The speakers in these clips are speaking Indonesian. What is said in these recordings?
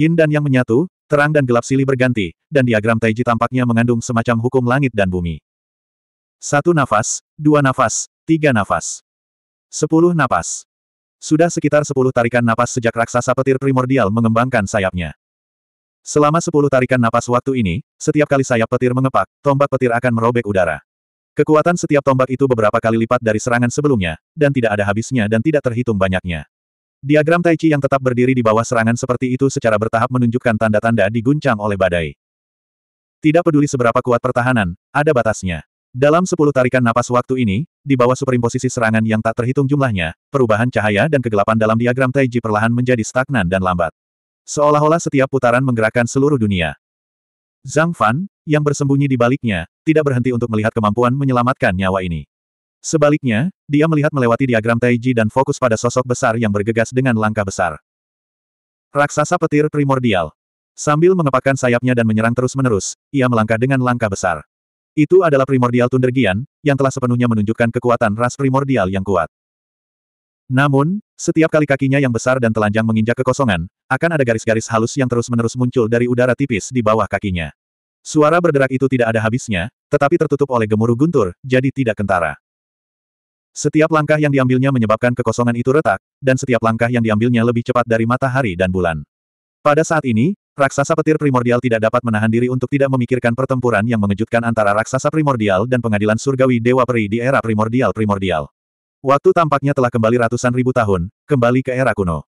Yin dan yang menyatu, terang dan gelap silih berganti, dan diagram Taiji tampaknya mengandung semacam hukum langit dan bumi. Satu nafas, dua nafas, tiga nafas. Sepuluh nafas. Sudah sekitar sepuluh tarikan napas sejak raksasa petir primordial mengembangkan sayapnya. Selama sepuluh tarikan napas waktu ini, setiap kali sayap petir mengepak, tombak petir akan merobek udara. Kekuatan setiap tombak itu beberapa kali lipat dari serangan sebelumnya, dan tidak ada habisnya dan tidak terhitung banyaknya. Diagram Tai Chi yang tetap berdiri di bawah serangan seperti itu secara bertahap menunjukkan tanda-tanda diguncang oleh badai. Tidak peduli seberapa kuat pertahanan, ada batasnya. Dalam sepuluh tarikan napas waktu ini, di bawah superimposisi serangan yang tak terhitung jumlahnya, perubahan cahaya dan kegelapan dalam diagram Tai Chi perlahan menjadi stagnan dan lambat. Seolah-olah setiap putaran menggerakkan seluruh dunia. Zhang Fan, yang bersembunyi di baliknya, tidak berhenti untuk melihat kemampuan menyelamatkan nyawa ini. Sebaliknya, dia melihat melewati diagram Taiji dan fokus pada sosok besar yang bergegas dengan langkah besar. Raksasa petir primordial. Sambil mengepakkan sayapnya dan menyerang terus-menerus, ia melangkah dengan langkah besar. Itu adalah primordial Tundergian, yang telah sepenuhnya menunjukkan kekuatan ras primordial yang kuat. Namun, setiap kali kakinya yang besar dan telanjang menginjak kekosongan, akan ada garis-garis halus yang terus-menerus muncul dari udara tipis di bawah kakinya. Suara berderak itu tidak ada habisnya, tetapi tertutup oleh gemuruh guntur, jadi tidak kentara. Setiap langkah yang diambilnya menyebabkan kekosongan itu retak, dan setiap langkah yang diambilnya lebih cepat dari matahari dan bulan. Pada saat ini, raksasa petir primordial tidak dapat menahan diri untuk tidak memikirkan pertempuran yang mengejutkan antara raksasa primordial dan pengadilan surgawi Dewa Peri di era primordial-primordial. Waktu tampaknya telah kembali ratusan ribu tahun, kembali ke era kuno.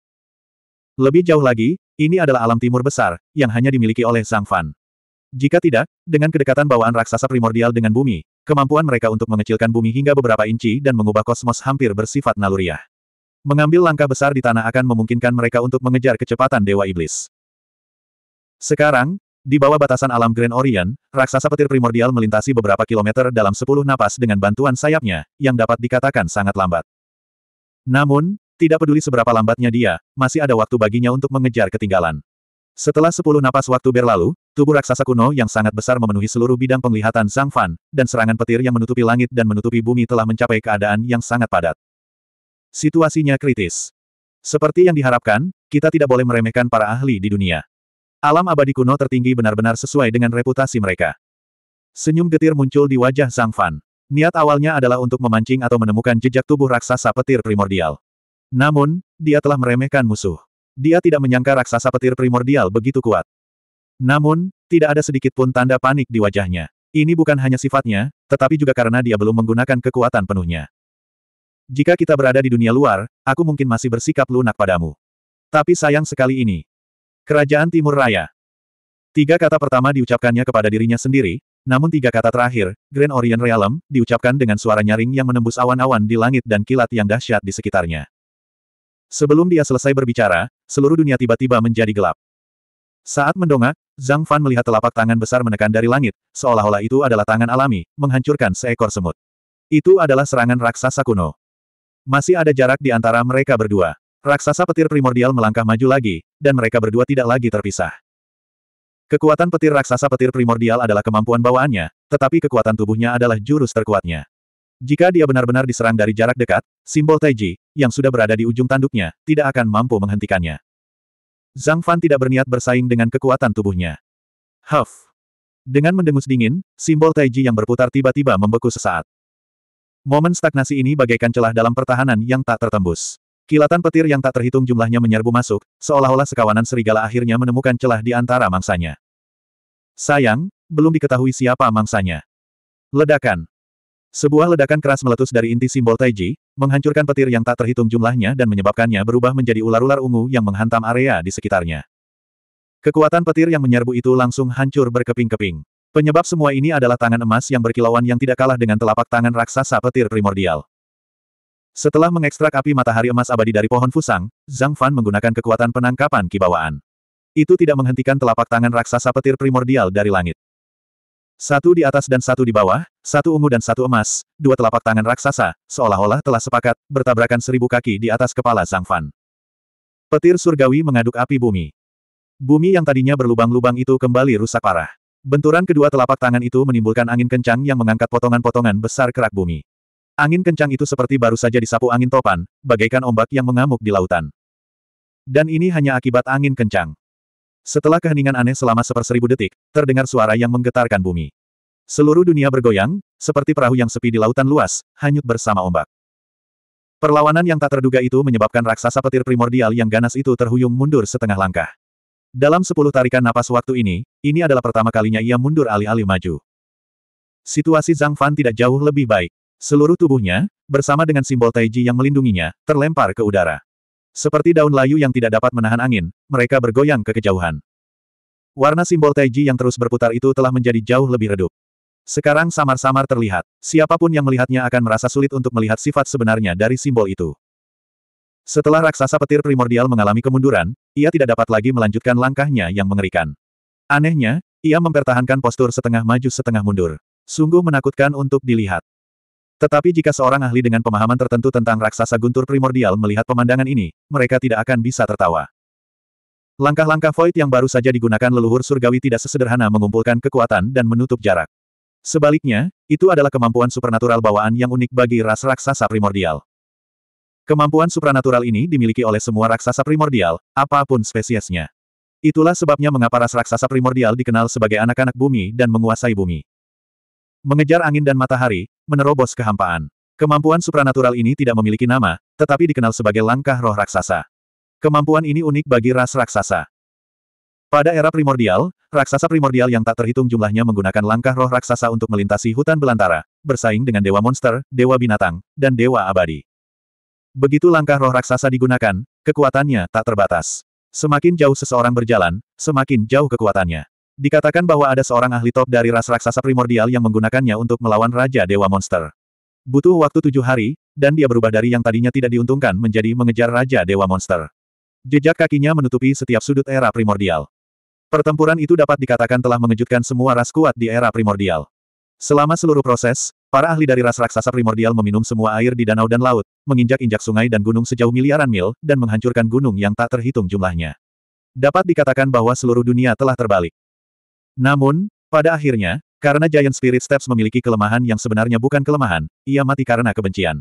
Lebih jauh lagi, ini adalah alam timur besar, yang hanya dimiliki oleh Zhang Fan. Jika tidak, dengan kedekatan bawaan raksasa primordial dengan bumi, kemampuan mereka untuk mengecilkan bumi hingga beberapa inci dan mengubah kosmos hampir bersifat naluriah. Mengambil langkah besar di tanah akan memungkinkan mereka untuk mengejar kecepatan Dewa Iblis. Sekarang, di bawah batasan alam Grand Orient, raksasa petir primordial melintasi beberapa kilometer dalam sepuluh napas dengan bantuan sayapnya, yang dapat dikatakan sangat lambat. Namun, tidak peduli seberapa lambatnya dia, masih ada waktu baginya untuk mengejar ketinggalan. Setelah sepuluh napas waktu berlalu, tubuh raksasa kuno yang sangat besar memenuhi seluruh bidang penglihatan Zhang Fan, dan serangan petir yang menutupi langit dan menutupi bumi telah mencapai keadaan yang sangat padat. Situasinya kritis. Seperti yang diharapkan, kita tidak boleh meremehkan para ahli di dunia. Alam abadi kuno tertinggi benar-benar sesuai dengan reputasi mereka. Senyum getir muncul di wajah Zhang Fan. Niat awalnya adalah untuk memancing atau menemukan jejak tubuh raksasa petir primordial. Namun, dia telah meremehkan musuh. Dia tidak menyangka raksasa petir primordial begitu kuat. Namun, tidak ada sedikit pun tanda panik di wajahnya. Ini bukan hanya sifatnya, tetapi juga karena dia belum menggunakan kekuatan penuhnya. Jika kita berada di dunia luar, aku mungkin masih bersikap lunak padamu. Tapi sayang sekali ini. Kerajaan Timur Raya. Tiga kata pertama diucapkannya kepada dirinya sendiri, namun tiga kata terakhir, Grand Orient Realm, diucapkan dengan suara nyaring yang menembus awan-awan di langit dan kilat yang dahsyat di sekitarnya. Sebelum dia selesai berbicara, seluruh dunia tiba-tiba menjadi gelap. Saat mendongak, Zhang Fan melihat telapak tangan besar menekan dari langit, seolah-olah itu adalah tangan alami, menghancurkan seekor semut. Itu adalah serangan raksasa kuno. Masih ada jarak di antara mereka berdua. Raksasa petir primordial melangkah maju lagi, dan mereka berdua tidak lagi terpisah. Kekuatan petir raksasa petir primordial adalah kemampuan bawaannya, tetapi kekuatan tubuhnya adalah jurus terkuatnya. Jika dia benar-benar diserang dari jarak dekat, simbol Taiji, yang sudah berada di ujung tanduknya, tidak akan mampu menghentikannya. Zhang Fan tidak berniat bersaing dengan kekuatan tubuhnya. Huff. Dengan mendengus dingin, simbol Taiji yang berputar tiba-tiba membeku sesaat. Momen stagnasi ini bagaikan celah dalam pertahanan yang tak tertembus. Kilatan petir yang tak terhitung jumlahnya menyerbu masuk, seolah-olah sekawanan serigala akhirnya menemukan celah di antara mangsanya. Sayang, belum diketahui siapa mangsanya. Ledakan. Sebuah ledakan keras meletus dari inti simbol Taiji, menghancurkan petir yang tak terhitung jumlahnya dan menyebabkannya berubah menjadi ular-ular ungu yang menghantam area di sekitarnya. Kekuatan petir yang menyerbu itu langsung hancur berkeping-keping. Penyebab semua ini adalah tangan emas yang berkilauan yang tidak kalah dengan telapak tangan raksasa petir primordial. Setelah mengekstrak api matahari emas abadi dari pohon fusang, Zhang Fan menggunakan kekuatan penangkapan kibawaan. Itu tidak menghentikan telapak tangan raksasa petir primordial dari langit. Satu di atas dan satu di bawah, satu ungu dan satu emas, dua telapak tangan raksasa, seolah-olah telah sepakat, bertabrakan seribu kaki di atas kepala Zhang Fan. Petir surgawi mengaduk api bumi. Bumi yang tadinya berlubang-lubang itu kembali rusak parah. Benturan kedua telapak tangan itu menimbulkan angin kencang yang mengangkat potongan-potongan besar kerak bumi. Angin kencang itu seperti baru saja disapu angin topan, bagaikan ombak yang mengamuk di lautan. Dan ini hanya akibat angin kencang. Setelah keheningan aneh selama seperseribu detik, terdengar suara yang menggetarkan bumi. Seluruh dunia bergoyang, seperti perahu yang sepi di lautan luas, hanyut bersama ombak. Perlawanan yang tak terduga itu menyebabkan raksasa petir primordial yang ganas itu terhuyung mundur setengah langkah. Dalam sepuluh tarikan napas waktu ini, ini adalah pertama kalinya ia mundur alih-alih maju. Situasi Zhang Fan tidak jauh lebih baik. Seluruh tubuhnya, bersama dengan simbol Taiji yang melindunginya, terlempar ke udara. Seperti daun layu yang tidak dapat menahan angin, mereka bergoyang ke kejauhan. Warna simbol Taiji yang terus berputar itu telah menjadi jauh lebih redup. Sekarang samar-samar terlihat. Siapa pun yang melihatnya akan merasa sulit untuk melihat sifat sebenarnya dari simbol itu. Setelah raksasa petir primordial mengalami kemunduran, ia tidak dapat lagi melanjutkan langkahnya yang mengerikan. Anehnya, ia mempertahankan postur setengah maju setengah mundur. Sungguh menakutkan untuk dilihat. Tetapi jika seorang ahli dengan pemahaman tertentu tentang raksasa guntur primordial melihat pemandangan ini, mereka tidak akan bisa tertawa. Langkah-langkah Void yang baru saja digunakan leluhur surgawi tidak sesederhana mengumpulkan kekuatan dan menutup jarak. Sebaliknya, itu adalah kemampuan supernatural bawaan yang unik bagi ras raksasa primordial. Kemampuan supranatural ini dimiliki oleh semua raksasa primordial, apa pun spesiesnya. Itulah sebabnya mengapa ras raksasa primordial dikenal sebagai anak-anak bumi dan menguasai bumi. Mengejar angin dan matahari, menerobos kehampaan. Kemampuan supranatural ini tidak memiliki nama, tetapi dikenal sebagai langkah roh raksasa. Kemampuan ini unik bagi ras raksasa. Pada era primordial, raksasa primordial yang tak terhitung jumlahnya menggunakan langkah roh raksasa untuk melintasi hutan belantara, bersaing dengan dewa monster, dewa binatang, dan dewa abadi. Begitu langkah roh raksasa digunakan, kekuatannya tak terbatas. Semakin jauh seseorang berjalan, semakin jauh kekuatannya. Dikatakan bahwa ada seorang ahli top dari ras raksasa primordial yang menggunakannya untuk melawan Raja Dewa Monster. Butuh waktu tujuh hari, dan dia berubah dari yang tadinya tidak diuntungkan menjadi mengejar Raja Dewa Monster. Jejak kakinya menutupi setiap sudut era primordial. Pertempuran itu dapat dikatakan telah mengejutkan semua ras kuat di era primordial. Selama seluruh proses, para ahli dari ras raksasa primordial meminum semua air di danau dan laut, menginjak-injak sungai dan gunung sejauh miliaran mil, dan menghancurkan gunung yang tak terhitung jumlahnya. Dapat dikatakan bahwa seluruh dunia telah terbalik. Namun, pada akhirnya, karena Giant Spirit Steps memiliki kelemahan yang sebenarnya bukan kelemahan, ia mati karena kebencian.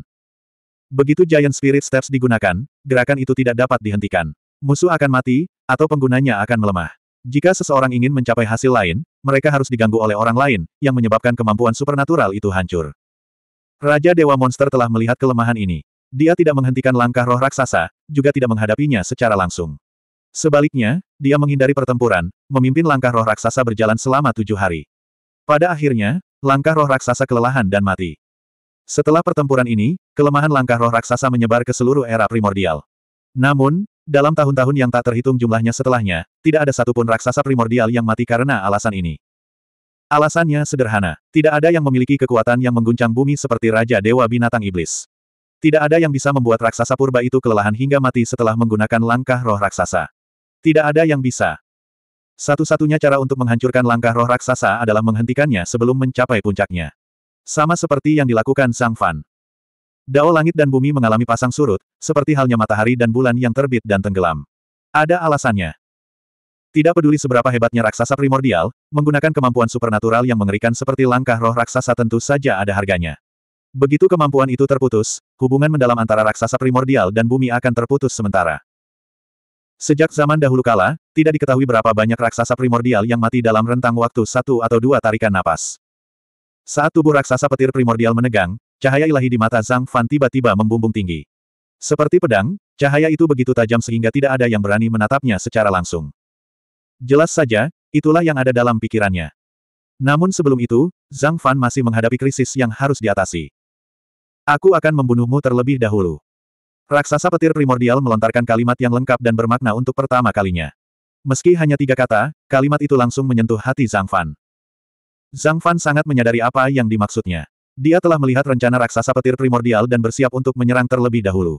Begitu Giant Spirit Steps digunakan, gerakan itu tidak dapat dihentikan. Musuh akan mati, atau penggunanya akan melemah. Jika seseorang ingin mencapai hasil lain, mereka harus diganggu oleh orang lain, yang menyebabkan kemampuan supernatural itu hancur. Raja Dewa Monster telah melihat kelemahan ini. Dia tidak menghentikan langkah roh raksasa, juga tidak menghadapinya secara langsung. Sebaliknya, dia menghindari pertempuran, memimpin langkah roh raksasa berjalan selama tujuh hari. Pada akhirnya, langkah roh raksasa kelelahan dan mati. Setelah pertempuran ini, kelemahan langkah roh raksasa menyebar ke seluruh era primordial. Namun, dalam tahun-tahun yang tak terhitung jumlahnya setelahnya, tidak ada satupun raksasa primordial yang mati karena alasan ini. Alasannya sederhana. Tidak ada yang memiliki kekuatan yang mengguncang bumi seperti Raja Dewa Binatang Iblis. Tidak ada yang bisa membuat raksasa purba itu kelelahan hingga mati setelah menggunakan langkah roh raksasa. Tidak ada yang bisa. Satu-satunya cara untuk menghancurkan langkah roh raksasa adalah menghentikannya sebelum mencapai puncaknya. Sama seperti yang dilakukan Sang Fan. Dao langit dan bumi mengalami pasang surut, seperti halnya matahari dan bulan yang terbit dan tenggelam. Ada alasannya. Tidak peduli seberapa hebatnya raksasa primordial, menggunakan kemampuan supernatural yang mengerikan seperti langkah roh raksasa tentu saja ada harganya. Begitu kemampuan itu terputus, hubungan mendalam antara raksasa primordial dan bumi akan terputus sementara. Sejak zaman dahulu kala, tidak diketahui berapa banyak raksasa primordial yang mati dalam rentang waktu satu atau dua tarikan napas. Saat tubuh raksasa petir primordial menegang, cahaya ilahi di mata Zhang Fan tiba-tiba membumbung tinggi. Seperti pedang, cahaya itu begitu tajam sehingga tidak ada yang berani menatapnya secara langsung. Jelas saja, itulah yang ada dalam pikirannya. Namun sebelum itu, Zhang Fan masih menghadapi krisis yang harus diatasi. Aku akan membunuhmu terlebih dahulu. Raksasa petir primordial melontarkan kalimat yang lengkap dan bermakna untuk pertama kalinya. Meski hanya tiga kata, kalimat itu langsung menyentuh hati Zhang Fan. Zhang Fan sangat menyadari apa yang dimaksudnya. Dia telah melihat rencana raksasa petir primordial dan bersiap untuk menyerang terlebih dahulu.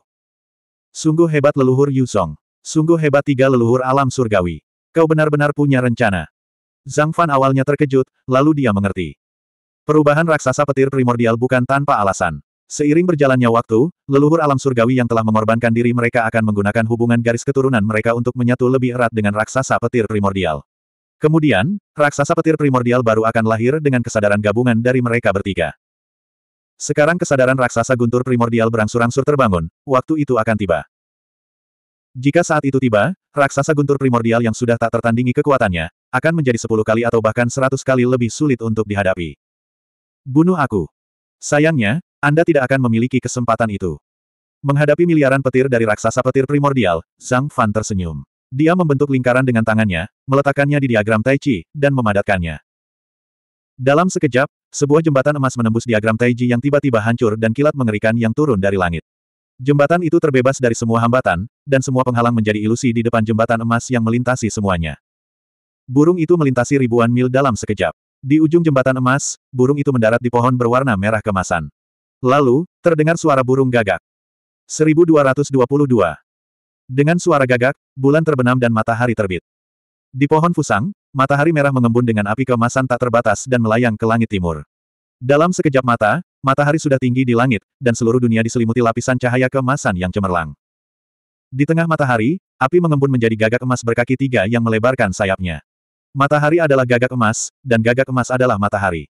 Sungguh hebat leluhur Yu Song. Sungguh hebat tiga leluhur alam surgawi. Kau benar-benar punya rencana. Zhang Fan awalnya terkejut, lalu dia mengerti. Perubahan raksasa petir primordial bukan tanpa alasan. Seiring berjalannya waktu, leluhur alam surgawi yang telah mengorbankan diri mereka akan menggunakan hubungan garis keturunan mereka untuk menyatu lebih erat dengan raksasa petir primordial. Kemudian, raksasa petir primordial baru akan lahir dengan kesadaran gabungan dari mereka bertiga. Sekarang kesadaran raksasa guntur primordial berangsur-angsur terbangun, waktu itu akan tiba. Jika saat itu tiba, raksasa guntur primordial yang sudah tak tertandingi kekuatannya, akan menjadi sepuluh kali atau bahkan seratus kali lebih sulit untuk dihadapi. Bunuh aku. Sayangnya, Anda tidak akan memiliki kesempatan itu. Menghadapi miliaran petir dari raksasa petir primordial, Zhang Fan tersenyum. Dia membentuk lingkaran dengan tangannya, meletakkannya di diagram Tai Chi, dan memadatkannya. Dalam sekejap, sebuah jembatan emas menembus diagram Taiji yang tiba-tiba hancur dan kilat mengerikan yang turun dari langit. Jembatan itu terbebas dari semua hambatan, dan semua penghalang menjadi ilusi di depan jembatan emas yang melintasi semuanya. Burung itu melintasi ribuan mil dalam sekejap. Di ujung jembatan emas, burung itu mendarat di pohon berwarna merah kemasan. Lalu, terdengar suara burung gagak. 1222. Dengan suara gagak, bulan terbenam dan matahari terbit. Di pohon fusang, matahari merah mengembun dengan api kemasan tak terbatas dan melayang ke langit timur. Dalam sekejap mata, matahari sudah tinggi di langit, dan seluruh dunia diselimuti lapisan cahaya kemasan yang cemerlang. Di tengah matahari, api mengembun menjadi gagak emas berkaki tiga yang melebarkan sayapnya. Matahari adalah gagak emas, dan gagak emas adalah matahari.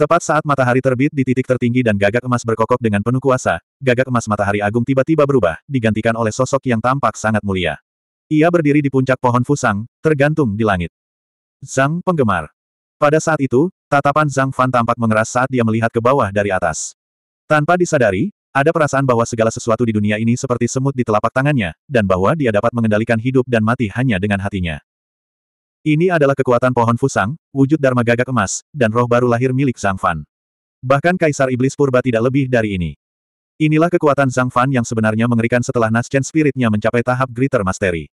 Tepat saat matahari terbit di titik tertinggi dan gagak emas berkokok dengan penuh kuasa, gagak emas matahari agung tiba-tiba berubah, digantikan oleh sosok yang tampak sangat mulia. Ia berdiri di puncak pohon fusang, tergantung di langit. Zhang penggemar. Pada saat itu, tatapan Zhang Fan tampak mengeras saat dia melihat ke bawah dari atas. Tanpa disadari, ada perasaan bahwa segala sesuatu di dunia ini seperti semut di telapak tangannya, dan bahwa dia dapat mengendalikan hidup dan mati hanya dengan hatinya. Ini adalah kekuatan pohon fusang, wujud Dharma gagak emas, dan roh baru lahir milik Zhang Fan. Bahkan Kaisar Iblis Purba tidak lebih dari ini. Inilah kekuatan Zhang Fan yang sebenarnya mengerikan setelah Naschen Spiritnya mencapai tahap Greater Mastery.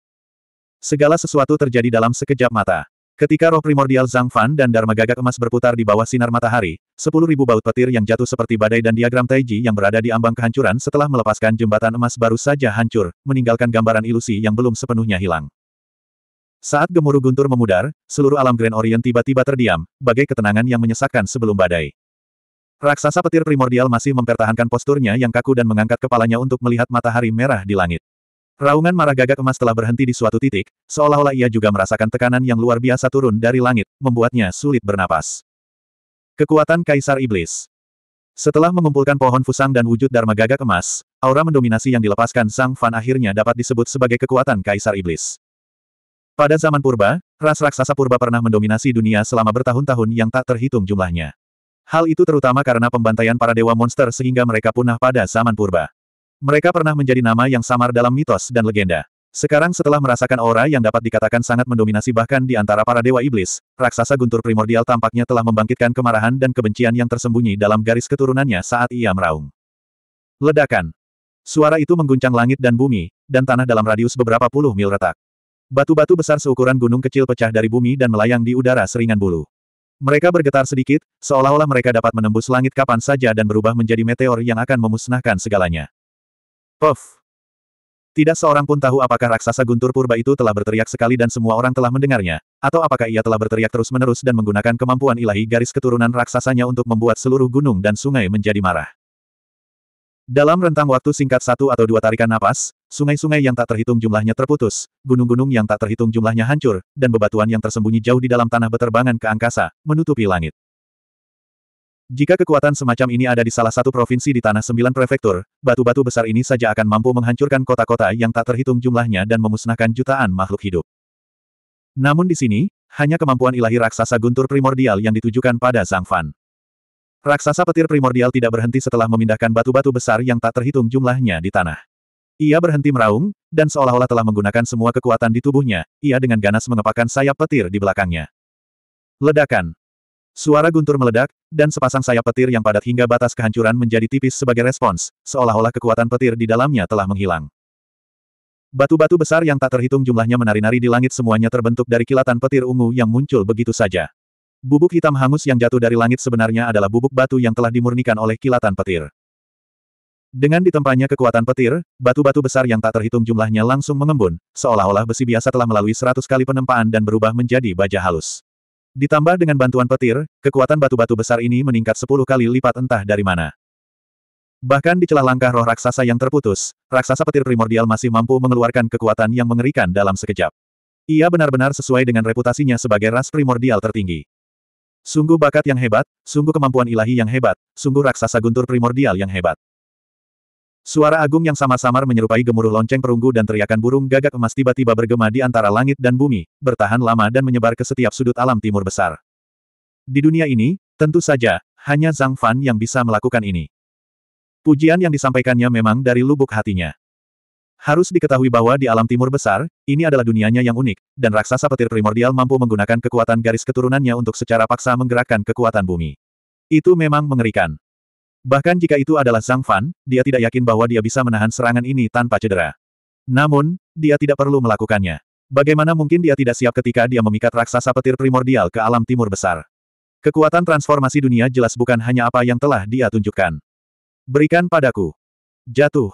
Segala sesuatu terjadi dalam sekejap mata. Ketika roh primordial Zhang Fan dan Dharma Gagak Emas berputar di bawah sinar matahari, sepuluh ribu baut petir yang jatuh seperti badai dan diagram Taiji yang berada di ambang kehancuran setelah melepaskan jembatan emas baru saja hancur, meninggalkan gambaran ilusi yang belum sepenuhnya hilang. Saat gemuruh guntur memudar, seluruh alam Grand Orient tiba-tiba terdiam, bagai ketenangan yang menyesakkan sebelum badai. Raksasa petir primordial masih mempertahankan posturnya yang kaku dan mengangkat kepalanya untuk melihat matahari merah di langit. Raungan marah gagak emas telah berhenti di suatu titik, seolah-olah ia juga merasakan tekanan yang luar biasa turun dari langit, membuatnya sulit bernapas. Kekuatan Kaisar Iblis Setelah mengumpulkan pohon fusang dan wujud Dharma gagak emas, aura mendominasi yang dilepaskan Sang Fan akhirnya dapat disebut sebagai kekuatan Kaisar Iblis. Pada zaman purba, ras raksasa purba pernah mendominasi dunia selama bertahun-tahun yang tak terhitung jumlahnya. Hal itu terutama karena pembantaian para dewa monster sehingga mereka punah pada zaman purba. Mereka pernah menjadi nama yang samar dalam mitos dan legenda. Sekarang setelah merasakan aura yang dapat dikatakan sangat mendominasi bahkan di antara para dewa iblis, raksasa guntur primordial tampaknya telah membangkitkan kemarahan dan kebencian yang tersembunyi dalam garis keturunannya saat ia meraung. Ledakan. Suara itu mengguncang langit dan bumi, dan tanah dalam radius beberapa puluh mil retak. Batu-batu besar seukuran gunung kecil pecah dari bumi dan melayang di udara seringan bulu. Mereka bergetar sedikit, seolah-olah mereka dapat menembus langit kapan saja dan berubah menjadi meteor yang akan memusnahkan segalanya. Puff! Tidak seorang pun tahu apakah raksasa guntur purba itu telah berteriak sekali dan semua orang telah mendengarnya, atau apakah ia telah berteriak terus-menerus dan menggunakan kemampuan ilahi garis keturunan raksasanya untuk membuat seluruh gunung dan sungai menjadi marah. Dalam rentang waktu singkat satu atau dua tarikan napas, sungai-sungai yang tak terhitung jumlahnya terputus, gunung-gunung yang tak terhitung jumlahnya hancur, dan bebatuan yang tersembunyi jauh di dalam tanah beterbangan ke angkasa, menutupi langit. Jika kekuatan semacam ini ada di salah satu provinsi di tanah sembilan prefektur, batu-batu besar ini saja akan mampu menghancurkan kota-kota yang tak terhitung jumlahnya dan memusnahkan jutaan makhluk hidup. Namun di sini, hanya kemampuan ilahi raksasa guntur primordial yang ditujukan pada Zhang Fan. Raksasa petir primordial tidak berhenti setelah memindahkan batu-batu besar yang tak terhitung jumlahnya di tanah. Ia berhenti meraung, dan seolah-olah telah menggunakan semua kekuatan di tubuhnya, ia dengan ganas mengepakkan sayap petir di belakangnya. Ledakan. Suara guntur meledak, dan sepasang sayap petir yang padat hingga batas kehancuran menjadi tipis sebagai respons, seolah-olah kekuatan petir di dalamnya telah menghilang. Batu-batu besar yang tak terhitung jumlahnya menari-nari di langit semuanya terbentuk dari kilatan petir ungu yang muncul begitu saja. Bubuk hitam hangus yang jatuh dari langit sebenarnya adalah bubuk batu yang telah dimurnikan oleh kilatan petir. Dengan ditempanya kekuatan petir, batu-batu besar yang tak terhitung jumlahnya langsung mengembun, seolah-olah besi biasa telah melalui seratus kali penempaan dan berubah menjadi baja halus. Ditambah dengan bantuan petir, kekuatan batu-batu besar ini meningkat sepuluh kali lipat entah dari mana. Bahkan di celah langkah roh raksasa yang terputus, raksasa petir primordial masih mampu mengeluarkan kekuatan yang mengerikan dalam sekejap. Ia benar-benar sesuai dengan reputasinya sebagai ras primordial tertinggi. Sungguh bakat yang hebat, sungguh kemampuan ilahi yang hebat, sungguh raksasa guntur primordial yang hebat. Suara agung yang samar-samar menyerupai gemuruh lonceng perunggu dan teriakan burung gagak emas tiba-tiba bergema di antara langit dan bumi, bertahan lama dan menyebar ke setiap sudut alam timur besar. Di dunia ini, tentu saja, hanya Zhang Fan yang bisa melakukan ini. Pujian yang disampaikannya memang dari lubuk hatinya. Harus diketahui bahwa di alam timur besar, ini adalah dunianya yang unik, dan raksasa petir primordial mampu menggunakan kekuatan garis keturunannya untuk secara paksa menggerakkan kekuatan bumi. Itu memang mengerikan. Bahkan jika itu adalah Zhang Fan, dia tidak yakin bahwa dia bisa menahan serangan ini tanpa cedera. Namun, dia tidak perlu melakukannya. Bagaimana mungkin dia tidak siap ketika dia memikat raksasa petir primordial ke alam timur besar? Kekuatan transformasi dunia jelas bukan hanya apa yang telah dia tunjukkan. Berikan padaku. Jatuh.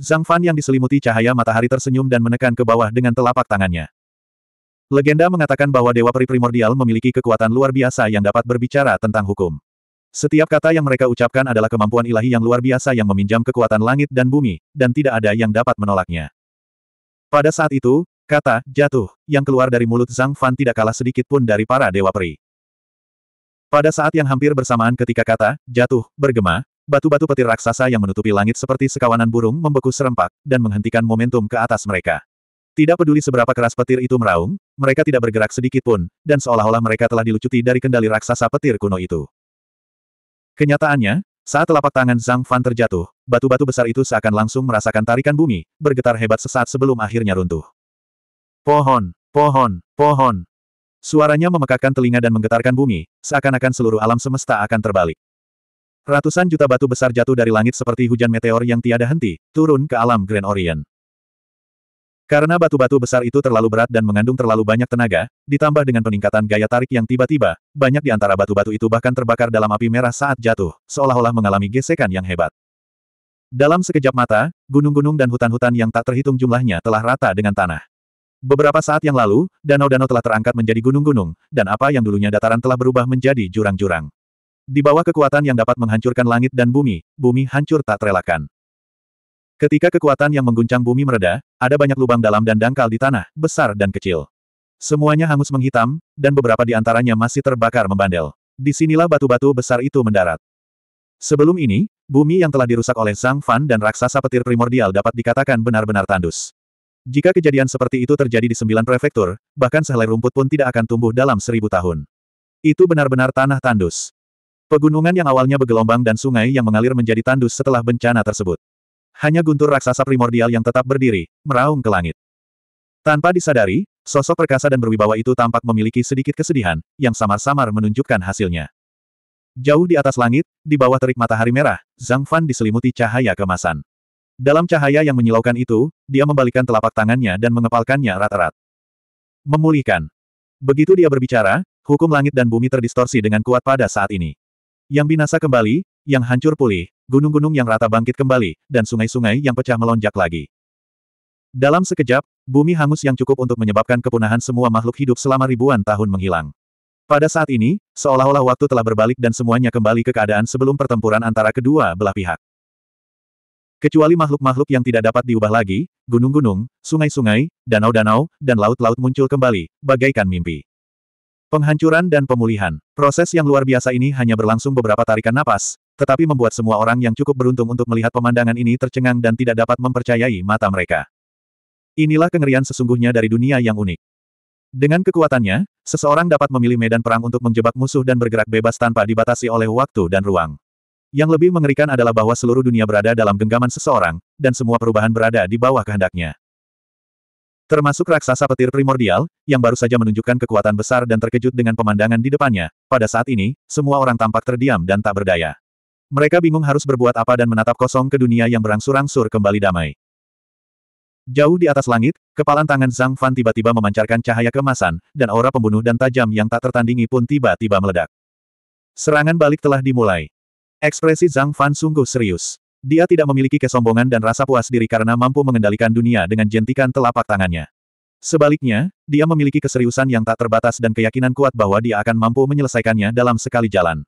Zhang Fan yang diselimuti cahaya matahari tersenyum dan menekan ke bawah dengan telapak tangannya. Legenda mengatakan bahwa Dewa Peri Primordial memiliki kekuatan luar biasa yang dapat berbicara tentang hukum. Setiap kata yang mereka ucapkan adalah kemampuan ilahi yang luar biasa yang meminjam kekuatan langit dan bumi, dan tidak ada yang dapat menolaknya. Pada saat itu, kata, jatuh, yang keluar dari mulut Zhang Fan tidak kalah sedikit pun dari para dewa peri. Pada saat yang hampir bersamaan ketika kata, jatuh, bergema, batu-batu petir raksasa yang menutupi langit seperti sekawanan burung membeku serempak, dan menghentikan momentum ke atas mereka. Tidak peduli seberapa keras petir itu meraung, mereka tidak bergerak sedikit pun, dan seolah-olah mereka telah dilucuti dari kendali raksasa petir kuno itu. Kenyataannya, saat telapak tangan Zhang Fan terjatuh, batu-batu besar itu seakan langsung merasakan tarikan bumi, bergetar hebat sesaat sebelum akhirnya runtuh. Pohon, pohon, pohon. Suaranya memekakkan telinga dan menggetarkan bumi, seakan-akan seluruh alam semesta akan terbalik. Ratusan juta batu besar jatuh dari langit seperti hujan meteor yang tiada henti, turun ke alam Grand Orient. Karena batu-batu besar itu terlalu berat dan mengandung terlalu banyak tenaga, ditambah dengan peningkatan gaya tarik yang tiba-tiba, banyak di antara batu-batu itu bahkan terbakar dalam api merah saat jatuh, seolah-olah mengalami gesekan yang hebat. Dalam sekejap mata, gunung-gunung dan hutan-hutan yang tak terhitung jumlahnya telah rata dengan tanah. Beberapa saat yang lalu, danau-danau telah terangkat menjadi gunung-gunung, dan apa yang dulunya dataran telah berubah menjadi jurang-jurang. Di bawah kekuatan yang dapat menghancurkan langit dan bumi, bumi hancur tak terelakkan. Ketika kekuatan yang mengguncang bumi mereda, ada banyak lubang dalam dan dangkal di tanah, besar dan kecil. Semuanya hangus menghitam, dan beberapa di antaranya masih terbakar membandel. Di sinilah batu-batu besar itu mendarat. Sebelum ini, bumi yang telah dirusak oleh Zhang Fan dan raksasa petir primordial dapat dikatakan benar-benar tandus. Jika kejadian seperti itu terjadi di sembilan prefektur, bahkan sehelai rumput pun tidak akan tumbuh dalam seribu tahun. Itu benar-benar tanah tandus. Pegunungan yang awalnya bergelombang dan sungai yang mengalir menjadi tandus setelah bencana tersebut. Hanya guntur raksasa primordial yang tetap berdiri, meraung ke langit. Tanpa disadari, sosok perkasa dan berwibawa itu tampak memiliki sedikit kesedihan, yang samar-samar menunjukkan hasilnya. Jauh di atas langit, di bawah terik matahari merah, Zhang Fan diselimuti cahaya kemasan. Dalam cahaya yang menyilaukan itu, dia membalikkan telapak tangannya dan mengepalkannya rat-rat. Memulihkan. Begitu dia berbicara, hukum langit dan bumi terdistorsi dengan kuat pada saat ini. Yang binasa kembali, yang hancur pulih, gunung-gunung yang rata bangkit kembali, dan sungai-sungai yang pecah melonjak lagi. Dalam sekejap, bumi hangus yang cukup untuk menyebabkan kepunahan semua makhluk hidup selama ribuan tahun menghilang. Pada saat ini, seolah-olah waktu telah berbalik dan semuanya kembali ke keadaan sebelum pertempuran antara kedua belah pihak. Kecuali makhluk-makhluk yang tidak dapat diubah lagi, gunung-gunung, sungai-sungai, danau-danau, dan laut-laut muncul kembali, bagaikan mimpi. Penghancuran dan pemulihan. Proses yang luar biasa ini hanya berlangsung beberapa tarikan napas, tetapi membuat semua orang yang cukup beruntung untuk melihat pemandangan ini tercengang dan tidak dapat mempercayai mata mereka. Inilah kengerian sesungguhnya dari dunia yang unik. Dengan kekuatannya, seseorang dapat memilih medan perang untuk menjebak musuh dan bergerak bebas tanpa dibatasi oleh waktu dan ruang. Yang lebih mengerikan adalah bahwa seluruh dunia berada dalam genggaman seseorang, dan semua perubahan berada di bawah kehendaknya. Termasuk raksasa petir primordial, yang baru saja menunjukkan kekuatan besar dan terkejut dengan pemandangan di depannya, pada saat ini, semua orang tampak terdiam dan tak berdaya. Mereka bingung harus berbuat apa dan menatap kosong ke dunia yang berangsur-angsur kembali damai. Jauh di atas langit, kepalan tangan Zhang Fan tiba-tiba memancarkan cahaya kemasan, dan aura pembunuh dan tajam yang tak tertandingi pun tiba-tiba meledak. Serangan balik telah dimulai. Ekspresi Zhang Fan sungguh serius. Dia tidak memiliki kesombongan dan rasa puas diri karena mampu mengendalikan dunia dengan jentikan telapak tangannya. Sebaliknya, dia memiliki keseriusan yang tak terbatas dan keyakinan kuat bahwa dia akan mampu menyelesaikannya dalam sekali jalan.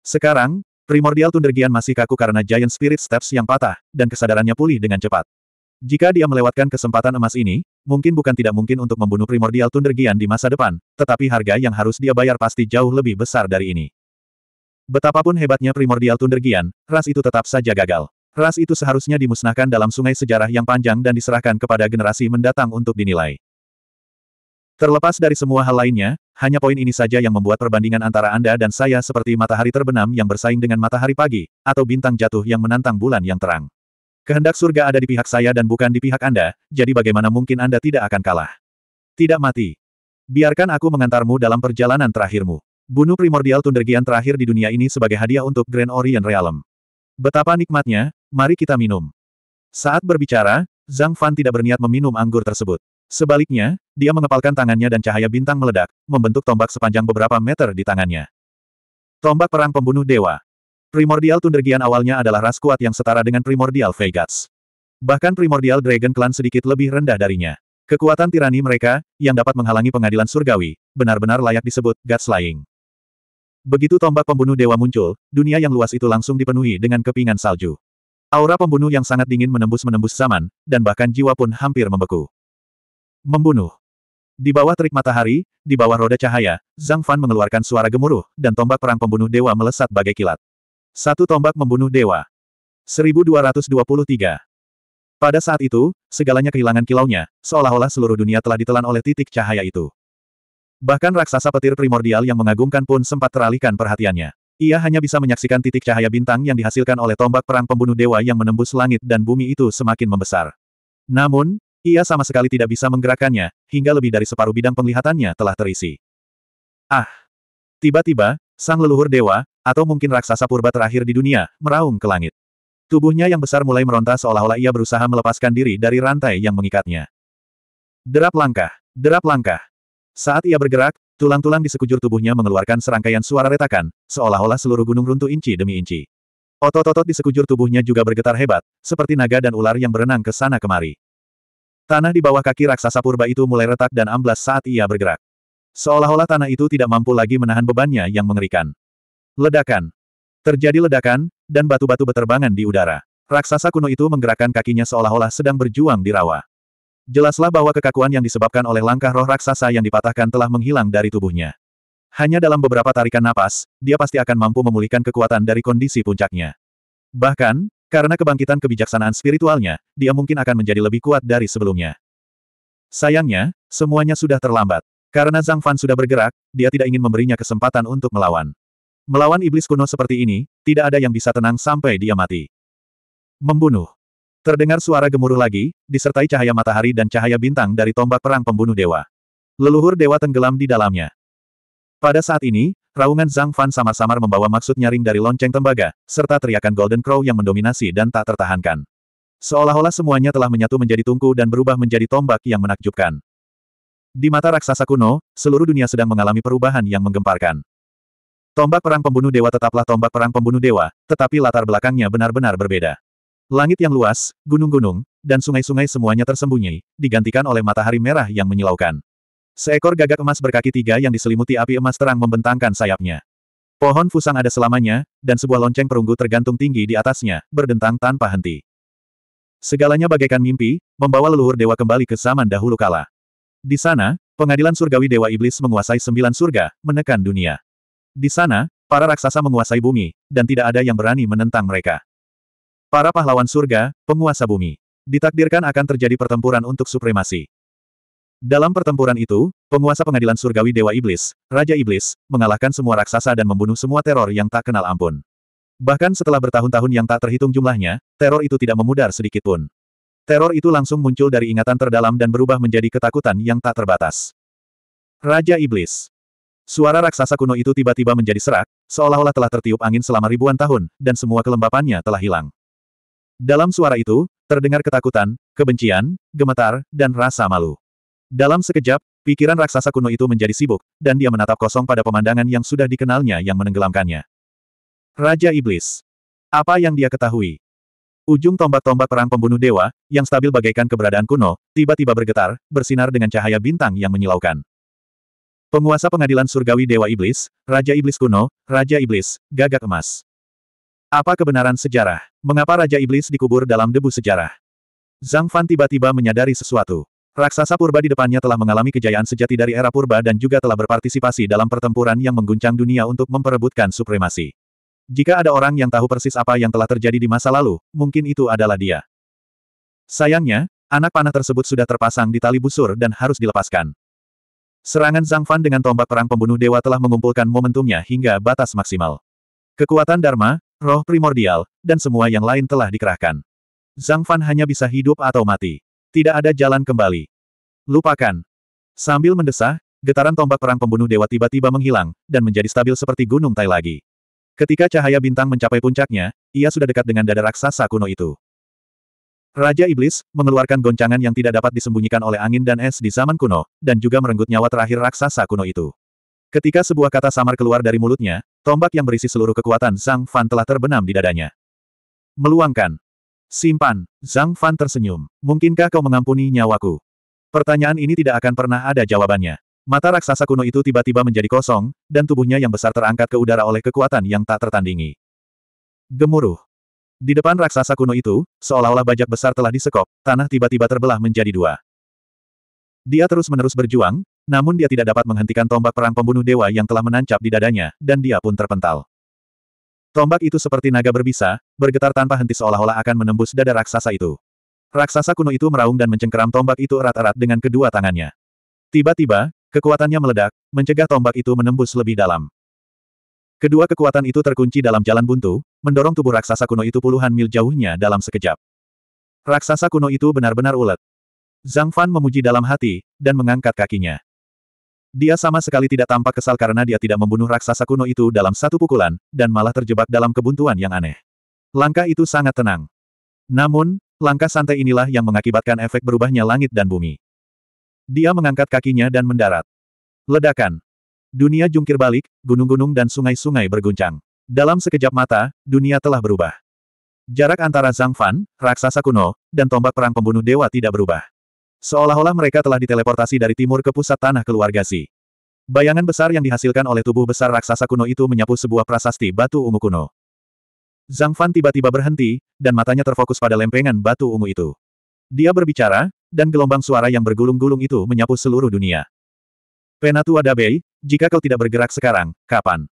Sekarang, Primordial Tundergian masih kaku karena Giant Spirit Steps yang patah, dan kesadarannya pulih dengan cepat. Jika dia melewatkan kesempatan emas ini, mungkin bukan tidak mungkin untuk membunuh Primordial Tundergian di masa depan, tetapi harga yang harus dia bayar pasti jauh lebih besar dari ini. Betapapun hebatnya Primordial Tundergian, ras itu tetap saja gagal. Ras itu seharusnya dimusnahkan dalam sungai sejarah yang panjang dan diserahkan kepada generasi mendatang untuk dinilai. Terlepas dari semua hal lainnya, hanya poin ini saja yang membuat perbandingan antara Anda dan saya seperti matahari terbenam yang bersaing dengan matahari pagi, atau bintang jatuh yang menantang bulan yang terang. Kehendak surga ada di pihak saya dan bukan di pihak Anda, jadi bagaimana mungkin Anda tidak akan kalah? Tidak mati. Biarkan aku mengantarmu dalam perjalanan terakhirmu. Bunuh primordial Tundergian terakhir di dunia ini sebagai hadiah untuk Grand Orient Realm. Betapa nikmatnya, mari kita minum. Saat berbicara, Zhang Fan tidak berniat meminum anggur tersebut. Sebaliknya, dia mengepalkan tangannya dan cahaya bintang meledak, membentuk tombak sepanjang beberapa meter di tangannya. Tombak perang pembunuh dewa. Primordial Tundergian awalnya adalah ras kuat yang setara dengan Primordial Vegas. Bahkan Primordial Dragon Clan sedikit lebih rendah darinya. Kekuatan tirani mereka, yang dapat menghalangi pengadilan surgawi, benar-benar layak disebut God Slaying. Begitu tombak pembunuh dewa muncul, dunia yang luas itu langsung dipenuhi dengan kepingan salju. Aura pembunuh yang sangat dingin menembus-menembus zaman, dan bahkan jiwa pun hampir membeku. Membunuh. Di bawah terik matahari, di bawah roda cahaya, Zhang Fan mengeluarkan suara gemuruh, dan tombak perang pembunuh dewa melesat bagai kilat. Satu tombak membunuh dewa. 1223. Pada saat itu, segalanya kehilangan kilaunya, seolah-olah seluruh dunia telah ditelan oleh titik cahaya itu. Bahkan raksasa petir primordial yang mengagumkan pun sempat teralihkan perhatiannya. Ia hanya bisa menyaksikan titik cahaya bintang yang dihasilkan oleh tombak perang pembunuh dewa yang menembus langit dan bumi itu semakin membesar. Namun, ia sama sekali tidak bisa menggerakkannya, hingga lebih dari separuh bidang penglihatannya telah terisi. Ah! Tiba-tiba, sang leluhur dewa, atau mungkin raksasa purba terakhir di dunia, meraung ke langit. Tubuhnya yang besar mulai meronta seolah-olah ia berusaha melepaskan diri dari rantai yang mengikatnya. Derap langkah, derap langkah. Saat ia bergerak, tulang-tulang di sekujur tubuhnya mengeluarkan serangkaian suara retakan, seolah-olah seluruh gunung runtuh inci demi inci. Otot-otot di sekujur tubuhnya juga bergetar hebat, seperti naga dan ular yang berenang ke sana kemari. Tanah di bawah kaki raksasa purba itu mulai retak dan amblas saat ia bergerak. Seolah-olah tanah itu tidak mampu lagi menahan bebannya yang mengerikan. Ledakan. Terjadi ledakan, dan batu-batu beterbangan di udara. Raksasa kuno itu menggerakkan kakinya seolah-olah sedang berjuang di rawa. Jelaslah bahwa kekakuan yang disebabkan oleh langkah roh raksasa yang dipatahkan telah menghilang dari tubuhnya. Hanya dalam beberapa tarikan napas, dia pasti akan mampu memulihkan kekuatan dari kondisi puncaknya. Bahkan, karena kebangkitan kebijaksanaan spiritualnya, dia mungkin akan menjadi lebih kuat dari sebelumnya. Sayangnya, semuanya sudah terlambat. Karena Zhang Fan sudah bergerak, dia tidak ingin memberinya kesempatan untuk melawan. Melawan iblis kuno seperti ini, tidak ada yang bisa tenang sampai dia mati. Membunuh. Terdengar suara gemuruh lagi, disertai cahaya matahari dan cahaya bintang dari tombak perang pembunuh dewa. Leluhur dewa tenggelam di dalamnya. Pada saat ini, Raungan Zhang Fan samar-samar membawa maksud nyaring dari lonceng tembaga, serta teriakan Golden Crow yang mendominasi dan tak tertahankan. Seolah-olah semuanya telah menyatu menjadi tungku dan berubah menjadi tombak yang menakjubkan. Di mata raksasa kuno, seluruh dunia sedang mengalami perubahan yang menggemparkan. Tombak perang pembunuh dewa tetaplah tombak perang pembunuh dewa, tetapi latar belakangnya benar-benar berbeda. Langit yang luas, gunung-gunung, dan sungai-sungai semuanya tersembunyi, digantikan oleh matahari merah yang menyilaukan. Seekor gagak emas berkaki tiga yang diselimuti api emas terang membentangkan sayapnya. Pohon fusang ada selamanya, dan sebuah lonceng perunggu tergantung tinggi di atasnya, berdentang tanpa henti. Segalanya bagaikan mimpi, membawa leluhur dewa kembali ke zaman dahulu kala. Di sana, pengadilan surgawi dewa iblis menguasai sembilan surga, menekan dunia. Di sana, para raksasa menguasai bumi, dan tidak ada yang berani menentang mereka. Para pahlawan surga, penguasa bumi. Ditakdirkan akan terjadi pertempuran untuk supremasi. Dalam pertempuran itu, penguasa pengadilan surgawi Dewa Iblis, Raja Iblis, mengalahkan semua raksasa dan membunuh semua teror yang tak kenal ampun. Bahkan setelah bertahun-tahun yang tak terhitung jumlahnya, teror itu tidak memudar sedikitpun. Teror itu langsung muncul dari ingatan terdalam dan berubah menjadi ketakutan yang tak terbatas. Raja Iblis Suara raksasa kuno itu tiba-tiba menjadi serak, seolah-olah telah tertiup angin selama ribuan tahun, dan semua kelembapannya telah hilang. Dalam suara itu, terdengar ketakutan, kebencian, gemetar, dan rasa malu. Dalam sekejap, pikiran raksasa kuno itu menjadi sibuk, dan dia menatap kosong pada pemandangan yang sudah dikenalnya yang menenggelamkannya. Raja Iblis. Apa yang dia ketahui? Ujung tombak-tombak perang pembunuh dewa, yang stabil bagaikan keberadaan kuno, tiba-tiba bergetar, bersinar dengan cahaya bintang yang menyilaukan. Penguasa pengadilan surgawi Dewa Iblis, Raja Iblis kuno, Raja Iblis, gagak emas. Apa kebenaran sejarah? Mengapa Raja Iblis dikubur dalam debu sejarah? Zhang Fan tiba-tiba menyadari sesuatu. Raksasa purba di depannya telah mengalami kejayaan sejati dari era purba dan juga telah berpartisipasi dalam pertempuran yang mengguncang dunia untuk memperebutkan supremasi. Jika ada orang yang tahu persis apa yang telah terjadi di masa lalu, mungkin itu adalah dia. Sayangnya, anak panah tersebut sudah terpasang di tali busur dan harus dilepaskan. Serangan Zhang Fan dengan tombak perang pembunuh dewa telah mengumpulkan momentumnya hingga batas maksimal. Kekuatan Dharma, roh primordial, dan semua yang lain telah dikerahkan. Zhang Fan hanya bisa hidup atau mati. Tidak ada jalan kembali. Lupakan. Sambil mendesah, getaran tombak perang pembunuh dewa tiba-tiba menghilang, dan menjadi stabil seperti gunung Tai lagi. Ketika cahaya bintang mencapai puncaknya, ia sudah dekat dengan dada raksasa kuno itu. Raja Iblis, mengeluarkan goncangan yang tidak dapat disembunyikan oleh angin dan es di zaman kuno, dan juga merenggut nyawa terakhir raksasa kuno itu. Ketika sebuah kata samar keluar dari mulutnya, tombak yang berisi seluruh kekuatan Zhang Fan telah terbenam di dadanya. Meluangkan. Simpan. Zhang Fan tersenyum. Mungkinkah kau mengampuni nyawaku? Pertanyaan ini tidak akan pernah ada jawabannya. Mata raksasa kuno itu tiba-tiba menjadi kosong, dan tubuhnya yang besar terangkat ke udara oleh kekuatan yang tak tertandingi. Gemuruh. Di depan raksasa kuno itu, seolah-olah bajak besar telah disekop, tanah tiba-tiba terbelah menjadi dua. Dia terus-menerus berjuang, namun dia tidak dapat menghentikan tombak perang pembunuh dewa yang telah menancap di dadanya, dan dia pun terpental. Tombak itu seperti naga berbisa, bergetar tanpa henti seolah-olah akan menembus dada raksasa itu. Raksasa kuno itu meraung dan mencengkeram tombak itu erat-erat dengan kedua tangannya. Tiba-tiba, Kekuatannya meledak, mencegah tombak itu menembus lebih dalam. Kedua kekuatan itu terkunci dalam jalan buntu, mendorong tubuh raksasa kuno itu puluhan mil jauhnya dalam sekejap. Raksasa kuno itu benar-benar ulet. Zhang Fan memuji dalam hati, dan mengangkat kakinya. Dia sama sekali tidak tampak kesal karena dia tidak membunuh raksasa kuno itu dalam satu pukulan, dan malah terjebak dalam kebuntuan yang aneh. Langkah itu sangat tenang. Namun, langkah santai inilah yang mengakibatkan efek berubahnya langit dan bumi. Dia mengangkat kakinya dan mendarat. Ledakan. Dunia jungkir balik, gunung-gunung dan sungai-sungai berguncang. Dalam sekejap mata, dunia telah berubah. Jarak antara Zhang Fan, raksasa kuno, dan tombak perang pembunuh dewa tidak berubah. Seolah-olah mereka telah diteleportasi dari timur ke pusat tanah keluarga Si. Bayangan besar yang dihasilkan oleh tubuh besar raksasa kuno itu menyapu sebuah prasasti batu ungu kuno. Zhang Fan tiba-tiba berhenti, dan matanya terfokus pada lempengan batu ungu itu. Dia berbicara, dan gelombang suara yang bergulung-gulung itu menyapu seluruh dunia. Penatua Dabei, jika kau tidak bergerak sekarang, kapan?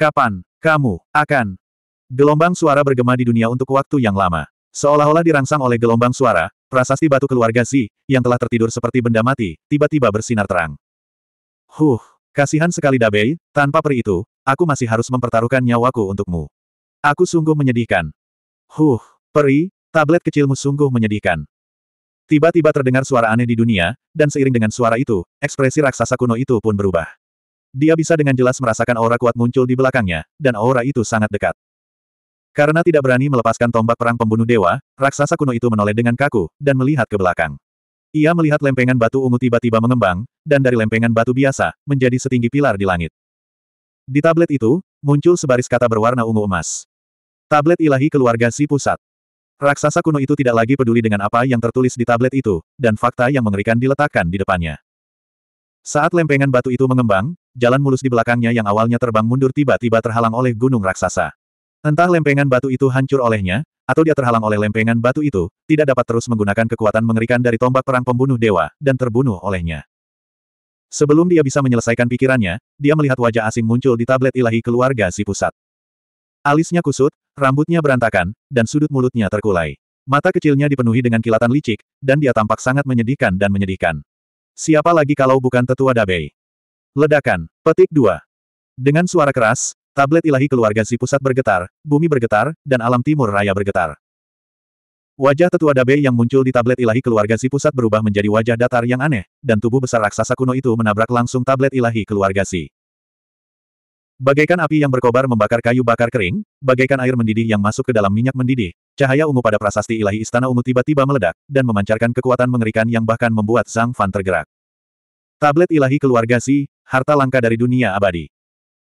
Kapan, kamu, akan? Gelombang suara bergema di dunia untuk waktu yang lama. Seolah-olah dirangsang oleh gelombang suara, prasasti batu keluarga Zi, yang telah tertidur seperti benda mati, tiba-tiba bersinar terang. Huh, kasihan sekali Dabei, tanpa peri itu, aku masih harus mempertaruhkan nyawaku untukmu. Aku sungguh menyedihkan. Huh, peri, tablet kecilmu sungguh menyedihkan. Tiba-tiba terdengar suara aneh di dunia, dan seiring dengan suara itu, ekspresi raksasa kuno itu pun berubah. Dia bisa dengan jelas merasakan aura kuat muncul di belakangnya, dan aura itu sangat dekat. Karena tidak berani melepaskan tombak perang pembunuh dewa, raksasa kuno itu menoleh dengan kaku, dan melihat ke belakang. Ia melihat lempengan batu ungu tiba-tiba mengembang, dan dari lempengan batu biasa, menjadi setinggi pilar di langit. Di tablet itu, muncul sebaris kata berwarna ungu emas. Tablet ilahi keluarga si pusat. Raksasa kuno itu tidak lagi peduli dengan apa yang tertulis di tablet itu, dan fakta yang mengerikan diletakkan di depannya. Saat lempengan batu itu mengembang, jalan mulus di belakangnya yang awalnya terbang mundur tiba-tiba terhalang oleh gunung raksasa. Entah lempengan batu itu hancur olehnya, atau dia terhalang oleh lempengan batu itu, tidak dapat terus menggunakan kekuatan mengerikan dari tombak perang pembunuh dewa, dan terbunuh olehnya. Sebelum dia bisa menyelesaikan pikirannya, dia melihat wajah asing muncul di tablet ilahi keluarga si pusat. Alisnya kusut, rambutnya berantakan, dan sudut mulutnya terkulai. Mata kecilnya dipenuhi dengan kilatan licik, dan dia tampak sangat menyedihkan dan menyedihkan. Siapa lagi kalau bukan tetua Dabei? Ledakan. Petik 2. Dengan suara keras, tablet ilahi keluarga si pusat bergetar, bumi bergetar, dan alam timur raya bergetar. Wajah tetua Dabei yang muncul di tablet ilahi keluarga si pusat berubah menjadi wajah datar yang aneh, dan tubuh besar raksasa kuno itu menabrak langsung tablet ilahi keluarga si. Bagaikan api yang berkobar membakar kayu bakar kering, bagaikan air mendidih yang masuk ke dalam minyak mendidih, cahaya ungu pada prasasti ilahi istana ungu tiba-tiba meledak, dan memancarkan kekuatan mengerikan yang bahkan membuat Zhang Fan tergerak. Tablet ilahi keluarga Si, harta langka dari dunia abadi.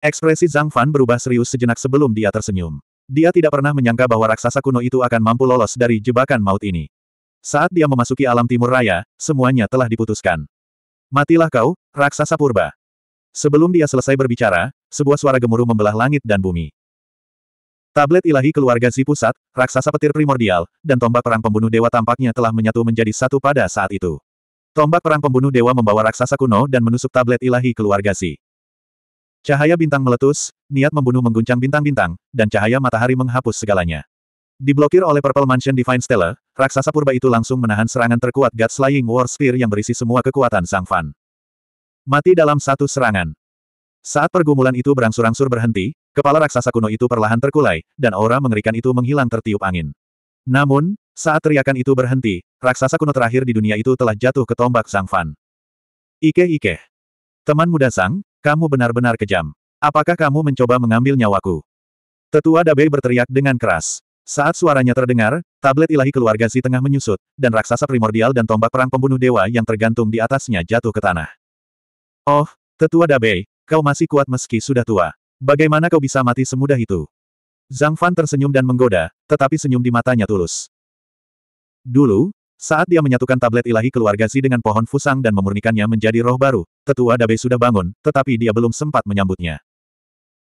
Ekspresi Zhang Fan berubah serius sejenak sebelum dia tersenyum. Dia tidak pernah menyangka bahwa raksasa kuno itu akan mampu lolos dari jebakan maut ini. Saat dia memasuki alam timur raya, semuanya telah diputuskan. Matilah kau, raksasa purba. Sebelum dia selesai berbicara, sebuah suara gemuruh membelah langit dan bumi. Tablet ilahi keluarga Si Pusat, raksasa petir primordial, dan tombak perang pembunuh dewa tampaknya telah menyatu menjadi satu pada saat itu. Tombak perang pembunuh dewa membawa raksasa kuno dan menusuk tablet ilahi keluarga Si. Cahaya bintang meletus, niat membunuh mengguncang bintang-bintang, dan cahaya matahari menghapus segalanya. Diblokir oleh Purple Mansion Divine Stellar, raksasa purba itu langsung menahan serangan terkuat God Slaying War Spear yang berisi semua kekuatan Sang Fan. Mati dalam satu serangan. Saat pergumulan itu berangsur-angsur berhenti, kepala raksasa kuno itu perlahan terkulai, dan aura mengerikan itu menghilang tertiup angin. Namun, saat teriakan itu berhenti, raksasa kuno terakhir di dunia itu telah jatuh ke tombak Sang Fan. Ike-ike. Teman muda Sang, kamu benar-benar kejam. Apakah kamu mencoba mengambil nyawaku? Tetua Dabei berteriak dengan keras. Saat suaranya terdengar, tablet ilahi keluarga Si tengah menyusut, dan raksasa primordial dan tombak perang pembunuh dewa yang tergantung di atasnya jatuh ke tanah. Oh, Tetua Dabei, kau masih kuat meski sudah tua. Bagaimana kau bisa mati semudah itu? Zhang Fan tersenyum dan menggoda, tetapi senyum di matanya tulus. Dulu, saat dia menyatukan tablet ilahi keluarga Si dengan pohon fusang dan memurnikannya menjadi roh baru, tetua Dabe sudah bangun, tetapi dia belum sempat menyambutnya.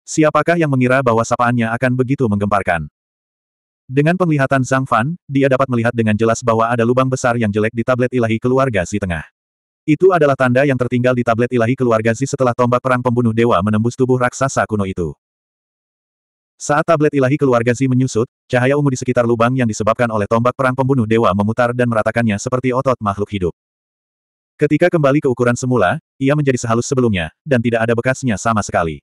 Siapakah yang mengira bahwa sapaannya akan begitu menggemparkan? Dengan penglihatan Zhang Fan, dia dapat melihat dengan jelas bahwa ada lubang besar yang jelek di tablet ilahi keluarga Si tengah. Itu adalah tanda yang tertinggal di tablet ilahi keluarga Si setelah tombak perang pembunuh dewa menembus tubuh raksasa kuno itu. Saat tablet ilahi keluarga Zi menyusut, cahaya ungu di sekitar lubang yang disebabkan oleh tombak perang pembunuh dewa memutar dan meratakannya seperti otot makhluk hidup. Ketika kembali ke ukuran semula, ia menjadi sehalus sebelumnya, dan tidak ada bekasnya sama sekali.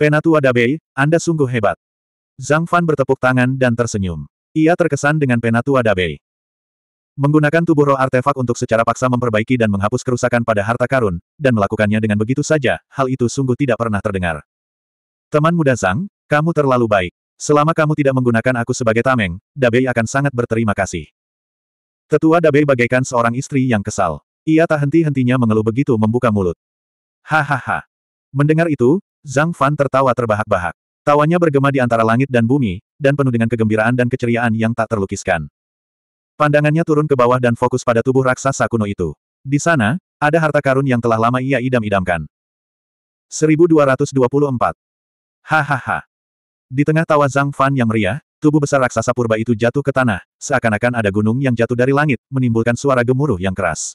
Penatua Dabei, Anda sungguh hebat. Zhang Fan bertepuk tangan dan tersenyum. Ia terkesan dengan Penatua Dabei. Menggunakan tubuh roh artefak untuk secara paksa memperbaiki dan menghapus kerusakan pada harta karun, dan melakukannya dengan begitu saja, hal itu sungguh tidak pernah terdengar. Teman muda Zhang, kamu terlalu baik. Selama kamu tidak menggunakan aku sebagai tameng, Dabei akan sangat berterima kasih. Tetua Dabei bagaikan seorang istri yang kesal. Ia tak henti-hentinya mengeluh begitu membuka mulut. Hahaha. Mendengar itu, Zhang Fan tertawa terbahak-bahak. Tawanya bergema di antara langit dan bumi, dan penuh dengan kegembiraan dan keceriaan yang tak terlukiskan. Pandangannya turun ke bawah dan fokus pada tubuh raksasa kuno itu. Di sana, ada harta karun yang telah lama ia idam-idamkan. 1224. Hahaha. Di tengah tawa Zhang Fan yang meriah, tubuh besar raksasa purba itu jatuh ke tanah, seakan-akan ada gunung yang jatuh dari langit, menimbulkan suara gemuruh yang keras.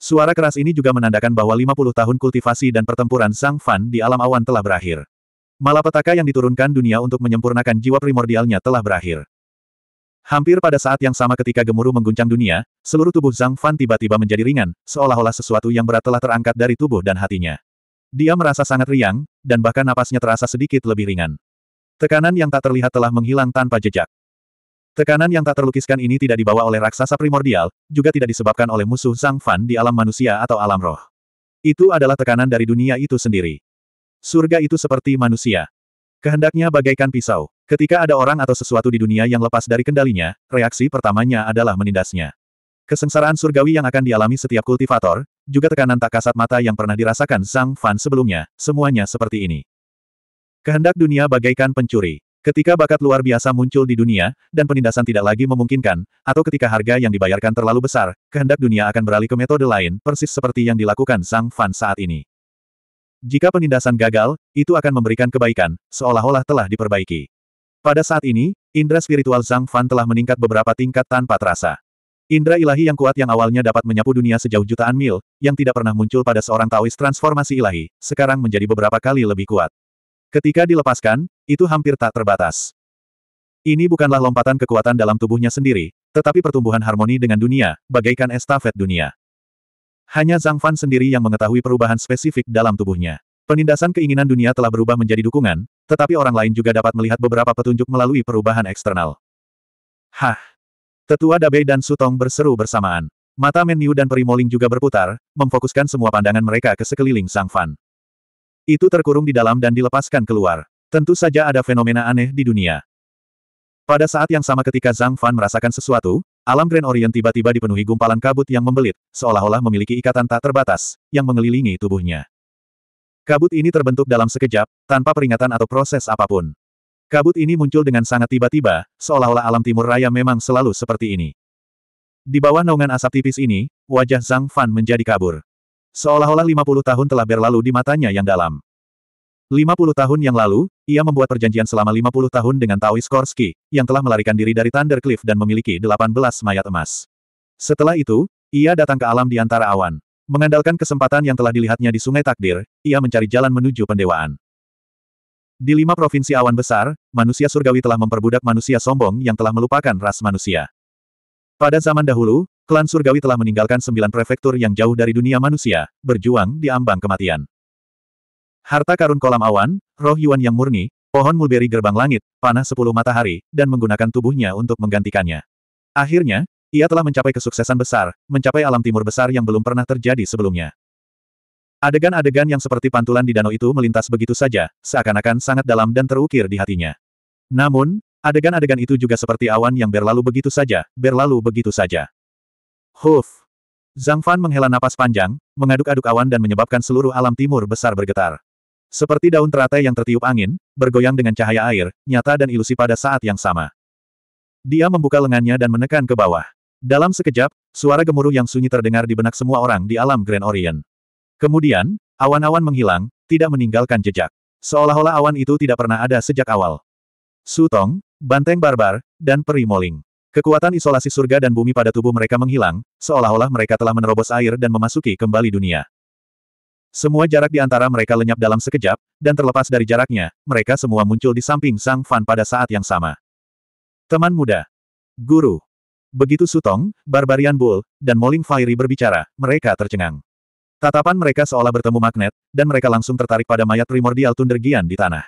Suara keras ini juga menandakan bahwa 50 tahun kultivasi dan pertempuran Zhang Fan di alam awan telah berakhir. Malapetaka yang diturunkan dunia untuk menyempurnakan jiwa primordialnya telah berakhir. Hampir pada saat yang sama ketika gemuruh mengguncang dunia, seluruh tubuh Zhang Fan tiba-tiba menjadi ringan, seolah-olah sesuatu yang berat telah terangkat dari tubuh dan hatinya. Dia merasa sangat riang, dan bahkan napasnya terasa sedikit lebih ringan. Tekanan yang tak terlihat telah menghilang tanpa jejak. Tekanan yang tak terlukiskan ini tidak dibawa oleh raksasa primordial, juga tidak disebabkan oleh musuh Zhang Fan di alam manusia atau alam roh. Itu adalah tekanan dari dunia itu sendiri. Surga itu seperti manusia. Kehendaknya bagaikan pisau. Ketika ada orang atau sesuatu di dunia yang lepas dari kendalinya, reaksi pertamanya adalah menindasnya. Kesengsaraan surgawi yang akan dialami setiap kultivator, juga tekanan tak kasat mata yang pernah dirasakan Zhang Fan sebelumnya, semuanya seperti ini. Kehendak dunia bagaikan pencuri. Ketika bakat luar biasa muncul di dunia, dan penindasan tidak lagi memungkinkan, atau ketika harga yang dibayarkan terlalu besar, kehendak dunia akan beralih ke metode lain, persis seperti yang dilakukan Zhang Fan saat ini. Jika penindasan gagal, itu akan memberikan kebaikan, seolah-olah telah diperbaiki. Pada saat ini, indera spiritual Zhang Fan telah meningkat beberapa tingkat tanpa terasa. Indra ilahi yang kuat yang awalnya dapat menyapu dunia sejauh jutaan mil, yang tidak pernah muncul pada seorang Taois transformasi ilahi, sekarang menjadi beberapa kali lebih kuat. Ketika dilepaskan, itu hampir tak terbatas. Ini bukanlah lompatan kekuatan dalam tubuhnya sendiri, tetapi pertumbuhan harmoni dengan dunia, bagaikan estafet dunia. Hanya Zhang Fan sendiri yang mengetahui perubahan spesifik dalam tubuhnya. Penindasan keinginan dunia telah berubah menjadi dukungan, tetapi orang lain juga dapat melihat beberapa petunjuk melalui perubahan eksternal. Hah! Tetua Dabei dan Sutong berseru bersamaan. Mata Meniu dan Perimoling juga berputar, memfokuskan semua pandangan mereka ke sekeliling Sang Fan. Itu terkurung di dalam dan dilepaskan keluar. Tentu saja ada fenomena aneh di dunia. Pada saat yang sama ketika Zhang Fan merasakan sesuatu, alam Grand Orient tiba-tiba dipenuhi gumpalan kabut yang membelit, seolah-olah memiliki ikatan tak terbatas, yang mengelilingi tubuhnya. Kabut ini terbentuk dalam sekejap, tanpa peringatan atau proses apa pun. Kabut ini muncul dengan sangat tiba-tiba, seolah-olah alam timur raya memang selalu seperti ini. Di bawah naungan asap tipis ini, wajah Zhang Fan menjadi kabur. Seolah-olah 50 tahun telah berlalu di matanya yang dalam. 50 tahun yang lalu, ia membuat perjanjian selama 50 tahun dengan Taois Korski, yang telah melarikan diri dari Thunder Cliff dan memiliki 18 mayat emas. Setelah itu, ia datang ke alam di antara awan. Mengandalkan kesempatan yang telah dilihatnya di Sungai Takdir, ia mencari jalan menuju pendewaan. Di lima provinsi awan besar, manusia surgawi telah memperbudak manusia sombong yang telah melupakan ras manusia. Pada zaman dahulu, klan surgawi telah meninggalkan sembilan prefektur yang jauh dari dunia manusia, berjuang di ambang kematian. Harta karun kolam awan, roh Yuan yang murni, pohon mulberry gerbang langit, panah sepuluh matahari, dan menggunakan tubuhnya untuk menggantikannya. Akhirnya, ia telah mencapai kesuksesan besar, mencapai alam timur besar yang belum pernah terjadi sebelumnya. Adegan-adegan yang seperti pantulan di danau itu melintas begitu saja, seakan-akan sangat dalam dan terukir di hatinya. Namun, adegan-adegan itu juga seperti awan yang berlalu begitu saja, berlalu begitu saja. Huf! Zhang Fan menghela napas panjang, mengaduk-aduk awan dan menyebabkan seluruh alam timur besar bergetar. Seperti daun teratai yang tertiup angin, bergoyang dengan cahaya air, nyata dan ilusi pada saat yang sama. Dia membuka lengannya dan menekan ke bawah. Dalam sekejap, suara gemuruh yang sunyi terdengar di benak semua orang di alam Grand Orient. Kemudian, awan-awan menghilang, tidak meninggalkan jejak. Seolah-olah awan itu tidak pernah ada sejak awal. Sutong, Banteng Barbar, dan Peri Moling. Kekuatan isolasi surga dan bumi pada tubuh mereka menghilang, seolah-olah mereka telah menerobos air dan memasuki kembali dunia. Semua jarak di antara mereka lenyap dalam sekejap, dan terlepas dari jaraknya, mereka semua muncul di samping Sang Fan pada saat yang sama. Teman muda. Guru. Begitu Sutong, Barbarian Bull, dan Moling Fiery berbicara, mereka tercengang. Tatapan mereka seolah bertemu magnet, dan mereka langsung tertarik pada mayat primordial Tundergian di tanah.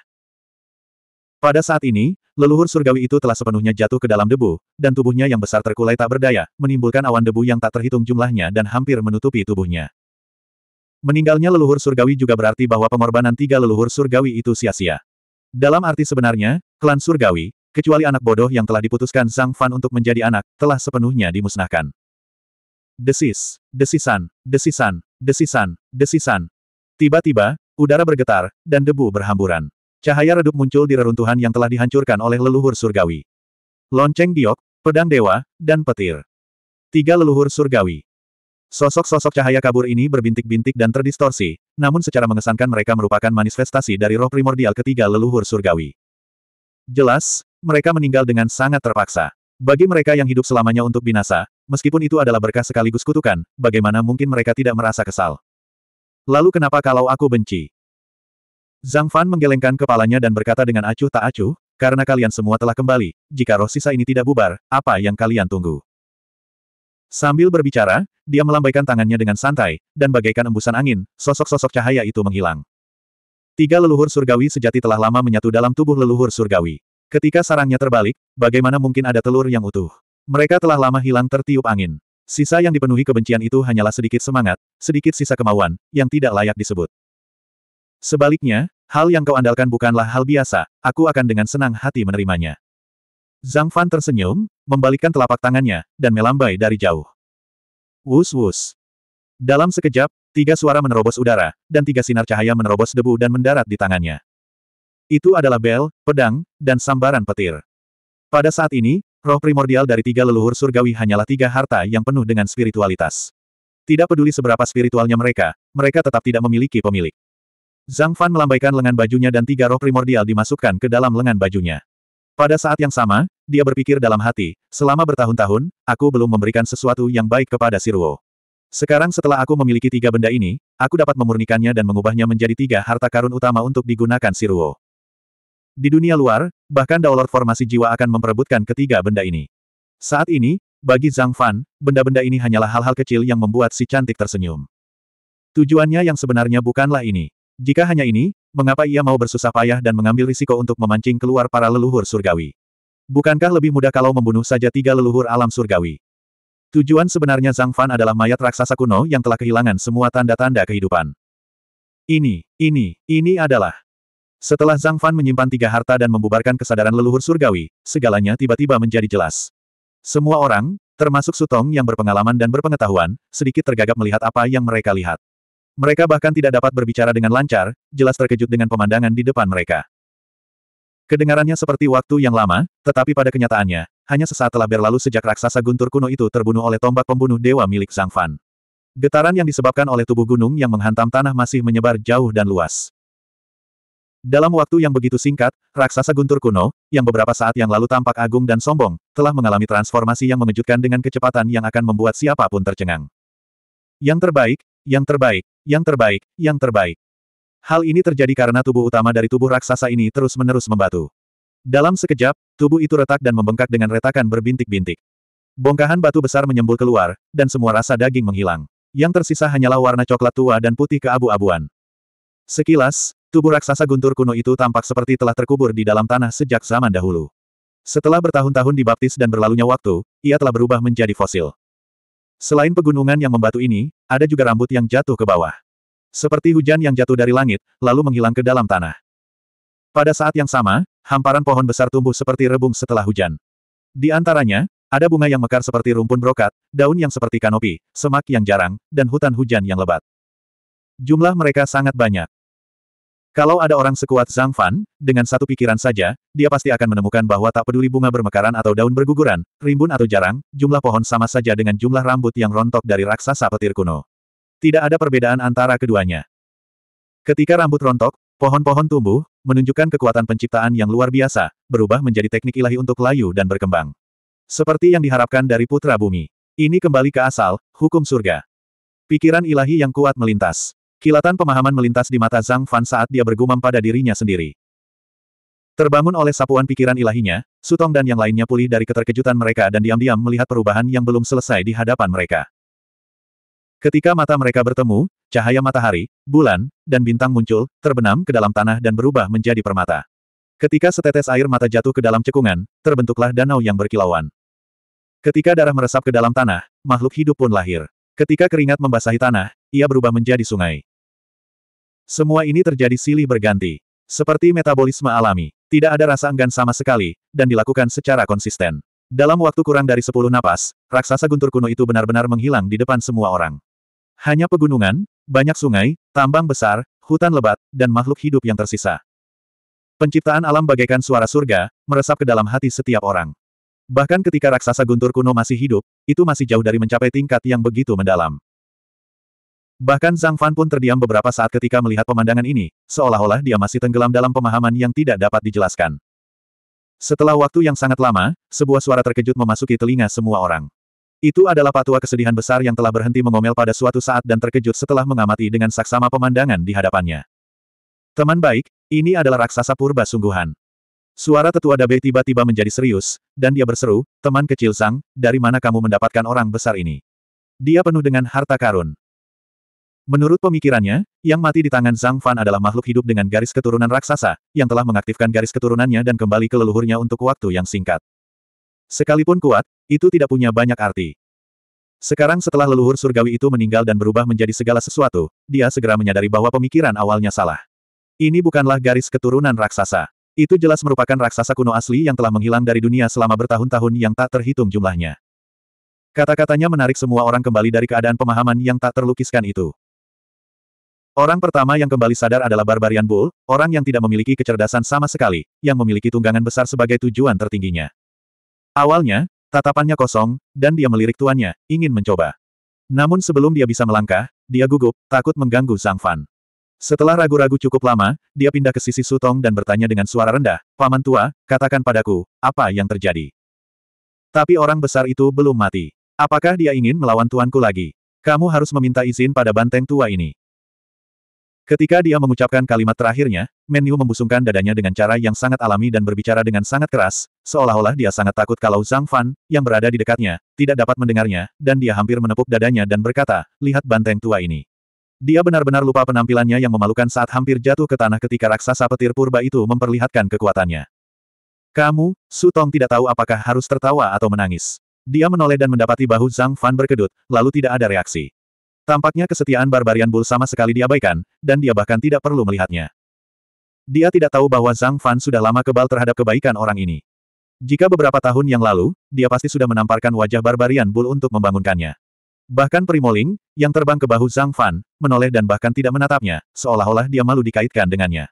Pada saat ini, leluhur surgawi itu telah sepenuhnya jatuh ke dalam debu, dan tubuhnya yang besar terkulai tak berdaya, menimbulkan awan debu yang tak terhitung jumlahnya dan hampir menutupi tubuhnya. Meninggalnya leluhur surgawi juga berarti bahwa pengorbanan tiga leluhur surgawi itu sia-sia. Dalam arti sebenarnya, klan surgawi, kecuali anak bodoh yang telah diputuskan Zhang Fan untuk menjadi anak, telah sepenuhnya dimusnahkan. Desis, desisan, desisan, desisan, desisan. Tiba-tiba, udara bergetar, dan debu berhamburan. Cahaya redup muncul di reruntuhan yang telah dihancurkan oleh leluhur surgawi. Lonceng giok, pedang dewa, dan petir. Tiga leluhur surgawi. Sosok-sosok cahaya kabur ini berbintik-bintik dan terdistorsi, namun secara mengesankan mereka merupakan manifestasi dari roh primordial ketiga leluhur surgawi. Jelas, mereka meninggal dengan sangat terpaksa. Bagi mereka yang hidup selamanya untuk binasa, meskipun itu adalah berkah sekaligus kutukan, bagaimana mungkin mereka tidak merasa kesal? Lalu kenapa kalau aku benci? Zhang Fan menggelengkan kepalanya dan berkata dengan acuh tak acuh, karena kalian semua telah kembali, jika roh sisa ini tidak bubar, apa yang kalian tunggu? Sambil berbicara, dia melambaikan tangannya dengan santai, dan bagaikan embusan angin, sosok-sosok cahaya itu menghilang. Tiga leluhur surgawi sejati telah lama menyatu dalam tubuh leluhur surgawi. Ketika sarangnya terbalik, bagaimana mungkin ada telur yang utuh? Mereka telah lama hilang tertiup angin. Sisa yang dipenuhi kebencian itu hanyalah sedikit semangat, sedikit sisa kemauan, yang tidak layak disebut. Sebaliknya, hal yang kau andalkan bukanlah hal biasa, aku akan dengan senang hati menerimanya. Zhang Fan tersenyum, membalikkan telapak tangannya, dan melambai dari jauh. Wus-wus. Dalam sekejap, tiga suara menerobos udara, dan tiga sinar cahaya menerobos debu dan mendarat di tangannya. Itu adalah bel, pedang, dan sambaran petir. Pada saat ini, roh primordial dari tiga leluhur surgawi hanyalah tiga harta yang penuh dengan spiritualitas. Tidak peduli seberapa spiritualnya mereka, mereka tetap tidak memiliki pemilik. Zhang Fan melambaikan lengan bajunya dan tiga roh primordial dimasukkan ke dalam lengan bajunya. Pada saat yang sama, dia berpikir dalam hati, selama bertahun-tahun, aku belum memberikan sesuatu yang baik kepada Siruo. Sekarang setelah aku memiliki tiga benda ini, aku dapat memurnikannya dan mengubahnya menjadi tiga harta karun utama untuk digunakan Siruo. Di dunia luar, bahkan Daulord Formasi Jiwa akan memperebutkan ketiga benda ini. Saat ini, bagi Zhang Fan, benda-benda ini hanyalah hal-hal kecil yang membuat si cantik tersenyum. Tujuannya yang sebenarnya bukanlah ini. Jika hanya ini, mengapa ia mau bersusah payah dan mengambil risiko untuk memancing keluar para leluhur surgawi? Bukankah lebih mudah kalau membunuh saja tiga leluhur alam surgawi? Tujuan sebenarnya Zhang Fan adalah mayat raksasa kuno yang telah kehilangan semua tanda-tanda kehidupan. Ini, ini, ini adalah setelah Zhang Fan menyimpan tiga harta dan membubarkan kesadaran leluhur surgawi, segalanya tiba-tiba menjadi jelas. Semua orang, termasuk Sutong yang berpengalaman dan berpengetahuan, sedikit tergagap melihat apa yang mereka lihat. Mereka bahkan tidak dapat berbicara dengan lancar, jelas terkejut dengan pemandangan di depan mereka. Kedengarannya seperti waktu yang lama, tetapi pada kenyataannya, hanya sesaat telah berlalu sejak raksasa guntur kuno itu terbunuh oleh tombak pembunuh dewa milik Zhang Fan. Getaran yang disebabkan oleh tubuh gunung yang menghantam tanah masih menyebar jauh dan luas. Dalam waktu yang begitu singkat, raksasa guntur kuno, yang beberapa saat yang lalu tampak agung dan sombong, telah mengalami transformasi yang mengejutkan dengan kecepatan yang akan membuat siapa pun tercengang. Yang terbaik, yang terbaik, yang terbaik, yang terbaik. Hal ini terjadi karena tubuh utama dari tubuh raksasa ini terus-menerus membatu. Dalam sekejap, tubuh itu retak dan membengkak dengan retakan berbintik-bintik. Bongkahan batu besar menyembul keluar, dan semua rasa daging menghilang. Yang tersisa hanyalah warna coklat tua dan putih keabu-abuan. Sekilas, tubuh raksasa guntur kuno itu tampak seperti telah terkubur di dalam tanah sejak zaman dahulu. Setelah bertahun-tahun dibaptis dan berlalunya waktu, ia telah berubah menjadi fosil. Selain pegunungan yang membatu ini, ada juga rambut yang jatuh ke bawah. Seperti hujan yang jatuh dari langit, lalu menghilang ke dalam tanah. Pada saat yang sama, hamparan pohon besar tumbuh seperti rebung setelah hujan. Di antaranya, ada bunga yang mekar seperti rumpun brokat, daun yang seperti kanopi, semak yang jarang, dan hutan hujan yang lebat. Jumlah mereka sangat banyak. Kalau ada orang sekuat Zhang Fan, dengan satu pikiran saja, dia pasti akan menemukan bahwa tak peduli bunga bermekaran atau daun berguguran, rimbun atau jarang, jumlah pohon sama saja dengan jumlah rambut yang rontok dari raksasa petir kuno. Tidak ada perbedaan antara keduanya. Ketika rambut rontok, pohon-pohon tumbuh, menunjukkan kekuatan penciptaan yang luar biasa, berubah menjadi teknik ilahi untuk layu dan berkembang. Seperti yang diharapkan dari putra bumi. Ini kembali ke asal, hukum surga. Pikiran ilahi yang kuat melintas. Kilatan pemahaman melintas di mata Zhang Fan saat dia bergumam pada dirinya sendiri. Terbangun oleh sapuan pikiran ilahinya, Sutong dan yang lainnya pulih dari keterkejutan mereka dan diam-diam melihat perubahan yang belum selesai di hadapan mereka. Ketika mata mereka bertemu, cahaya matahari, bulan, dan bintang muncul, terbenam ke dalam tanah dan berubah menjadi permata. Ketika setetes air mata jatuh ke dalam cekungan, terbentuklah danau yang berkilauan. Ketika darah meresap ke dalam tanah, makhluk hidup pun lahir. Ketika keringat membasahi tanah, ia berubah menjadi sungai. Semua ini terjadi silih berganti. Seperti metabolisme alami. Tidak ada rasa enggan sama sekali, dan dilakukan secara konsisten. Dalam waktu kurang dari sepuluh napas, raksasa guntur kuno itu benar-benar menghilang di depan semua orang. Hanya pegunungan, banyak sungai, tambang besar, hutan lebat, dan makhluk hidup yang tersisa. Penciptaan alam bagaikan suara surga, meresap ke dalam hati setiap orang. Bahkan ketika raksasa guntur kuno masih hidup, itu masih jauh dari mencapai tingkat yang begitu mendalam. Bahkan Zhang Fan pun terdiam beberapa saat ketika melihat pemandangan ini, seolah-olah dia masih tenggelam dalam pemahaman yang tidak dapat dijelaskan. Setelah waktu yang sangat lama, sebuah suara terkejut memasuki telinga semua orang. Itu adalah patua kesedihan besar yang telah berhenti mengomel pada suatu saat dan terkejut setelah mengamati dengan saksama pemandangan di hadapannya. Teman baik, ini adalah raksasa purba sungguhan. Suara tetua Dabe tiba-tiba menjadi serius, dan dia berseru, teman kecil Zhang, dari mana kamu mendapatkan orang besar ini? Dia penuh dengan harta karun. Menurut pemikirannya, yang mati di tangan Zhang Fan adalah makhluk hidup dengan garis keturunan raksasa, yang telah mengaktifkan garis keturunannya dan kembali ke leluhurnya untuk waktu yang singkat. Sekalipun kuat, itu tidak punya banyak arti. Sekarang setelah leluhur surgawi itu meninggal dan berubah menjadi segala sesuatu, dia segera menyadari bahwa pemikiran awalnya salah. Ini bukanlah garis keturunan raksasa. Itu jelas merupakan raksasa kuno asli yang telah menghilang dari dunia selama bertahun-tahun yang tak terhitung jumlahnya. Kata-katanya menarik semua orang kembali dari keadaan pemahaman yang tak terlukiskan itu. Orang pertama yang kembali sadar adalah Barbarian Bull, orang yang tidak memiliki kecerdasan sama sekali, yang memiliki tunggangan besar sebagai tujuan tertingginya. Awalnya, tatapannya kosong, dan dia melirik tuannya, ingin mencoba. Namun sebelum dia bisa melangkah, dia gugup, takut mengganggu Zhang Fan. Setelah ragu-ragu cukup lama, dia pindah ke sisi Sutong dan bertanya dengan suara rendah, Paman tua, katakan padaku, apa yang terjadi? Tapi orang besar itu belum mati. Apakah dia ingin melawan tuanku lagi? Kamu harus meminta izin pada banteng tua ini. Ketika dia mengucapkan kalimat terakhirnya, Menu membusungkan dadanya dengan cara yang sangat alami dan berbicara dengan sangat keras, seolah-olah dia sangat takut kalau Zhang Fan, yang berada di dekatnya, tidak dapat mendengarnya, dan dia hampir menepuk dadanya dan berkata, lihat banteng tua ini. Dia benar-benar lupa penampilannya yang memalukan saat hampir jatuh ke tanah ketika raksasa petir purba itu memperlihatkan kekuatannya. Kamu, Su Tong tidak tahu apakah harus tertawa atau menangis. Dia menoleh dan mendapati bahu Zhang Fan berkedut, lalu tidak ada reaksi. Tampaknya kesetiaan Barbarian Bull sama sekali diabaikan, dan dia bahkan tidak perlu melihatnya. Dia tidak tahu bahwa Zhang Fan sudah lama kebal terhadap kebaikan orang ini. Jika beberapa tahun yang lalu, dia pasti sudah menamparkan wajah Barbarian Bull untuk membangunkannya. Bahkan Primoling, yang terbang ke bahu Zhang Fan, menoleh dan bahkan tidak menatapnya, seolah-olah dia malu dikaitkan dengannya.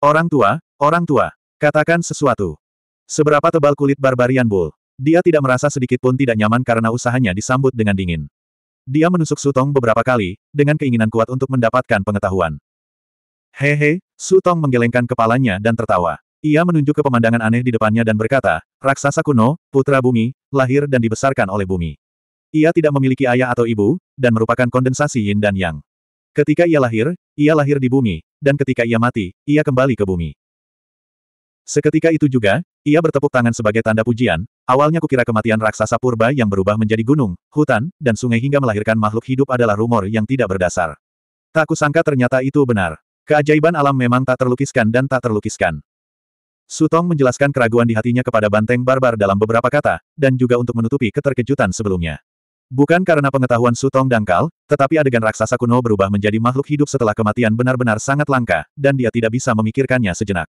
Orang tua, orang tua, katakan sesuatu. Seberapa tebal kulit Barbarian Bull? Dia tidak merasa sedikit pun tidak nyaman karena usahanya disambut dengan dingin. Dia menusuk Sutong beberapa kali, dengan keinginan kuat untuk mendapatkan pengetahuan. Hehe, Sutong menggelengkan kepalanya dan tertawa. Ia menunjuk ke pemandangan aneh di depannya dan berkata, Raksasa kuno, putra bumi, lahir dan dibesarkan oleh bumi. Ia tidak memiliki ayah atau ibu, dan merupakan kondensasi yin dan yang. Ketika ia lahir, ia lahir di bumi, dan ketika ia mati, ia kembali ke bumi. Seketika itu juga, ia bertepuk tangan sebagai tanda pujian, awalnya kukira kematian raksasa purba yang berubah menjadi gunung, hutan, dan sungai hingga melahirkan makhluk hidup adalah rumor yang tidak berdasar. Tak kusangka ternyata itu benar. Keajaiban alam memang tak terlukiskan dan tak terlukiskan. Sutong menjelaskan keraguan di hatinya kepada banteng barbar dalam beberapa kata, dan juga untuk menutupi keterkejutan sebelumnya. Bukan karena pengetahuan Sutong dangkal, tetapi adegan raksasa kuno berubah menjadi makhluk hidup setelah kematian benar-benar sangat langka, dan dia tidak bisa memikirkannya sejenak.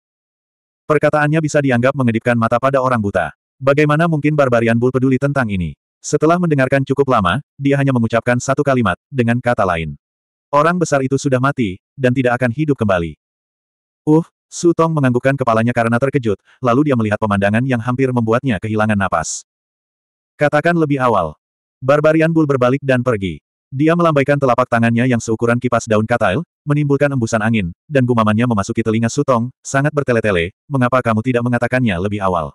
Perkataannya bisa dianggap mengedipkan mata pada orang buta. Bagaimana mungkin Barbarian Bull peduli tentang ini? Setelah mendengarkan cukup lama, dia hanya mengucapkan satu kalimat, dengan kata lain. Orang besar itu sudah mati, dan tidak akan hidup kembali. Uh, Sutong menganggukkan kepalanya karena terkejut, lalu dia melihat pemandangan yang hampir membuatnya kehilangan napas. Katakan lebih awal, Barbarian Bull berbalik dan pergi. Dia melambaikan telapak tangannya yang seukuran kipas daun katail, menimbulkan embusan angin, dan gumamannya memasuki telinga Sutong, sangat bertele-tele, mengapa kamu tidak mengatakannya lebih awal?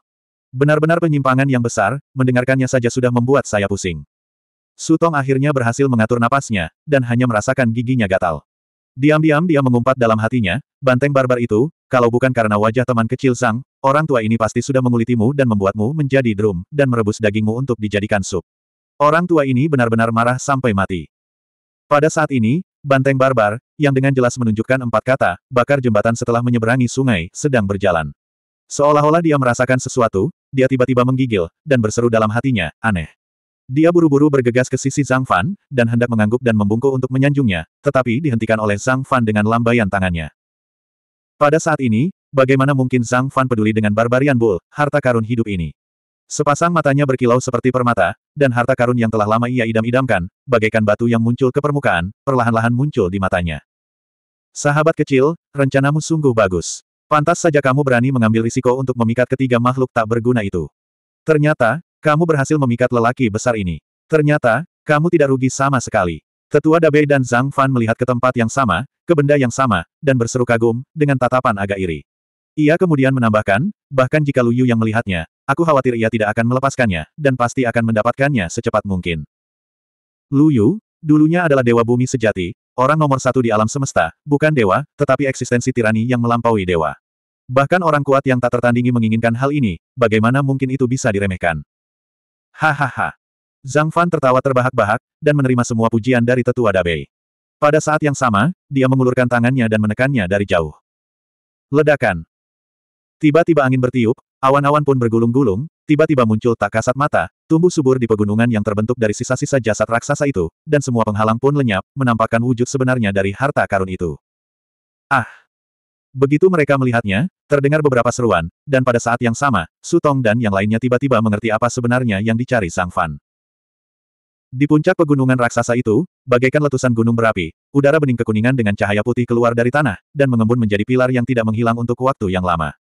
Benar-benar penyimpangan yang besar, mendengarkannya saja sudah membuat saya pusing. Sutong akhirnya berhasil mengatur napasnya, dan hanya merasakan giginya gatal. Diam-diam dia mengumpat dalam hatinya, banteng barbar itu, kalau bukan karena wajah teman kecil Sang, orang tua ini pasti sudah mengulitimu dan membuatmu menjadi drum, dan merebus dagingmu untuk dijadikan sup. Orang tua ini benar-benar marah sampai mati. Pada saat ini, Banteng Barbar, yang dengan jelas menunjukkan empat kata, bakar jembatan setelah menyeberangi sungai, sedang berjalan. Seolah-olah dia merasakan sesuatu, dia tiba-tiba menggigil, dan berseru dalam hatinya, aneh. Dia buru-buru bergegas ke sisi Zhang Fan, dan hendak mengangguk dan membungkuk untuk menyanjungnya, tetapi dihentikan oleh Zhang Fan dengan lambaian tangannya. Pada saat ini, bagaimana mungkin Zhang Fan peduli dengan Barbarian Bull, harta karun hidup ini? Sepasang matanya berkilau seperti permata, dan harta karun yang telah lama ia idam-idamkan, bagaikan batu yang muncul ke permukaan, perlahan-lahan muncul di matanya. Sahabat kecil, rencanamu sungguh bagus. Pantas saja kamu berani mengambil risiko untuk memikat ketiga makhluk tak berguna itu. Ternyata, kamu berhasil memikat lelaki besar ini. Ternyata, kamu tidak rugi sama sekali. Tetua Dabei dan Zhang Fan melihat ke tempat yang sama, ke benda yang sama, dan berseru kagum, dengan tatapan agak iri. Ia kemudian menambahkan, bahkan jika Lu Yu yang melihatnya, Aku khawatir ia tidak akan melepaskannya, dan pasti akan mendapatkannya secepat mungkin. Lu Yu, dulunya adalah dewa bumi sejati, orang nomor satu di alam semesta, bukan dewa, tetapi eksistensi tirani yang melampaui dewa. Bahkan orang kuat yang tak tertandingi menginginkan hal ini, bagaimana mungkin itu bisa diremehkan? Hahaha. Zhang Fan tertawa terbahak-bahak, dan menerima semua pujian dari tetua Dabei. Pada saat yang sama, dia mengulurkan tangannya dan menekannya dari jauh. Ledakan. Tiba-tiba angin bertiup, Awan-awan pun bergulung-gulung, tiba-tiba muncul tak kasat mata, tumbuh subur di pegunungan yang terbentuk dari sisa-sisa jasad raksasa itu, dan semua penghalang pun lenyap, menampakkan wujud sebenarnya dari harta karun itu. Ah! Begitu mereka melihatnya, terdengar beberapa seruan, dan pada saat yang sama, Sutong dan yang lainnya tiba-tiba mengerti apa sebenarnya yang dicari Sang Fan. Di puncak pegunungan raksasa itu, bagaikan letusan gunung berapi, udara bening kekuningan dengan cahaya putih keluar dari tanah, dan mengembun menjadi pilar yang tidak menghilang untuk waktu yang lama.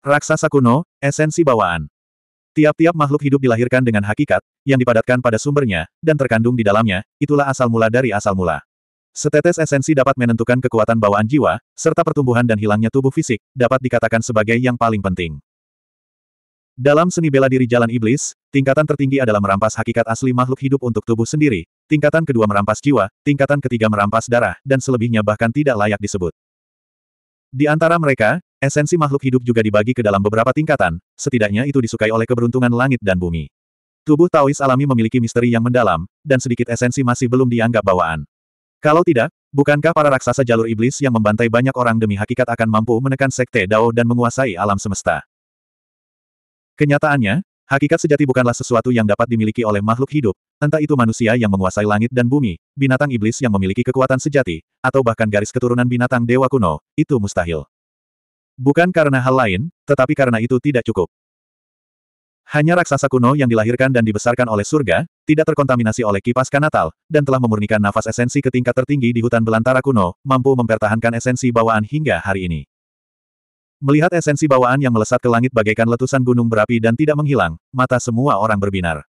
Raksasa kuno, esensi bawaan. Tiap-tiap makhluk hidup dilahirkan dengan hakikat, yang dipadatkan pada sumbernya, dan terkandung di dalamnya, itulah asal mula dari asal mula. Setetes esensi dapat menentukan kekuatan bawaan jiwa, serta pertumbuhan dan hilangnya tubuh fisik, dapat dikatakan sebagai yang paling penting. Dalam seni bela diri jalan iblis, tingkatan tertinggi adalah merampas hakikat asli makhluk hidup untuk tubuh sendiri, tingkatan kedua merampas jiwa, tingkatan ketiga merampas darah, dan selebihnya bahkan tidak layak disebut. Di antara mereka, esensi makhluk hidup juga dibagi ke dalam beberapa tingkatan, setidaknya itu disukai oleh keberuntungan langit dan bumi. Tubuh Taois alami memiliki misteri yang mendalam, dan sedikit esensi masih belum dianggap bawaan. Kalau tidak, bukankah para raksasa jalur iblis yang membantai banyak orang demi hakikat akan mampu menekan sekte Dao dan menguasai alam semesta? Kenyataannya, Hakikat sejati bukanlah sesuatu yang dapat dimiliki oleh makhluk hidup, entah itu manusia yang menguasai langit dan bumi, binatang iblis yang memiliki kekuatan sejati, atau bahkan garis keturunan binatang dewa kuno, itu mustahil. Bukan karena hal lain, tetapi karena itu tidak cukup. Hanya raksasa kuno yang dilahirkan dan dibesarkan oleh surga, tidak terkontaminasi oleh kipas kanatal, dan telah memurnikan nafas esensi ke tingkat tertinggi di hutan belantara kuno, mampu mempertahankan esensi bawaan hingga hari ini. Melihat esensi bawaan yang melesat ke langit bagaikan letusan gunung berapi dan tidak menghilang, mata semua orang berbinar.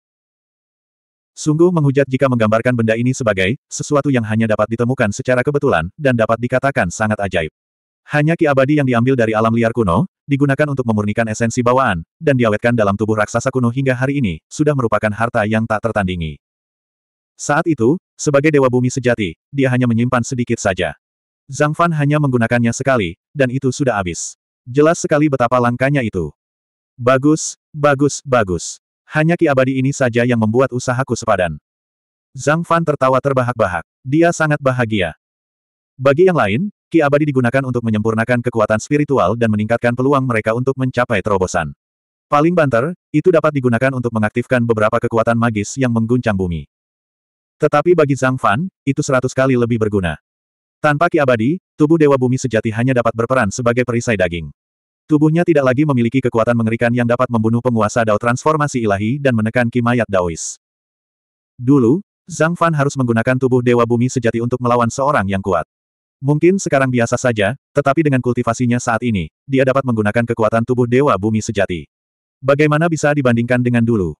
Sungguh menghujat jika menggambarkan benda ini sebagai sesuatu yang hanya dapat ditemukan secara kebetulan dan dapat dikatakan sangat ajaib. Hanya ki abadi yang diambil dari alam liar kuno, digunakan untuk memurnikan esensi bawaan, dan diawetkan dalam tubuh raksasa kuno hingga hari ini, sudah merupakan harta yang tak tertandingi. Saat itu, sebagai Dewa Bumi sejati, dia hanya menyimpan sedikit saja. Zhang Fan hanya menggunakannya sekali, dan itu sudah habis. Jelas sekali betapa langkanya itu. Bagus, bagus, bagus. Hanya ki abadi ini saja yang membuat usahaku sepadan. Zhang Fan tertawa terbahak-bahak. Dia sangat bahagia. Bagi yang lain, ki abadi digunakan untuk menyempurnakan kekuatan spiritual dan meningkatkan peluang mereka untuk mencapai terobosan. Paling banter, itu dapat digunakan untuk mengaktifkan beberapa kekuatan magis yang mengguncang bumi. Tetapi bagi Zhang Fan, itu seratus kali lebih berguna. Tanpa ki abadi, tubuh Dewa Bumi sejati hanya dapat berperan sebagai perisai daging. Tubuhnya tidak lagi memiliki kekuatan mengerikan yang dapat membunuh penguasa Dao transformasi ilahi dan menekan ki mayat Daois. Dulu, Zhang Fan harus menggunakan tubuh Dewa Bumi sejati untuk melawan seorang yang kuat. Mungkin sekarang biasa saja, tetapi dengan kultivasinya saat ini, dia dapat menggunakan kekuatan tubuh Dewa Bumi sejati. Bagaimana bisa dibandingkan dengan dulu?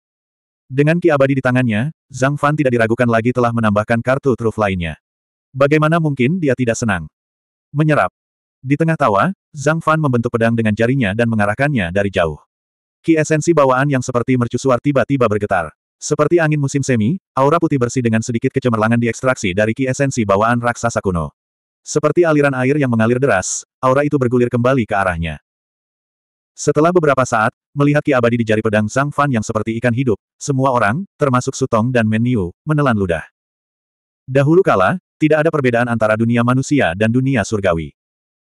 Dengan ki abadi di tangannya, Zhang Fan tidak diragukan lagi telah menambahkan kartu truf lainnya. Bagaimana mungkin dia tidak senang? Menyerap. Di tengah tawa, Zhang Fan membentuk pedang dengan jarinya dan mengarahkannya dari jauh. Ki esensi bawaan yang seperti mercusuar tiba-tiba bergetar. Seperti angin musim semi, aura putih bersih dengan sedikit kecemerlangan diekstraksi dari ki esensi bawaan raksasa kuno. Seperti aliran air yang mengalir deras, aura itu bergulir kembali ke arahnya. Setelah beberapa saat, melihat ki abadi di jari pedang Zhang Fan yang seperti ikan hidup, semua orang, termasuk Sutong dan Meniu, menelan ludah. Dahulu kala, tidak ada perbedaan antara dunia manusia dan dunia surgawi.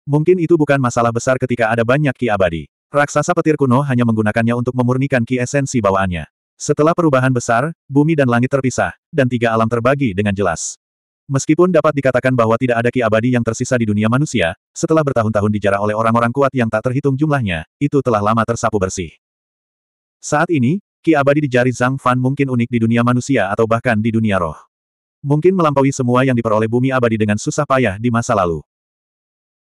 Mungkin itu bukan masalah besar ketika ada banyak ki abadi. Raksasa petir kuno hanya menggunakannya untuk memurnikan ki esensi bawaannya. Setelah perubahan besar, bumi dan langit terpisah, dan tiga alam terbagi dengan jelas. Meskipun dapat dikatakan bahwa tidak ada ki abadi yang tersisa di dunia manusia, setelah bertahun-tahun dijarah oleh orang-orang kuat yang tak terhitung jumlahnya, itu telah lama tersapu bersih. Saat ini, ki abadi di jari Zhang Fan mungkin unik di dunia manusia atau bahkan di dunia roh. Mungkin melampaui semua yang diperoleh bumi abadi dengan susah payah di masa lalu.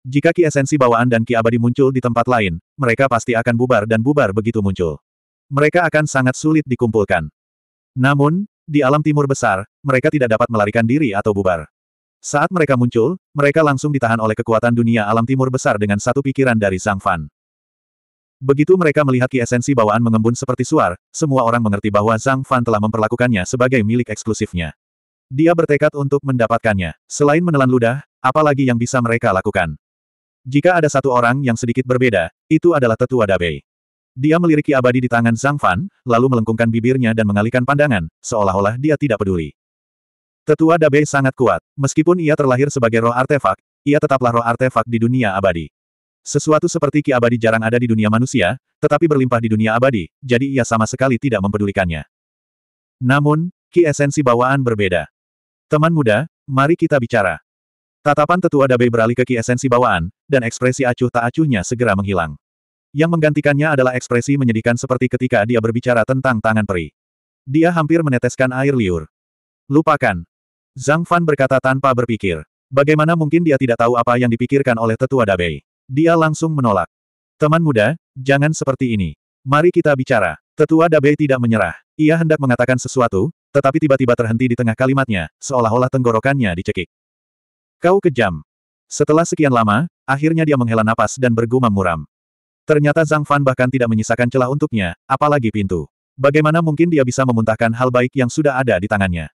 Jika ki esensi bawaan dan ki abadi muncul di tempat lain, mereka pasti akan bubar dan bubar begitu muncul. Mereka akan sangat sulit dikumpulkan. Namun, di alam timur besar, mereka tidak dapat melarikan diri atau bubar. Saat mereka muncul, mereka langsung ditahan oleh kekuatan dunia alam timur besar dengan satu pikiran dari Zhang Fan. Begitu mereka melihat ki esensi bawaan mengembun seperti suar, semua orang mengerti bahwa Zhang Fan telah memperlakukannya sebagai milik eksklusifnya. Dia bertekad untuk mendapatkannya. Selain menelan ludah, apalagi yang bisa mereka lakukan? Jika ada satu orang yang sedikit berbeda, itu adalah tetua Dabei. Dia meliriki abadi di tangan Zhang Fan, lalu melengkungkan bibirnya dan mengalihkan pandangan, seolah-olah dia tidak peduli. Tetua Dabei sangat kuat. Meskipun ia terlahir sebagai roh artefak, ia tetaplah roh artefak di dunia abadi. Sesuatu seperti ki abadi jarang ada di dunia manusia, tetapi berlimpah di dunia abadi, jadi ia sama sekali tidak mempedulikannya. Namun, ki esensi bawaan berbeda. Teman muda, mari kita bicara. Tatapan tetua Dabei beralih ke ki esensi bawaan, dan ekspresi acuh tak acuhnya segera menghilang. Yang menggantikannya adalah ekspresi menyedihkan seperti ketika dia berbicara tentang tangan peri. Dia hampir meneteskan air liur. Lupakan. Zhang Fan berkata tanpa berpikir. Bagaimana mungkin dia tidak tahu apa yang dipikirkan oleh tetua Dabei? Dia langsung menolak. Teman muda, jangan seperti ini. Mari kita bicara. Tetua Dabei tidak menyerah. Ia hendak mengatakan sesuatu, tetapi tiba-tiba terhenti di tengah kalimatnya, seolah-olah tenggorokannya dicekik. Kau kejam. Setelah sekian lama, akhirnya dia menghela napas dan bergumam muram. Ternyata Zhang Fan bahkan tidak menyisakan celah untuknya, apalagi pintu. Bagaimana mungkin dia bisa memuntahkan hal baik yang sudah ada di tangannya?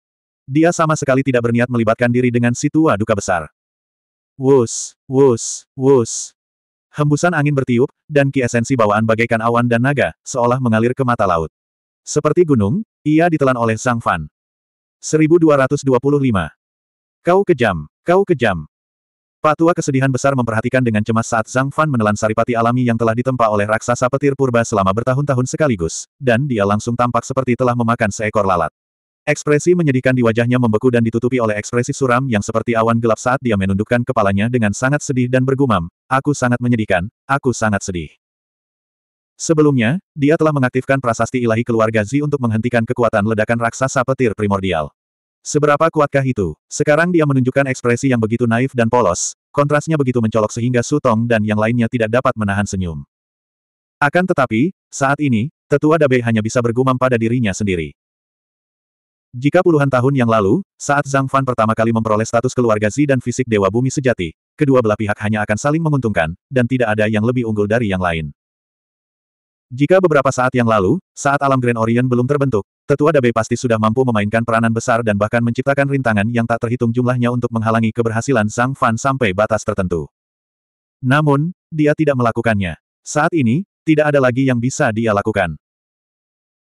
Dia sama sekali tidak berniat melibatkan diri dengan si tua duka besar. Wus, wus, wus. Hembusan angin bertiup, dan ki esensi bawaan bagaikan awan dan naga, seolah mengalir ke mata laut. Seperti gunung, ia ditelan oleh Zhang Fan. 1225. Kau kejam, kau kejam, Pak Tua kesedihan besar memperhatikan dengan cemas saat Zhang Fan menelan saripati alami yang telah ditempa oleh raksasa petir purba selama bertahun-tahun sekaligus, dan dia langsung tampak seperti telah memakan seekor lalat. Ekspresi menyedihkan di wajahnya membeku dan ditutupi oleh ekspresi suram yang seperti awan gelap saat dia menundukkan kepalanya dengan sangat sedih dan bergumam, aku sangat menyedihkan, aku sangat sedih. Sebelumnya, dia telah mengaktifkan prasasti ilahi keluarga Zi untuk menghentikan kekuatan ledakan raksasa petir primordial. Seberapa kuatkah itu? Sekarang dia menunjukkan ekspresi yang begitu naif dan polos, kontrasnya begitu mencolok sehingga Su Tong dan yang lainnya tidak dapat menahan senyum. Akan tetapi, saat ini, tetua Dabe hanya bisa bergumam pada dirinya sendiri. Jika puluhan tahun yang lalu, saat Zhang Fan pertama kali memperoleh status keluarga Zi dan fisik Dewa Bumi sejati, kedua belah pihak hanya akan saling menguntungkan, dan tidak ada yang lebih unggul dari yang lain. Jika beberapa saat yang lalu, saat alam Grand Orient belum terbentuk, tetua Dabei pasti sudah mampu memainkan peranan besar dan bahkan menciptakan rintangan yang tak terhitung jumlahnya untuk menghalangi keberhasilan Zhang Fan sampai batas tertentu. Namun, dia tidak melakukannya. Saat ini, tidak ada lagi yang bisa dia lakukan.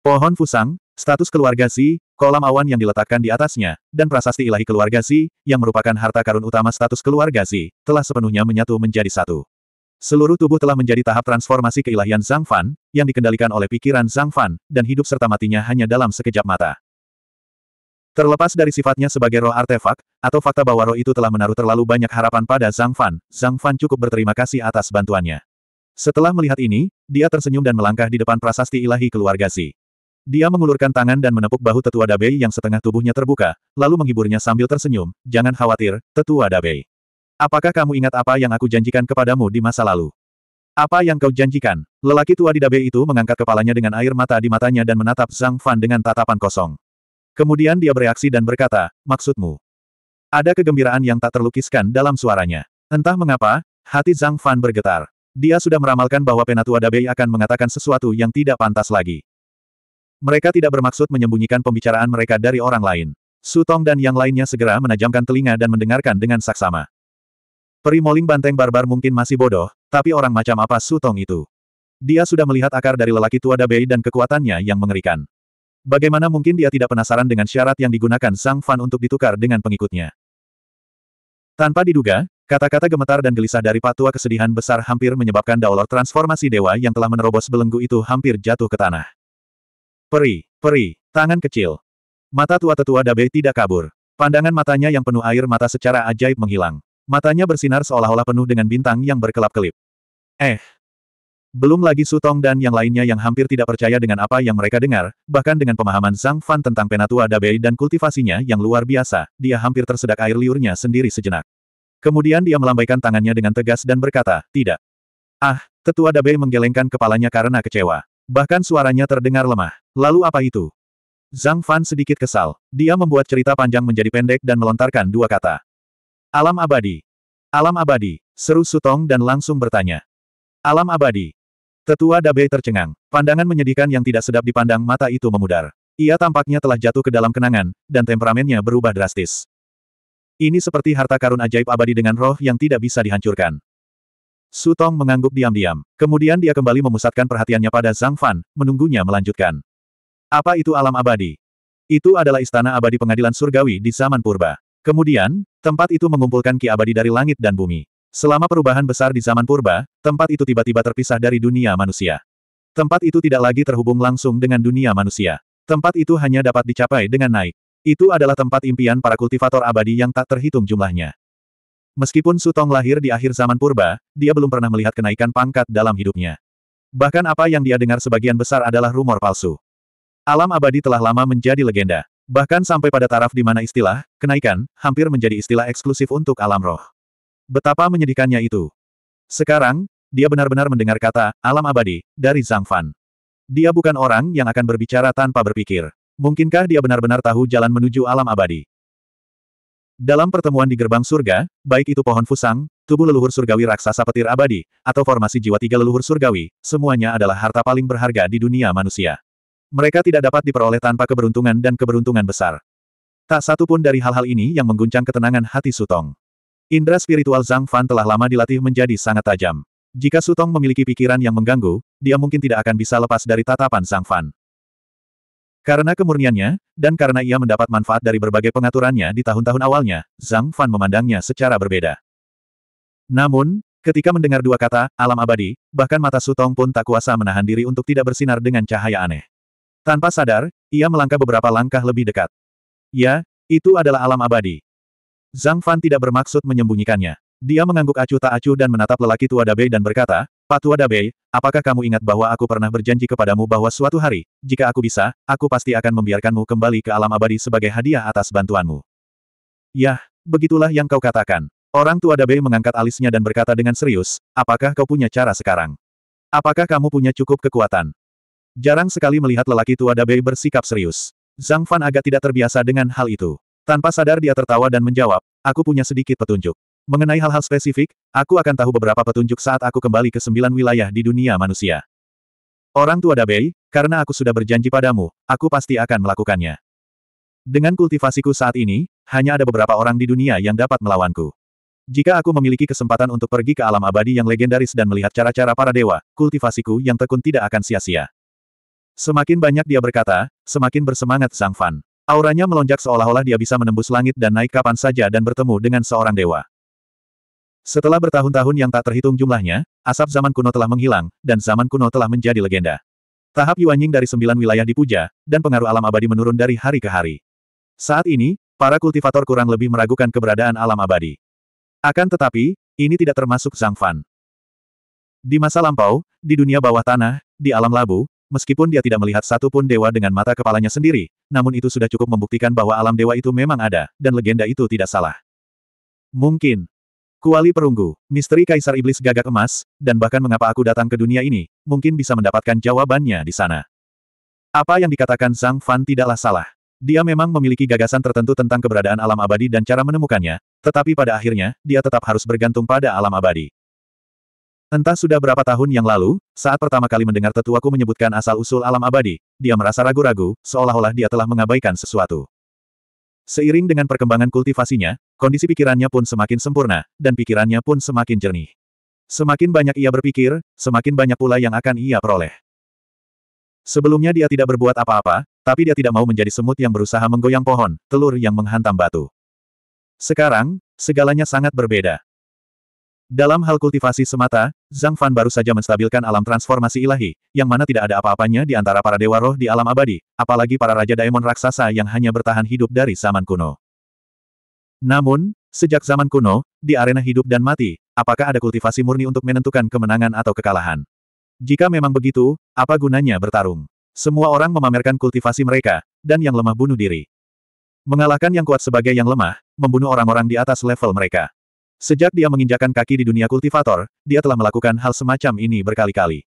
Pohon Fusang, status keluarga Si, kolam awan yang diletakkan di atasnya, dan prasasti ilahi keluarga Si, yang merupakan harta karun utama status keluarga Si, telah sepenuhnya menyatu menjadi satu. Seluruh tubuh telah menjadi tahap transformasi keilahian Zhang Fan, yang dikendalikan oleh pikiran Zhang Fan, dan hidup serta matinya hanya dalam sekejap mata. Terlepas dari sifatnya sebagai roh artefak, atau fakta bahwa roh itu telah menaruh terlalu banyak harapan pada Zhang Fan, Zhang Fan cukup berterima kasih atas bantuannya. Setelah melihat ini, dia tersenyum dan melangkah di depan prasasti ilahi keluarga Si. Dia mengulurkan tangan dan menepuk bahu tetua Dabei yang setengah tubuhnya terbuka, lalu menghiburnya sambil tersenyum, jangan khawatir, tetua Dabei. Apakah kamu ingat apa yang aku janjikan kepadamu di masa lalu? Apa yang kau janjikan? Lelaki tua di Dabe itu mengangkat kepalanya dengan air mata di matanya dan menatap Zhang Fan dengan tatapan kosong. Kemudian dia bereaksi dan berkata, maksudmu? Ada kegembiraan yang tak terlukiskan dalam suaranya. Entah mengapa, hati Zhang Fan bergetar. Dia sudah meramalkan bahwa penatua Dabei akan mengatakan sesuatu yang tidak pantas lagi. Mereka tidak bermaksud menyembunyikan pembicaraan mereka dari orang lain. Su Tong dan yang lainnya segera menajamkan telinga dan mendengarkan dengan saksama. Peri moling banteng barbar mungkin masih bodoh, tapi orang macam apa Sutong itu? Dia sudah melihat akar dari lelaki tua Dabei dan kekuatannya yang mengerikan. Bagaimana mungkin dia tidak penasaran dengan syarat yang digunakan Zhang Fan untuk ditukar dengan pengikutnya? Tanpa diduga, kata-kata gemetar dan gelisah dari patua kesedihan besar hampir menyebabkan daulor transformasi dewa yang telah menerobos belenggu itu hampir jatuh ke tanah. Peri, peri, tangan kecil. Mata tua tetua Dabei tidak kabur. Pandangan matanya yang penuh air mata secara ajaib menghilang. Matanya bersinar seolah-olah penuh dengan bintang yang berkelap-kelip. Eh! Belum lagi Sutong dan yang lainnya yang hampir tidak percaya dengan apa yang mereka dengar, bahkan dengan pemahaman Zhang Fan tentang penatua Dabei dan kultivasinya yang luar biasa, dia hampir tersedak air liurnya sendiri sejenak. Kemudian dia melambaikan tangannya dengan tegas dan berkata, tidak. Ah, tetua Dabei menggelengkan kepalanya karena kecewa. Bahkan suaranya terdengar lemah. Lalu apa itu? Zhang Fan sedikit kesal. Dia membuat cerita panjang menjadi pendek dan melontarkan dua kata. Alam abadi. Alam abadi, seru Sutong dan langsung bertanya. Alam abadi. Tetua Dabe tercengang. Pandangan menyedihkan yang tidak sedap dipandang mata itu memudar. Ia tampaknya telah jatuh ke dalam kenangan, dan temperamennya berubah drastis. Ini seperti harta karun ajaib abadi dengan roh yang tidak bisa dihancurkan. Sutong mengangguk diam-diam. Kemudian dia kembali memusatkan perhatiannya pada Zhang Fan, menunggunya melanjutkan. Apa itu alam abadi? Itu adalah istana abadi pengadilan surgawi di zaman purba. Kemudian, tempat itu mengumpulkan ki abadi dari langit dan bumi. Selama perubahan besar di zaman purba, tempat itu tiba-tiba terpisah dari dunia manusia. Tempat itu tidak lagi terhubung langsung dengan dunia manusia. Tempat itu hanya dapat dicapai dengan naik. Itu adalah tempat impian para kultivator abadi yang tak terhitung jumlahnya. Meskipun Sutong lahir di akhir zaman purba, dia belum pernah melihat kenaikan pangkat dalam hidupnya. Bahkan apa yang dia dengar sebagian besar adalah rumor palsu. Alam abadi telah lama menjadi legenda. Bahkan sampai pada taraf di mana istilah, kenaikan, hampir menjadi istilah eksklusif untuk alam roh. Betapa menyedihkannya itu. Sekarang, dia benar-benar mendengar kata, alam abadi, dari Zhang Fan. Dia bukan orang yang akan berbicara tanpa berpikir. Mungkinkah dia benar-benar tahu jalan menuju alam abadi? Dalam pertemuan di gerbang surga, baik itu pohon fusang, tubuh leluhur surgawi raksasa petir abadi, atau formasi jiwa tiga leluhur surgawi, semuanya adalah harta paling berharga di dunia manusia. Mereka tidak dapat diperoleh tanpa keberuntungan dan keberuntungan besar. Tak satu pun dari hal-hal ini yang mengguncang ketenangan hati Sutong. Indra spiritual Zhang Fan telah lama dilatih menjadi sangat tajam. Jika Sutong memiliki pikiran yang mengganggu, dia mungkin tidak akan bisa lepas dari tatapan Zhang Fan. Karena kemurniannya, dan karena ia mendapat manfaat dari berbagai pengaturannya di tahun-tahun awalnya, Zhang Fan memandangnya secara berbeda. Namun, ketika mendengar dua kata, alam abadi, bahkan mata Sutong pun tak kuasa menahan diri untuk tidak bersinar dengan cahaya aneh. Tanpa sadar, ia melangkah beberapa langkah lebih dekat. Ya, itu adalah alam abadi. Zhang Fan tidak bermaksud menyembunyikannya. Dia mengangguk acuh tak acuh dan menatap lelaki tua Dabei dan berkata, Pak tua Dabei, apakah kamu ingat bahwa aku pernah berjanji kepadamu bahwa suatu hari, jika aku bisa, aku pasti akan membiarkanmu kembali ke alam abadi sebagai hadiah atas bantuanmu. Yah, begitulah yang kau katakan. Orang tua Dabei mengangkat alisnya dan berkata dengan serius, apakah kau punya cara sekarang? Apakah kamu punya cukup kekuatan? Jarang sekali melihat lelaki tua Dabei bersikap serius. Zhang Fan agak tidak terbiasa dengan hal itu. Tanpa sadar dia tertawa dan menjawab, aku punya sedikit petunjuk. Mengenai hal-hal spesifik, aku akan tahu beberapa petunjuk saat aku kembali ke sembilan wilayah di dunia manusia. Orang tua Dabei, karena aku sudah berjanji padamu, aku pasti akan melakukannya. Dengan kultivasiku saat ini, hanya ada beberapa orang di dunia yang dapat melawanku. Jika aku memiliki kesempatan untuk pergi ke alam abadi yang legendaris dan melihat cara-cara para dewa, kultivasiku yang tekun tidak akan sia-sia. Semakin banyak dia berkata, semakin bersemangat Zhang Fan. Auranya melonjak seolah-olah dia bisa menembus langit dan naik kapan saja dan bertemu dengan seorang dewa. Setelah bertahun-tahun yang tak terhitung jumlahnya, asap zaman kuno telah menghilang, dan zaman kuno telah menjadi legenda. Tahap Yuanying dari sembilan wilayah dipuja, dan pengaruh alam abadi menurun dari hari ke hari. Saat ini, para kultivator kurang lebih meragukan keberadaan alam abadi. Akan tetapi, ini tidak termasuk Zhang Fan. Di masa lampau, di dunia bawah tanah, di alam labu, meskipun dia tidak melihat satu pun dewa dengan mata kepalanya sendiri, namun itu sudah cukup membuktikan bahwa alam dewa itu memang ada, dan legenda itu tidak salah. Mungkin. Kuali perunggu, misteri Kaisar Iblis gagak emas, dan bahkan mengapa aku datang ke dunia ini, mungkin bisa mendapatkan jawabannya di sana. Apa yang dikatakan Zhang Fan tidaklah salah. Dia memang memiliki gagasan tertentu tentang keberadaan alam abadi dan cara menemukannya, tetapi pada akhirnya, dia tetap harus bergantung pada alam abadi. Entah sudah berapa tahun yang lalu, saat pertama kali mendengar tetuaku menyebutkan asal-usul alam abadi, dia merasa ragu-ragu, seolah-olah dia telah mengabaikan sesuatu. Seiring dengan perkembangan kultivasinya, kondisi pikirannya pun semakin sempurna, dan pikirannya pun semakin jernih. Semakin banyak ia berpikir, semakin banyak pula yang akan ia peroleh. Sebelumnya dia tidak berbuat apa-apa, tapi dia tidak mau menjadi semut yang berusaha menggoyang pohon, telur yang menghantam batu. Sekarang, segalanya sangat berbeda. Dalam hal kultivasi semata, Zhang Fan baru saja menstabilkan alam transformasi ilahi, yang mana tidak ada apa-apanya di antara para dewa roh di alam abadi, apalagi para raja daemon raksasa yang hanya bertahan hidup dari zaman kuno. Namun, sejak zaman kuno, di arena hidup dan mati, apakah ada kultivasi murni untuk menentukan kemenangan atau kekalahan? Jika memang begitu, apa gunanya bertarung? Semua orang memamerkan kultivasi mereka, dan yang lemah bunuh diri. Mengalahkan yang kuat sebagai yang lemah, membunuh orang-orang di atas level mereka. Sejak dia menginjakan kaki di dunia kultivator, dia telah melakukan hal semacam ini berkali-kali.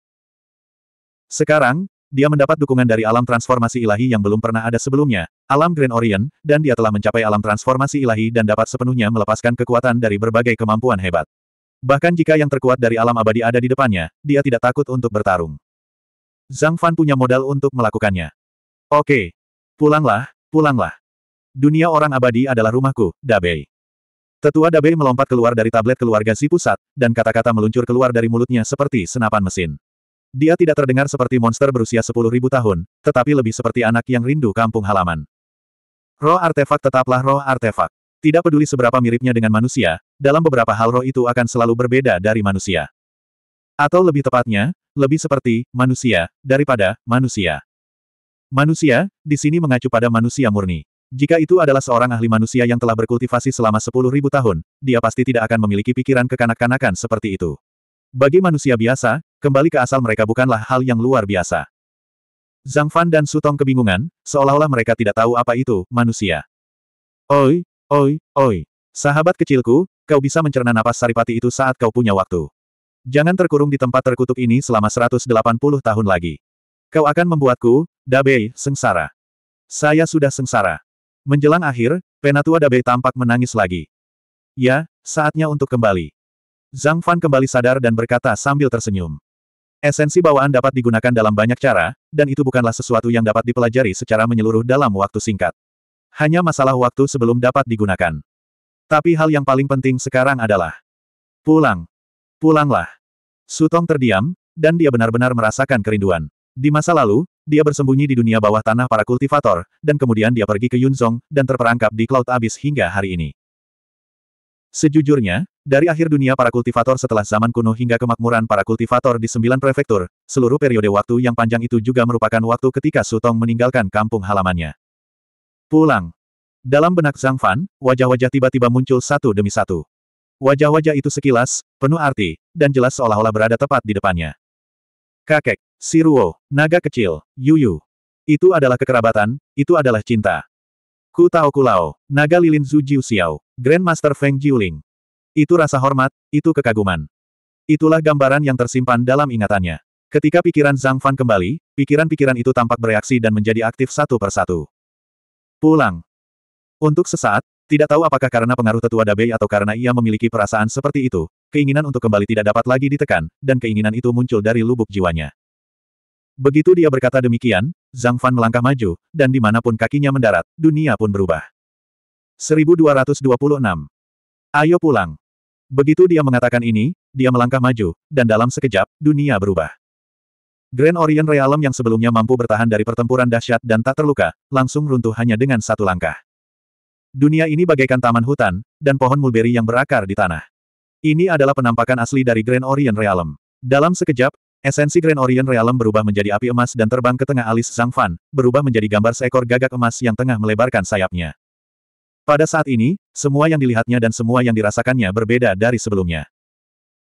Sekarang, dia mendapat dukungan dari alam transformasi ilahi yang belum pernah ada sebelumnya, alam Grand Orient, dan dia telah mencapai alam transformasi ilahi dan dapat sepenuhnya melepaskan kekuatan dari berbagai kemampuan hebat. Bahkan jika yang terkuat dari alam abadi ada di depannya, dia tidak takut untuk bertarung. Zhang Fan punya modal untuk melakukannya. Oke. Pulanglah, pulanglah. Dunia orang abadi adalah rumahku, Dabei. Tetua Dabei melompat keluar dari tablet keluarga si pusat, dan kata-kata meluncur keluar dari mulutnya seperti senapan mesin. Dia tidak terdengar seperti monster berusia 10.000 tahun, tetapi lebih seperti anak yang rindu kampung halaman. Roh artefak tetaplah roh artefak. Tidak peduli seberapa miripnya dengan manusia, dalam beberapa hal roh itu akan selalu berbeda dari manusia. Atau lebih tepatnya, lebih seperti manusia daripada manusia. Manusia, di sini mengacu pada manusia murni. Jika itu adalah seorang ahli manusia yang telah berkultivasi selama 10.000 tahun, dia pasti tidak akan memiliki pikiran kekanak-kanakan seperti itu. Bagi manusia biasa, kembali ke asal mereka bukanlah hal yang luar biasa. Zhang Fan dan Sutong kebingungan, seolah-olah mereka tidak tahu apa itu manusia. Oi, Oi, oi. Sahabat kecilku, kau bisa mencerna napas saripati itu saat kau punya waktu. Jangan terkurung di tempat terkutuk ini selama 180 tahun lagi. Kau akan membuatku, Dabei, sengsara. Saya sudah sengsara. Menjelang akhir, penatua Dabei tampak menangis lagi. Ya, saatnya untuk kembali. Zhang Fan kembali sadar dan berkata sambil tersenyum. Esensi bawaan dapat digunakan dalam banyak cara, dan itu bukanlah sesuatu yang dapat dipelajari secara menyeluruh dalam waktu singkat. Hanya masalah waktu sebelum dapat digunakan. Tapi hal yang paling penting sekarang adalah pulang. Pulanglah. Sutong terdiam, dan dia benar-benar merasakan kerinduan. Di masa lalu, dia bersembunyi di dunia bawah tanah para kultivator, dan kemudian dia pergi ke Yunzong, dan terperangkap di Cloud Abyss hingga hari ini. Sejujurnya, dari akhir dunia para kultivator setelah zaman kuno hingga kemakmuran para kultivator di sembilan prefektur, seluruh periode waktu yang panjang itu juga merupakan waktu ketika Sutong meninggalkan kampung halamannya. Pulang. Dalam benak Zhang Fan, wajah-wajah tiba-tiba muncul satu demi satu. Wajah-wajah itu sekilas, penuh arti, dan jelas seolah-olah berada tepat di depannya. Kakek, Siruo, naga kecil, Yuyu. Itu adalah kekerabatan, itu adalah cinta. Ku Tao Kulao, naga lilin Zhu Jiu Xiao, Grandmaster Feng Jiuling. Itu rasa hormat, itu kekaguman. Itulah gambaran yang tersimpan dalam ingatannya. Ketika pikiran Zhang Fan kembali, pikiran-pikiran itu tampak bereaksi dan menjadi aktif satu persatu. Pulang. Untuk sesaat, tidak tahu apakah karena pengaruh tetua Dabei atau karena ia memiliki perasaan seperti itu, keinginan untuk kembali tidak dapat lagi ditekan, dan keinginan itu muncul dari lubuk jiwanya. Begitu dia berkata demikian, Zhang Fan melangkah maju, dan di mana pun kakinya mendarat, dunia pun berubah. 1226. Ayo pulang. Begitu dia mengatakan ini, dia melangkah maju, dan dalam sekejap, dunia berubah. Grand Orient Realm yang sebelumnya mampu bertahan dari pertempuran dahsyat dan tak terluka, langsung runtuh hanya dengan satu langkah. Dunia ini bagaikan taman hutan, dan pohon mulberry yang berakar di tanah. Ini adalah penampakan asli dari Grand Orient Realm. Dalam sekejap, esensi Grand Orient Realm berubah menjadi api emas dan terbang ke tengah alis Zhang Fan, berubah menjadi gambar seekor gagak emas yang tengah melebarkan sayapnya. Pada saat ini, semua yang dilihatnya dan semua yang dirasakannya berbeda dari sebelumnya.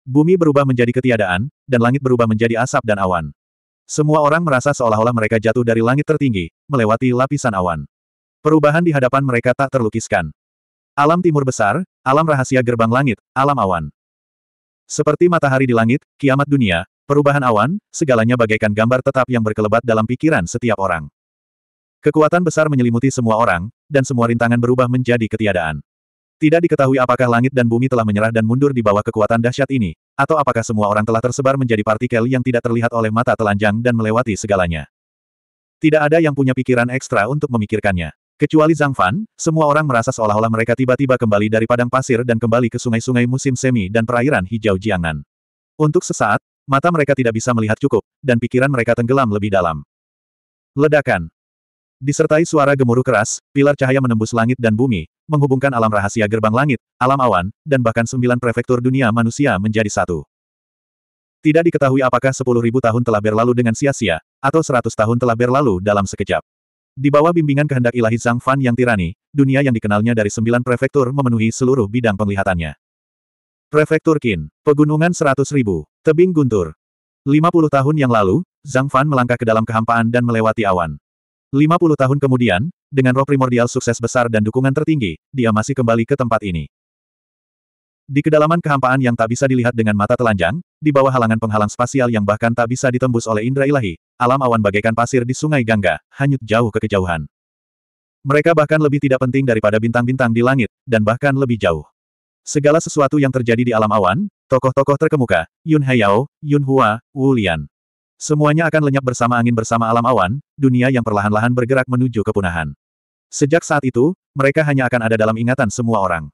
Bumi berubah menjadi ketiadaan, dan langit berubah menjadi asap dan awan. Semua orang merasa seolah-olah mereka jatuh dari langit tertinggi, melewati lapisan awan. Perubahan di hadapan mereka tak terlukiskan. Alam timur besar, alam rahasia gerbang langit, alam awan. Seperti matahari di langit, kiamat dunia, perubahan awan, segalanya bagaikan gambar tetap yang berkelebat dalam pikiran setiap orang. Kekuatan besar menyelimuti semua orang, dan semua rintangan berubah menjadi ketiadaan. Tidak diketahui apakah langit dan bumi telah menyerah dan mundur di bawah kekuatan dahsyat ini, atau apakah semua orang telah tersebar menjadi partikel yang tidak terlihat oleh mata telanjang dan melewati segalanya. Tidak ada yang punya pikiran ekstra untuk memikirkannya. Kecuali Zhang Fan, semua orang merasa seolah-olah mereka tiba-tiba kembali dari padang pasir dan kembali ke sungai-sungai musim semi dan perairan hijau Jiangnan. Untuk sesaat, mata mereka tidak bisa melihat cukup, dan pikiran mereka tenggelam lebih dalam. Ledakan. Disertai suara gemuruh keras, pilar cahaya menembus langit dan bumi, menghubungkan alam rahasia gerbang langit, alam awan, dan bahkan sembilan prefektur dunia manusia menjadi satu. Tidak diketahui apakah sepuluh ribu tahun telah berlalu dengan sia-sia, atau seratus tahun telah berlalu dalam sekejap. Di bawah bimbingan kehendak ilahi Zhang Fan yang tirani, dunia yang dikenalnya dari sembilan prefektur memenuhi seluruh bidang penglihatannya. Prefektur Qin, Pegunungan Seratus Ribu, Tebing Guntur. 50 tahun yang lalu, Zhang Fan melangkah ke dalam kehampaan dan melewati awan. 50 tahun kemudian, dengan roh primordial sukses besar dan dukungan tertinggi, dia masih kembali ke tempat ini. Di kedalaman kehampaan yang tak bisa dilihat dengan mata telanjang, di bawah halangan penghalang spasial yang bahkan tak bisa ditembus oleh indera ilahi, alam awan bagaikan pasir di sungai Gangga, hanyut jauh ke kejauhan. Mereka bahkan lebih tidak penting daripada bintang-bintang di langit, dan bahkan lebih jauh. Segala sesuatu yang terjadi di alam awan, tokoh-tokoh terkemuka, Yun Haiyao, Yun Hua, Wu Lian. Semuanya akan lenyap bersama angin bersama alam awan, dunia yang perlahan-lahan bergerak menuju kepunahan. Sejak saat itu, mereka hanya akan ada dalam ingatan semua orang.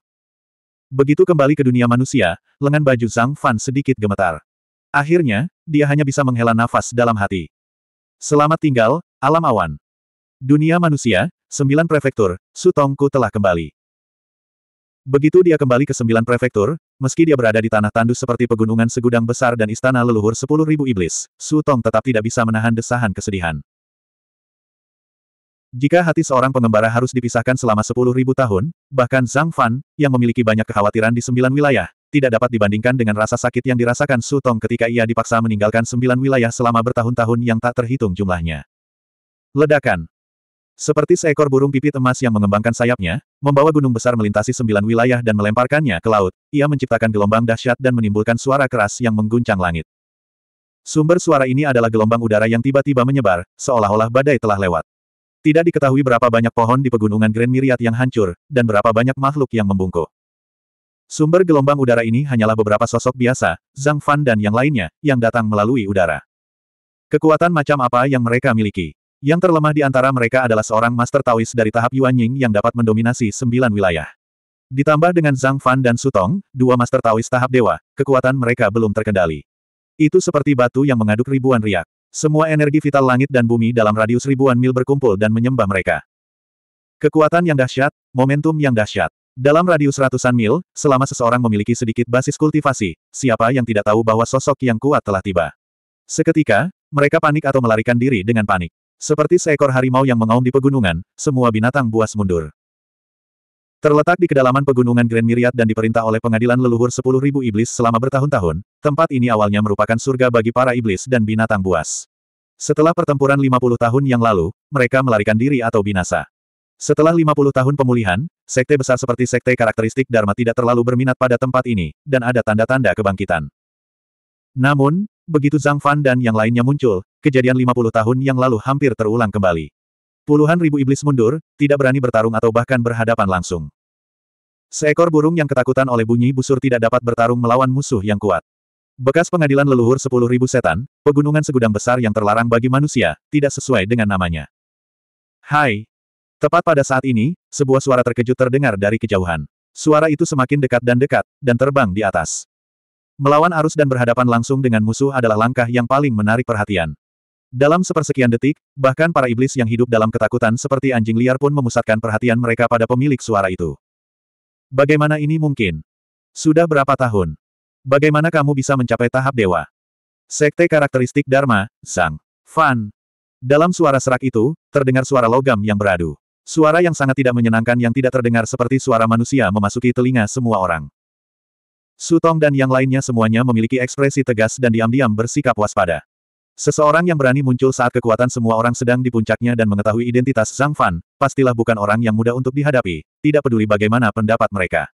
Begitu kembali ke dunia manusia, lengan baju Zhang Fan sedikit gemetar. Akhirnya, dia hanya bisa menghela nafas dalam hati. Selamat tinggal, alam awan. Dunia manusia, sembilan prefektur, Sutongku telah kembali. Begitu dia kembali ke sembilan prefektur, meski dia berada di tanah tandus seperti pegunungan segudang besar dan istana leluhur sepuluh ribu iblis, Sutong tetap tidak bisa menahan desahan kesedihan. Jika hati seorang pengembara harus dipisahkan selama sepuluh ribu tahun, bahkan Zhang Fan, yang memiliki banyak kekhawatiran di sembilan wilayah, tidak dapat dibandingkan dengan rasa sakit yang dirasakan Su Tong ketika ia dipaksa meninggalkan sembilan wilayah selama bertahun-tahun yang tak terhitung jumlahnya. Ledakan. Seperti seekor burung pipit emas yang mengembangkan sayapnya, membawa gunung besar melintasi sembilan wilayah dan melemparkannya ke laut, ia menciptakan gelombang dahsyat dan menimbulkan suara keras yang mengguncang langit. Sumber suara ini adalah gelombang udara yang tiba-tiba menyebar, seolah-olah badai telah lewat. Tidak diketahui berapa banyak pohon di pegunungan Grand Myriad yang hancur, dan berapa banyak makhluk yang membungkuk. Sumber gelombang udara ini hanyalah beberapa sosok biasa, Zhang Fan dan yang lainnya, yang datang melalui udara. Kekuatan macam apa yang mereka miliki? Yang terlemah di antara mereka adalah seorang Master Taoist dari tahap Yuan Ying yang dapat mendominasi sembilan wilayah. Ditambah dengan Zhang Fan dan Sutong, dua Master Taoist tahap dewa, kekuatan mereka belum terkendali. Itu seperti batu yang mengaduk ribuan riak. Semua energi vital langit dan bumi dalam radius ribuan mil berkumpul dan menyembah mereka. Kekuatan yang dahsyat, momentum yang dahsyat. Dalam radius ratusan mil, selama seseorang memiliki sedikit basis kultivasi, siapa yang tidak tahu bahwa sosok yang kuat telah tiba. Seketika, mereka panik atau melarikan diri dengan panik. Seperti seekor harimau yang mengaum di pegunungan, semua binatang buas mundur. Terletak di kedalaman pegunungan Grand Myriad dan diperintah oleh pengadilan leluhur sepuluh ribu iblis selama bertahun-tahun, tempat ini awalnya merupakan surga bagi para iblis dan binatang buas. Setelah pertempuran 50 tahun yang lalu, mereka melarikan diri atau binasa. Setelah 50 tahun pemulihan, sekte besar seperti sekte karakteristik Dharma tidak terlalu berminat pada tempat ini, dan ada tanda-tanda kebangkitan. Namun, begitu Zhang Fan dan yang lainnya muncul, kejadian 50 tahun yang lalu hampir terulang kembali. Puluhan ribu iblis mundur, tidak berani bertarung atau bahkan berhadapan langsung. Seekor burung yang ketakutan oleh bunyi busur tidak dapat bertarung melawan musuh yang kuat. Bekas pengadilan leluhur sepuluh ribu setan, pegunungan segudang besar yang terlarang bagi manusia, tidak sesuai dengan namanya. Hai! Tepat pada saat ini, sebuah suara terkejut terdengar dari kejauhan. Suara itu semakin dekat dan dekat, dan terbang di atas. Melawan arus dan berhadapan langsung dengan musuh adalah langkah yang paling menarik perhatian. Dalam sepersekian detik, bahkan para iblis yang hidup dalam ketakutan seperti anjing liar pun memusatkan perhatian mereka pada pemilik suara itu. Bagaimana ini mungkin? Sudah berapa tahun? Bagaimana kamu bisa mencapai tahap dewa? Sekte karakteristik Dharma, Zhang. Fan. Dalam suara serak itu, terdengar suara logam yang beradu. Suara yang sangat tidak menyenangkan yang tidak terdengar seperti suara manusia memasuki telinga semua orang. Sutong dan yang lainnya semuanya memiliki ekspresi tegas dan diam-diam bersikap waspada. Seseorang yang berani muncul saat kekuatan semua orang sedang di puncaknya dan mengetahui identitas Zhang Fan, pastilah bukan orang yang mudah untuk dihadapi, tidak peduli bagaimana pendapat mereka.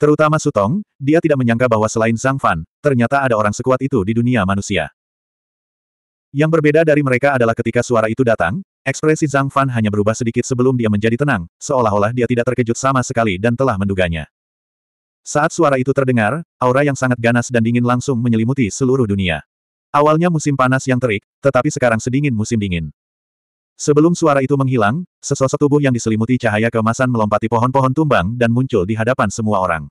Terutama Sutong, dia tidak menyangka bahwa selain Zhang Fan, ternyata ada orang sekuat itu di dunia manusia. Yang berbeda dari mereka adalah ketika suara itu datang, ekspresi Zhang Fan hanya berubah sedikit sebelum dia menjadi tenang, seolah-olah dia tidak terkejut sama sekali dan telah menduganya. Saat suara itu terdengar, aura yang sangat ganas dan dingin langsung menyelimuti seluruh dunia. Awalnya musim panas yang terik, tetapi sekarang sedingin musim dingin. Sebelum suara itu menghilang, sesosok tubuh yang diselimuti cahaya keemasan melompati pohon-pohon tumbang dan muncul di hadapan semua orang.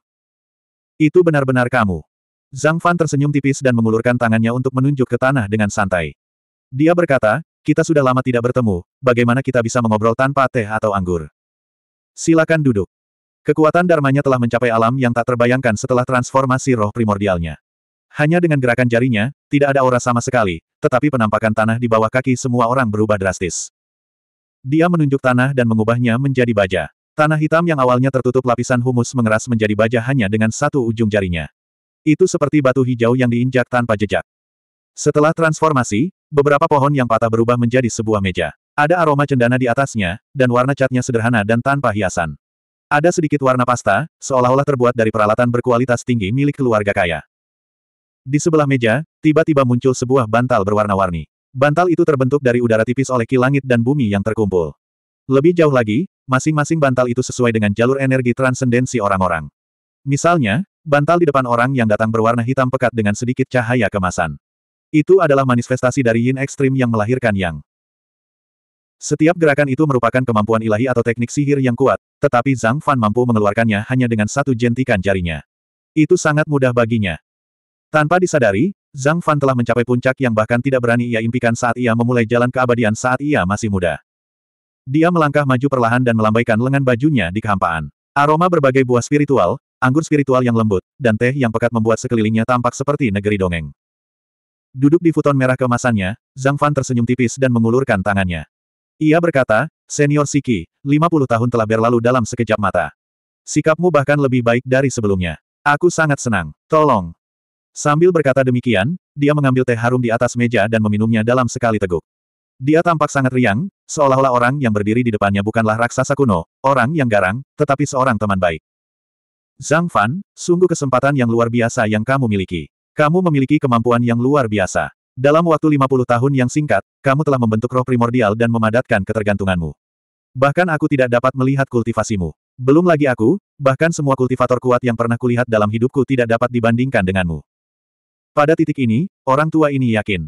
Itu benar-benar kamu. Zhang Fan tersenyum tipis dan mengulurkan tangannya untuk menunjuk ke tanah dengan santai. Dia berkata, kita sudah lama tidak bertemu, bagaimana kita bisa mengobrol tanpa teh atau anggur? Silakan duduk. Kekuatan dharmanya telah mencapai alam yang tak terbayangkan setelah transformasi roh primordialnya. Hanya dengan gerakan jarinya, tidak ada aura sama sekali, tetapi penampakan tanah di bawah kaki semua orang berubah drastis. Dia menunjuk tanah dan mengubahnya menjadi baja. Tanah hitam yang awalnya tertutup lapisan humus mengeras menjadi baja hanya dengan satu ujung jarinya. Itu seperti batu hijau yang diinjak tanpa jejak. Setelah transformasi, beberapa pohon yang patah berubah menjadi sebuah meja. Ada aroma cendana di atasnya, dan warna catnya sederhana dan tanpa hiasan. Ada sedikit warna pasta, seolah-olah terbuat dari peralatan berkualitas tinggi milik keluarga kaya. Di sebelah meja, tiba-tiba muncul sebuah bantal berwarna-warni. Bantal itu terbentuk dari udara tipis oleh ki langit dan bumi yang terkumpul. Lebih jauh lagi, masing-masing bantal itu sesuai dengan jalur energi transendensi orang-orang. Misalnya, bantal di depan orang yang datang berwarna hitam pekat dengan sedikit cahaya kemasan. Itu adalah manifestasi dari yin ekstrim yang melahirkan yang. Setiap gerakan itu merupakan kemampuan ilahi atau teknik sihir yang kuat, tetapi Zhang Fan mampu mengeluarkannya hanya dengan satu jentikan jarinya. Itu sangat mudah baginya. Tanpa disadari, Zhang Fan telah mencapai puncak yang bahkan tidak berani ia impikan saat ia memulai jalan keabadian saat ia masih muda. Dia melangkah maju perlahan dan melambaikan lengan bajunya di kehampaan. Aroma berbagai buah spiritual, anggur spiritual yang lembut, dan teh yang pekat membuat sekelilingnya tampak seperti negeri dongeng. Duduk di futon merah kemasannya, Zhang Fan tersenyum tipis dan mengulurkan tangannya. Ia berkata, Senior Siki, 50 tahun telah berlalu dalam sekejap mata. Sikapmu bahkan lebih baik dari sebelumnya. Aku sangat senang. Tolong, Sambil berkata demikian, dia mengambil teh harum di atas meja dan meminumnya dalam sekali teguk. Dia tampak sangat riang, seolah-olah orang yang berdiri di depannya bukanlah raksasa kuno, orang yang garang, tetapi seorang teman baik. Zhang Fan, sungguh kesempatan yang luar biasa yang kamu miliki. Kamu memiliki kemampuan yang luar biasa. Dalam waktu 50 tahun yang singkat, kamu telah membentuk roh primordial dan memadatkan ketergantunganmu. Bahkan aku tidak dapat melihat kultivasimu. Belum lagi aku, bahkan semua kultivator kuat yang pernah kulihat dalam hidupku tidak dapat dibandingkan denganmu. Pada titik ini, orang tua ini yakin.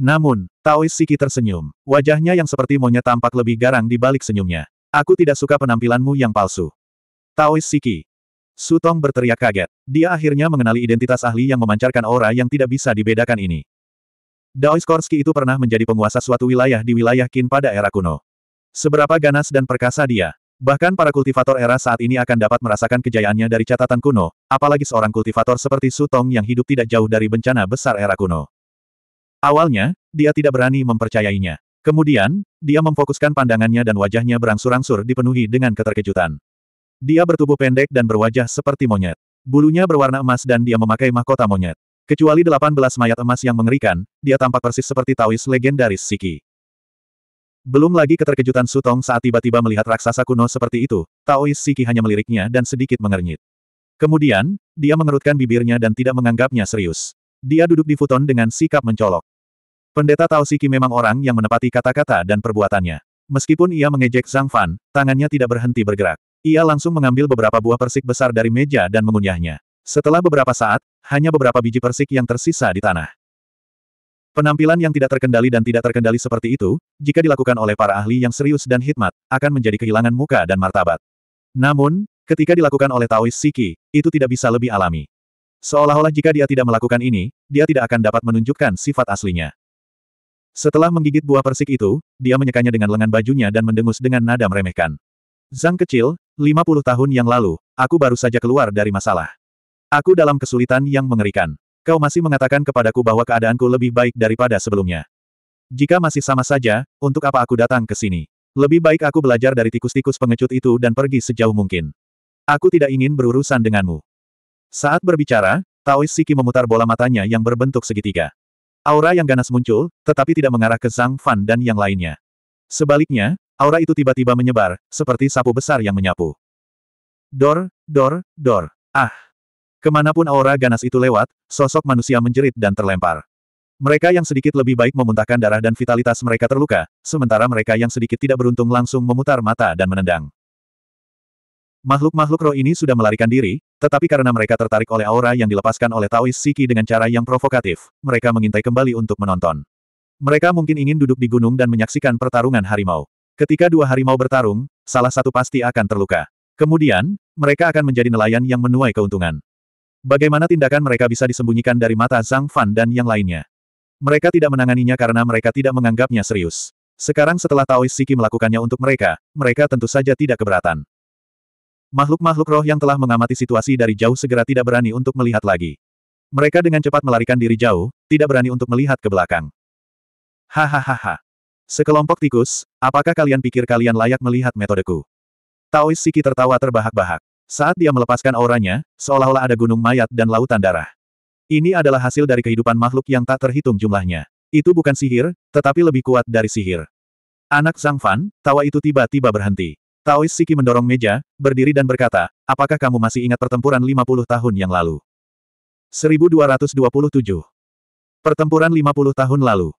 Namun, Taois Siki tersenyum. Wajahnya yang seperti monyet tampak lebih garang di balik senyumnya. Aku tidak suka penampilanmu yang palsu. Taois Siki. Sutong berteriak kaget. Dia akhirnya mengenali identitas ahli yang memancarkan aura yang tidak bisa dibedakan ini. Daois Korski itu pernah menjadi penguasa suatu wilayah di wilayah Qin pada era kuno. Seberapa ganas dan perkasa dia. Bahkan para kultivator era saat ini akan dapat merasakan kejayaannya dari catatan kuno, apalagi seorang kultivator seperti Sutong yang hidup tidak jauh dari bencana besar era kuno. Awalnya, dia tidak berani mempercayainya. Kemudian, dia memfokuskan pandangannya dan wajahnya berangsur-angsur dipenuhi dengan keterkejutan. Dia bertubuh pendek dan berwajah seperti monyet. Bulunya berwarna emas dan dia memakai mahkota monyet. Kecuali 18 mayat emas yang mengerikan, dia tampak persis seperti Taois legendaris Siki. Belum lagi keterkejutan Sutong saat tiba-tiba melihat raksasa kuno seperti itu, Taois Siki hanya meliriknya dan sedikit mengernyit. Kemudian, dia mengerutkan bibirnya dan tidak menganggapnya serius. Dia duduk di futon dengan sikap mencolok. Pendeta Tao Siki memang orang yang menepati kata-kata dan perbuatannya. Meskipun ia mengejek Zhang Fan, tangannya tidak berhenti bergerak. Ia langsung mengambil beberapa buah persik besar dari meja dan mengunyahnya. Setelah beberapa saat, hanya beberapa biji persik yang tersisa di tanah. Penampilan yang tidak terkendali dan tidak terkendali seperti itu, jika dilakukan oleh para ahli yang serius dan hikmat, akan menjadi kehilangan muka dan martabat. Namun, ketika dilakukan oleh Taoist Siki, itu tidak bisa lebih alami. Seolah-olah jika dia tidak melakukan ini, dia tidak akan dapat menunjukkan sifat aslinya. Setelah menggigit buah persik itu, dia menyekanya dengan lengan bajunya dan mendengus dengan nada meremehkan. Zhang kecil, 50 tahun yang lalu, aku baru saja keluar dari masalah. Aku dalam kesulitan yang mengerikan. Kau masih mengatakan kepadaku bahwa keadaanku lebih baik daripada sebelumnya. Jika masih sama saja, untuk apa aku datang ke sini? Lebih baik aku belajar dari tikus-tikus pengecut itu dan pergi sejauh mungkin. Aku tidak ingin berurusan denganmu. Saat berbicara, Taois Siki memutar bola matanya yang berbentuk segitiga. Aura yang ganas muncul, tetapi tidak mengarah ke Zhang Fan dan yang lainnya. Sebaliknya, aura itu tiba-tiba menyebar, seperti sapu besar yang menyapu. Dor, dor, dor. Ah! Ke mana pun aura ganas itu lewat, sosok manusia menjerit dan terlempar. Mereka yang sedikit lebih baik memuntahkan darah dan vitalitas mereka terluka, sementara mereka yang sedikit tidak beruntung langsung memutar mata dan menendang. Makhluk-makhluk roh ini sudah melarikan diri, tetapi karena mereka tertarik oleh aura yang dilepaskan oleh Taoist Siki dengan cara yang provokatif, mereka mengintai kembali untuk menonton. Mereka mungkin ingin duduk di gunung dan menyaksikan pertarungan harimau. Ketika dua harimau bertarung, salah satu pasti akan terluka. Kemudian, mereka akan menjadi nelayan yang menuai keuntungan. Bagaimana tindakan mereka bisa disembunyikan dari mata Zhang Fan dan yang lainnya? Mereka tidak menanganinya karena mereka tidak menganggapnya serius. Sekarang setelah Taoist Siki melakukannya untuk mereka, mereka tentu saja tidak keberatan. Makhluk-makhluk roh yang telah mengamati situasi dari jauh segera tidak berani untuk melihat lagi. Mereka dengan cepat melarikan diri jauh, tidak berani untuk melihat ke belakang. Hahaha. Sekelompok tikus, apakah kalian pikir kalian layak melihat metodeku? Taoist Siki tertawa terbahak-bahak. Saat dia melepaskan auranya, seolah-olah ada gunung mayat dan lautan darah. Ini adalah hasil dari kehidupan makhluk yang tak terhitung jumlahnya. Itu bukan sihir, tetapi lebih kuat dari sihir. Anak Zhang Fan, tawa itu tiba-tiba berhenti. Taois Siki mendorong meja, berdiri dan berkata, apakah kamu masih ingat pertempuran 50 tahun yang lalu? 1227. Pertempuran 50 tahun lalu.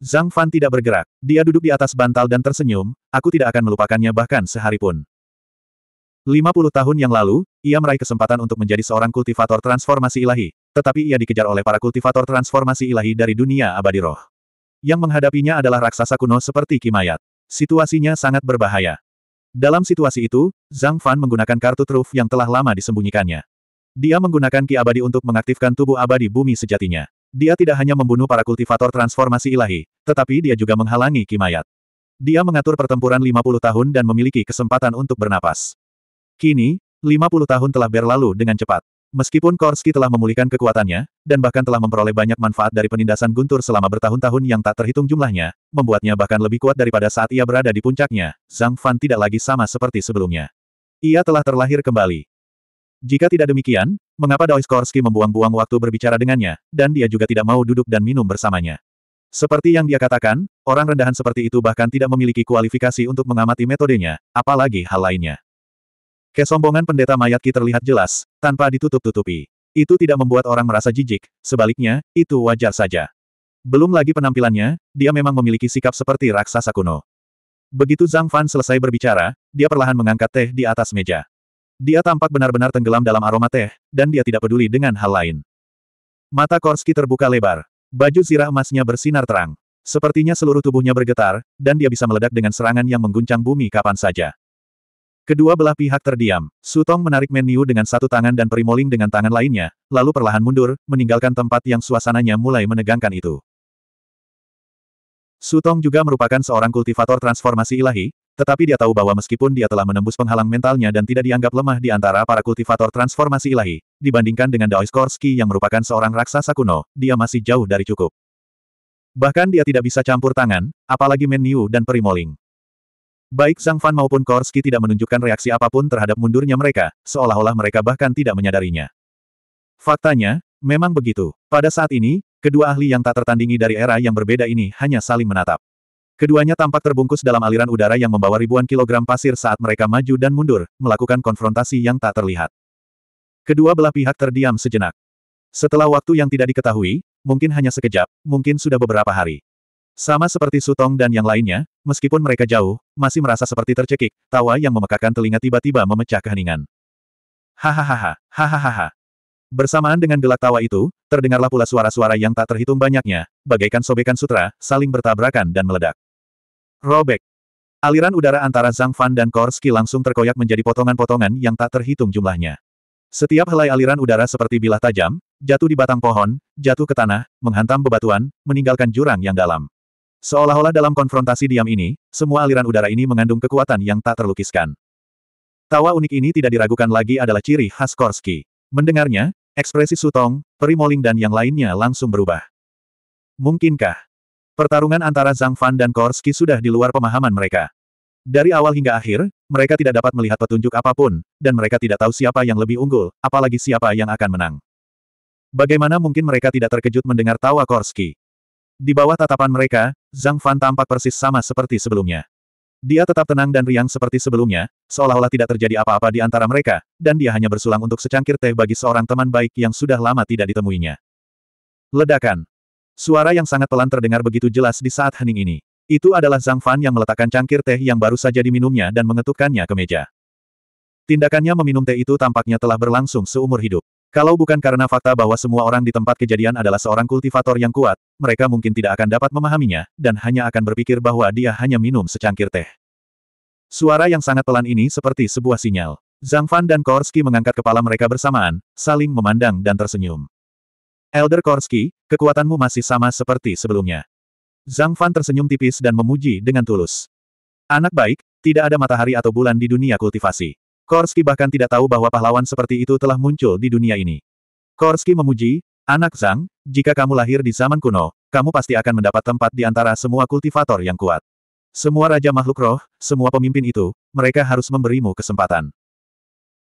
Zhang Fan tidak bergerak. Dia duduk di atas bantal dan tersenyum, aku tidak akan melupakannya bahkan sehari pun. 50 tahun yang lalu, ia meraih kesempatan untuk menjadi seorang kultivator transformasi ilahi, tetapi ia dikejar oleh para kultivator transformasi ilahi dari dunia abadi roh. Yang menghadapinya adalah raksasa kuno seperti Kimayat. Situasinya sangat berbahaya. Dalam situasi itu, Zhang Fan menggunakan kartu truf yang telah lama disembunyikannya. Dia menggunakan ki abadi untuk mengaktifkan tubuh abadi bumi sejatinya. Dia tidak hanya membunuh para kultivator transformasi ilahi, tetapi dia juga menghalangi Kimayat. Dia mengatur pertempuran 50 tahun dan memiliki kesempatan untuk bernapas. Kini, 50 tahun telah berlalu dengan cepat. Meskipun Korski telah memulihkan kekuatannya, dan bahkan telah memperoleh banyak manfaat dari penindasan guntur selama bertahun-tahun yang tak terhitung jumlahnya, membuatnya bahkan lebih kuat daripada saat ia berada di puncaknya, Zhang Fan tidak lagi sama seperti sebelumnya. Ia telah terlahir kembali. Jika tidak demikian, mengapa Daois Korski membuang-buang waktu berbicara dengannya, dan dia juga tidak mau duduk dan minum bersamanya? Seperti yang dia katakan, orang rendahan seperti itu bahkan tidak memiliki kualifikasi untuk mengamati metodenya, apalagi hal lainnya. Kesombongan pendeta mayat Ki terlihat jelas, tanpa ditutup-tutupi. Itu tidak membuat orang merasa jijik, sebaliknya, itu wajar saja. Belum lagi penampilannya, dia memang memiliki sikap seperti raksasa kuno. Begitu Zhang Fan selesai berbicara, dia perlahan mengangkat teh di atas meja. Dia tampak benar-benar tenggelam dalam aroma teh, dan dia tidak peduli dengan hal lain. Mata Korski terbuka lebar. Baju zirah emasnya bersinar terang. Sepertinya seluruh tubuhnya bergetar, dan dia bisa meledak dengan serangan yang mengguncang bumi kapan saja. Kedua belah pihak terdiam. Sutong menarik menu dengan satu tangan dan Perimoling dengan tangan lainnya, lalu perlahan mundur, meninggalkan tempat yang suasananya mulai menegangkan itu. Sutong juga merupakan seorang kultivator transformasi ilahi, tetapi dia tahu bahwa meskipun dia telah menembus penghalang mentalnya dan tidak dianggap lemah di antara para kultivator transformasi ilahi, dibandingkan dengan Daois Korski yang merupakan seorang raksasa kuno, dia masih jauh dari cukup. Bahkan dia tidak bisa campur tangan, apalagi menu dan Perimoling. Baik Zhang Fan maupun Korski tidak menunjukkan reaksi apa pun terhadap mundurnya mereka, seolah-olah mereka bahkan tidak menyadarinya. Faktanya, memang begitu. Pada saat ini, kedua ahli yang tak tertandingi dari era yang berbeda ini hanya saling menatap. Keduanya tampak terbungkus dalam aliran udara yang membawa ribuan kilogram pasir saat mereka maju dan mundur, melakukan konfrontasi yang tak terlihat. Kedua belah pihak terdiam sejenak. Setelah waktu yang tidak diketahui, mungkin hanya sekejap, mungkin sudah beberapa hari. Sama seperti Sutong dan yang lainnya, meskipun mereka jauh, masih merasa seperti tercekik, tawa yang memekakkan telinga tiba-tiba memecah keheningan. Hahaha, hahaha. Bersamaan dengan gelak tawa itu, terdengarlah pula suara-suara yang tak terhitung banyaknya, bagaikan sobekan sutra, saling bertabrakan dan meledak. Robek. Aliran udara antara Zhang Fan dan Korski langsung terkoyak menjadi potongan-potongan yang tak terhitung jumlahnya. Setiap helai aliran udara seperti bilah tajam, jatuh di batang pohon, jatuh ke tanah, menghantam bebatuan, meninggalkan jurang yang dalam. Seolah-olah dalam konfrontasi diam ini, semua aliran udara ini mengandung kekuatan yang tak terlukiskan. Tawa unik ini tidak diragukan lagi adalah ciri khas Korski. Mendengarnya, ekspresi Sutong, Perimoling dan yang lainnya langsung berubah. Mungkinkah? Pertarungan antara Zhang Fan dan Korski sudah di luar pemahaman mereka. Dari awal hingga akhir, mereka tidak dapat melihat petunjuk apa pun, dan mereka tidak tahu siapa yang lebih unggul, apalagi siapa yang akan menang. Bagaimana mungkin mereka tidak terkejut mendengar tawa Korski? Di bawah tatapan mereka, Zhang Fan tampak persis sama seperti sebelumnya. Dia tetap tenang dan riang seperti sebelumnya, seolah-olah tidak terjadi apa-apa di antara mereka, dan dia hanya bersulang untuk secangkir teh bagi seorang teman baik yang sudah lama tidak ditemuinya. Ledakan. Suara yang sangat pelan terdengar begitu jelas di saat hening ini. Itu adalah Zhang Fan yang meletakkan cangkir teh yang baru saja diminumnya dan mengetukkannya ke meja. Tindakannya meminum teh itu tampaknya telah berlangsung seumur hidup. Kalau bukan karena fakta bahwa semua orang di tempat kejadian adalah seorang kultivator yang kuat, mereka mungkin tidak akan dapat memahaminya, dan hanya akan berpikir bahwa dia hanya minum secangkir teh. Suara yang sangat pelan ini seperti sebuah sinyal. Zhang Fan dan Korski mengangkat kepala mereka bersamaan, saling memandang dan tersenyum. Elder Korski, kekuatanmu masih sama seperti sebelumnya. Zhang Fan tersenyum tipis dan memuji dengan tulus. Anak baik, tidak ada matahari atau bulan di dunia kultivasi. Korski bahkan tidak tahu bahwa pahlawan seperti itu telah muncul di dunia ini. Korski memuji, Anak Zhang, jika kamu lahir di zaman kuno, kamu pasti akan mendapat tempat di antara semua kultivator yang kuat. Semua raja makhluk roh, semua pemimpin itu, mereka harus memberimu kesempatan.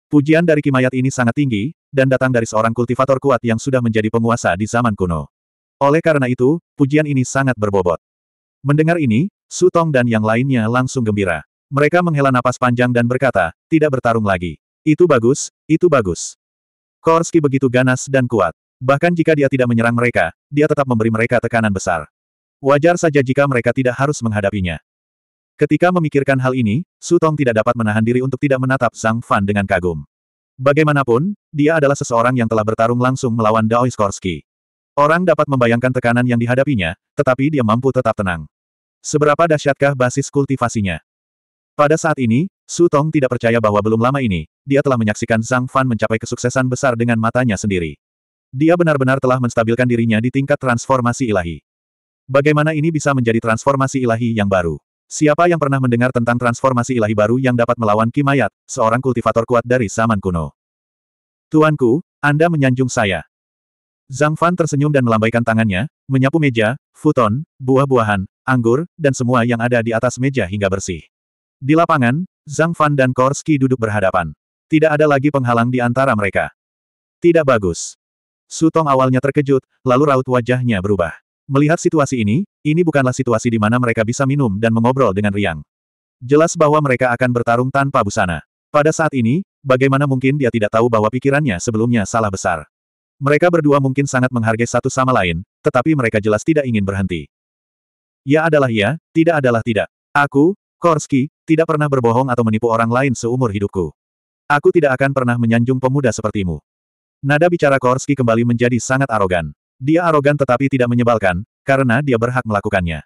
Pujian dari Kimayat ini sangat tinggi, dan datang dari seorang kultivator kuat yang sudah menjadi penguasa di zaman kuno. Oleh karena itu, pujian ini sangat berbobot. Mendengar ini, Su Tong dan yang lainnya langsung gembira. Mereka menghela napas panjang dan berkata, tidak bertarung lagi. Itu bagus, itu bagus. Korski begitu ganas dan kuat. Bahkan jika dia tidak menyerang mereka, dia tetap memberi mereka tekanan besar. Wajar saja jika mereka tidak harus menghadapinya. Ketika memikirkan hal ini, Su Tong tidak dapat menahan diri untuk tidak menatap Zhang Fan dengan kagum. Bagaimanapun, dia adalah seseorang yang telah bertarung langsung melawan Dao Skorsky. Orang dapat membayangkan tekanan yang dihadapinya, tetapi dia mampu tetap tenang. Seberapa dahsyatkah basis kultivasinya? Pada saat ini, Su Tong tidak percaya bahwa belum lama ini, dia telah menyaksikan Zhang Fan mencapai kesuksesan besar dengan matanya sendiri. Dia benar-benar telah menstabilkan dirinya di tingkat transformasi ilahi. Bagaimana ini bisa menjadi transformasi ilahi yang baru? Siapa yang pernah mendengar tentang transformasi ilahi baru yang dapat melawan Kimayat, seorang kultivator kuat dari zaman kuno? Tuanku, Anda menyanjung saya. Zhang Fan tersenyum dan melambaikan tangannya, menyapu meja, futon, buah-buahan, anggur, dan semua yang ada di atas meja hingga bersih. Di lapangan, Zhang Fan dan Korski duduk berhadapan. Tidak ada lagi penghalang di antara mereka. Tidak bagus. Sutong awalnya terkejut, lalu raut wajahnya berubah. Melihat situasi ini, ini bukanlah situasi di mana mereka bisa minum dan mengobrol dengan riang. Jelas bahwa mereka akan bertarung tanpa busana. Pada saat ini, bagaimana mungkin dia tidak tahu bahwa pikirannya sebelumnya salah besar. Mereka berdua mungkin sangat menghargai satu sama lain, tetapi mereka jelas tidak ingin berhenti. Ya adalah ya, tidak adalah tidak. Aku, Korski, tidak pernah berbohong atau menipu orang lain seumur hidupku. Aku tidak akan pernah menyanjung pemuda sepertimu. Nada bicara Korski kembali menjadi sangat arogan. Dia arogan tetapi tidak menyebalkan, karena dia berhak melakukannya.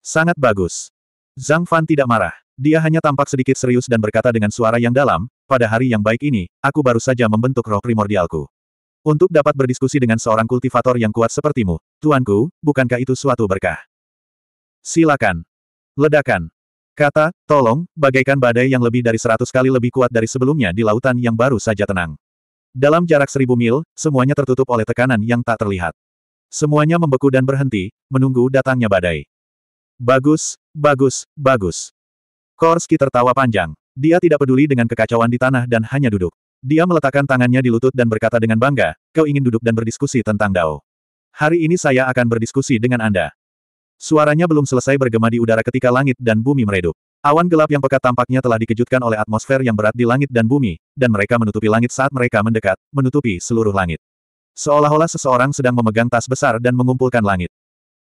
Sangat bagus. Zhang Fan tidak marah. Dia hanya tampak sedikit serius dan berkata dengan suara yang dalam, pada hari yang baik ini, aku baru saja membentuk roh primordialku. Untuk dapat berdiskusi dengan seorang kultivator yang kuat sepertimu, tuanku, bukankah itu suatu berkah? Silakan. Ledakan. Kata, tolong, bagaikan badai yang lebih dari seratus kali lebih kuat dari sebelumnya di lautan yang baru saja tenang. Dalam jarak seribu mil, semuanya tertutup oleh tekanan yang tak terlihat. Semuanya membeku dan berhenti, menunggu datangnya badai. Bagus, bagus, bagus. Korski tertawa panjang. Dia tidak peduli dengan kekacauan di tanah dan hanya duduk. Dia meletakkan tangannya di lutut dan berkata dengan bangga, kau ingin duduk dan berdiskusi tentang Dao. Hari ini saya akan berdiskusi dengan Anda. Suaranya belum selesai bergema di udara ketika langit dan bumi meredup. Awan gelap yang pekat tampaknya telah dikejutkan oleh atmosfer yang berat di langit dan bumi, dan mereka menutupi langit saat mereka mendekat, menutupi seluruh langit. Seolah-olah seseorang sedang memegang tas besar dan mengumpulkan langit.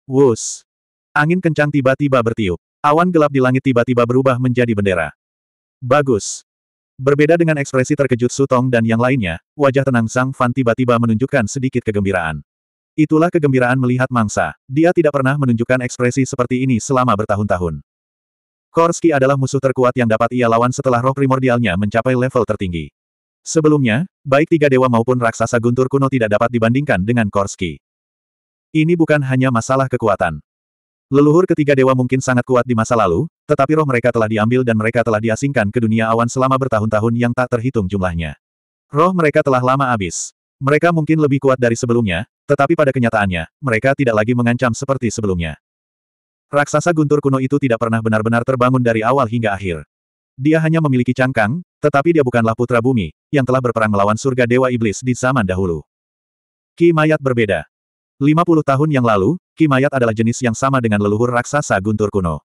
Wus! Angin kencang tiba-tiba bertiup. Awan gelap di langit tiba-tiba berubah menjadi bendera. Bagus! Berbeda dengan ekspresi terkejut Sutong dan yang lainnya, wajah tenang Zhang Fan tiba-tiba menunjukkan sedikit kegembiraan. Itulah kegembiraan melihat mangsa. Dia tidak pernah menunjukkan ekspresi seperti ini selama bertahun-tahun. Korski adalah musuh terkuat yang dapat ia lawan setelah roh primordialnya mencapai level tertinggi. Sebelumnya, baik tiga dewa maupun raksasa guntur kuno tidak dapat dibandingkan dengan Korski. Ini bukan hanya masalah kekuatan. Leluhur ketiga dewa mungkin sangat kuat di masa lalu, tetapi roh mereka telah diambil dan mereka telah diasingkan ke dunia awan selama bertahun-tahun yang tak terhitung jumlahnya. Roh mereka telah lama habis. Mereka mungkin lebih kuat dari sebelumnya, tetapi pada kenyataannya, mereka tidak lagi mengancam seperti sebelumnya. Raksasa guntur kuno itu tidak pernah benar-benar terbangun dari awal hingga akhir. Dia hanya memiliki cangkang, tetapi dia bukanlah putra bumi, yang telah berperang melawan surga dewa iblis di zaman dahulu. Ki Mayat berbeda. 50 tahun yang lalu, Ki Mayat adalah jenis yang sama dengan leluhur raksasa guntur kuno.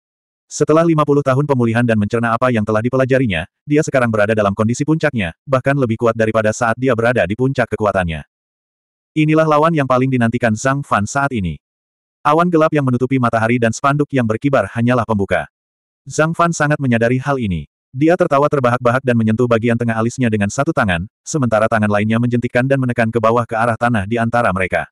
Setelah 50 tahun pemulihan dan mencerna apa yang telah dipelajarinya, dia sekarang berada dalam kondisi puncaknya, bahkan lebih kuat daripada saat dia berada di puncak kekuatannya. Inilah lawan yang paling dinantikan Zhang Fan saat ini. Awan gelap yang menutupi matahari dan spanduk yang berkibar hanyalah pembuka. Zhang Fan sangat menyadari hal ini. Dia tertawa terbahak-bahak dan menyentuh bagian tengah alisnya dengan satu tangan, sementara tangan lainnya menjentikkan dan menekan ke bawah ke arah tanah di antara mereka.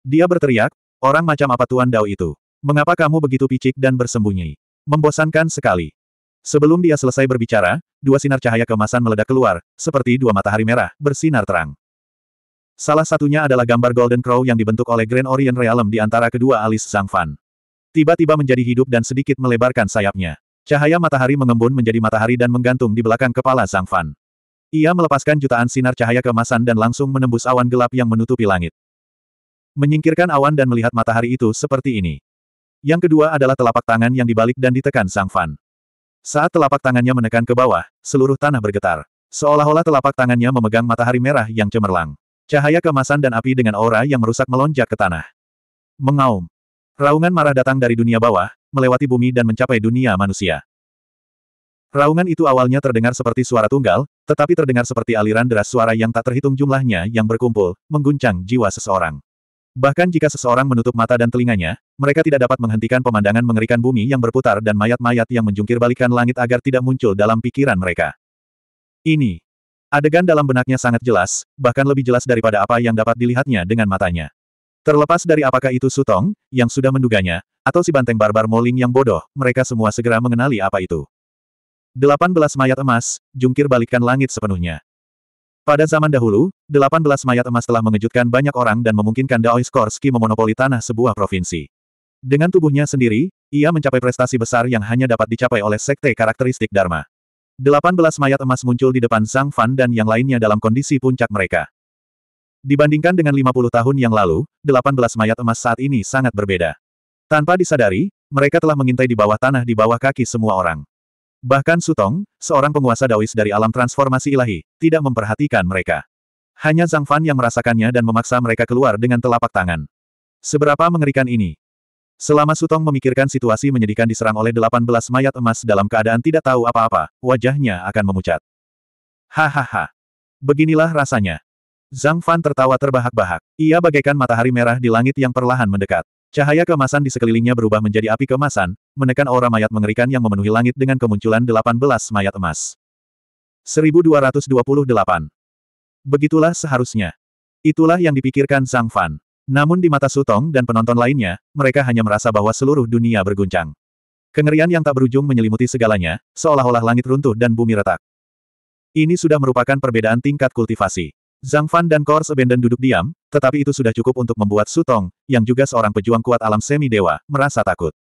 Dia berteriak, orang macam apa Tuan Dao itu? Mengapa kamu begitu picik dan bersembunyi? Membosankan sekali. Sebelum dia selesai berbicara, dua sinar cahaya kemasan meledak keluar, seperti dua matahari merah, bersinar terang. Salah satunya adalah gambar Golden Crow yang dibentuk oleh Grand Orient Realm di antara kedua alis Zhang Fan. Tiba-tiba menjadi hidup dan sedikit melebarkan sayapnya. Cahaya matahari mengembun menjadi matahari dan menggantung di belakang kepala Zhang Fan. Ia melepaskan jutaan sinar cahaya kemasan dan langsung menembus awan gelap yang menutupi langit. Menyingkirkan awan dan melihat matahari itu seperti ini. Yang kedua adalah telapak tangan yang dibalik dan ditekan Sang Fan. Saat telapak tangannya menekan ke bawah, seluruh tanah bergetar. Seolah-olah telapak tangannya memegang matahari merah yang cemerlang. Cahaya kemasan dan api dengan aura yang merusak melonjak ke tanah. Mengaum. Raungan marah datang dari dunia bawah, melewati bumi dan mencapai dunia manusia. Raungan itu awalnya terdengar seperti suara tunggal, tetapi terdengar seperti aliran deras suara yang tak terhitung jumlahnya yang berkumpul, mengguncang jiwa seseorang. Bahkan jika seseorang menutup mata dan telinganya, mereka tidak dapat menghentikan pemandangan mengerikan bumi yang berputar dan mayat-mayat yang menjungkir balikan langit agar tidak muncul dalam pikiran mereka. Ini. Adegan dalam benaknya sangat jelas, bahkan lebih jelas daripada apa yang dapat dilihatnya dengan matanya. Terlepas dari apakah itu Sutong, yang sudah menduganya, atau si banteng barbar Moling yang bodoh, mereka semua segera mengenali apa itu. 18 mayat emas, jungkir balikan langit sepenuhnya. Pada zaman dahulu, 18 mayat emas telah mengejutkan banyak orang dan memungkinkan Daois Korski memonopoli tanah sebuah provinsi. Dengan tubuhnya sendiri, ia mencapai prestasi besar yang hanya dapat dicapai oleh sekte karakteristik Dharma. 18 mayat emas muncul di depan Zhang Fan dan yang lainnya dalam kondisi puncak mereka. Dibandingkan dengan 50 tahun yang lalu, 18 mayat emas saat ini sangat berbeda. Tanpa disadari, mereka telah mengintai di bawah tanah di bawah kaki semua orang. Bahkan Sutong, seorang penguasa Daois dari alam transformasi ilahi, tidak memperhatikan mereka. Hanya Zhang Fan yang merasakannya dan memaksa mereka keluar dengan telapak tangan. Seberapa mengerikan ini? Selama Sutong memikirkan situasi menyedihkan diserang oleh 18 mayat emas dalam keadaan tidak tahu apa-apa, wajahnya akan memucat. Hahaha. Beginilah rasanya. Zhang Fan tertawa terbahak-bahak. Ia bagaikan matahari merah di langit yang perlahan mendekat. Cahaya keemasan di sekelilingnya berubah menjadi api keemasan, menekan aura mayat mengerikan yang memenuhi langit dengan kemunculan 18 mayat emas. 1228. Begitulah seharusnya. Itulah yang dipikirkan Zhang Fan. Namun di mata Sutong dan penonton lainnya, mereka hanya merasa bahwa seluruh dunia berguncang. Kengerian yang tak berujung menyelimuti segalanya, seolah-olah langit runtuh dan bumi retak. Ini sudah merupakan perbedaan tingkat kultivasi. Zhang Fan dan Kors Abandon duduk diam, tetapi itu sudah cukup untuk membuat Su Tong, yang juga seorang pejuang kuat alam semi-dewa, merasa takut.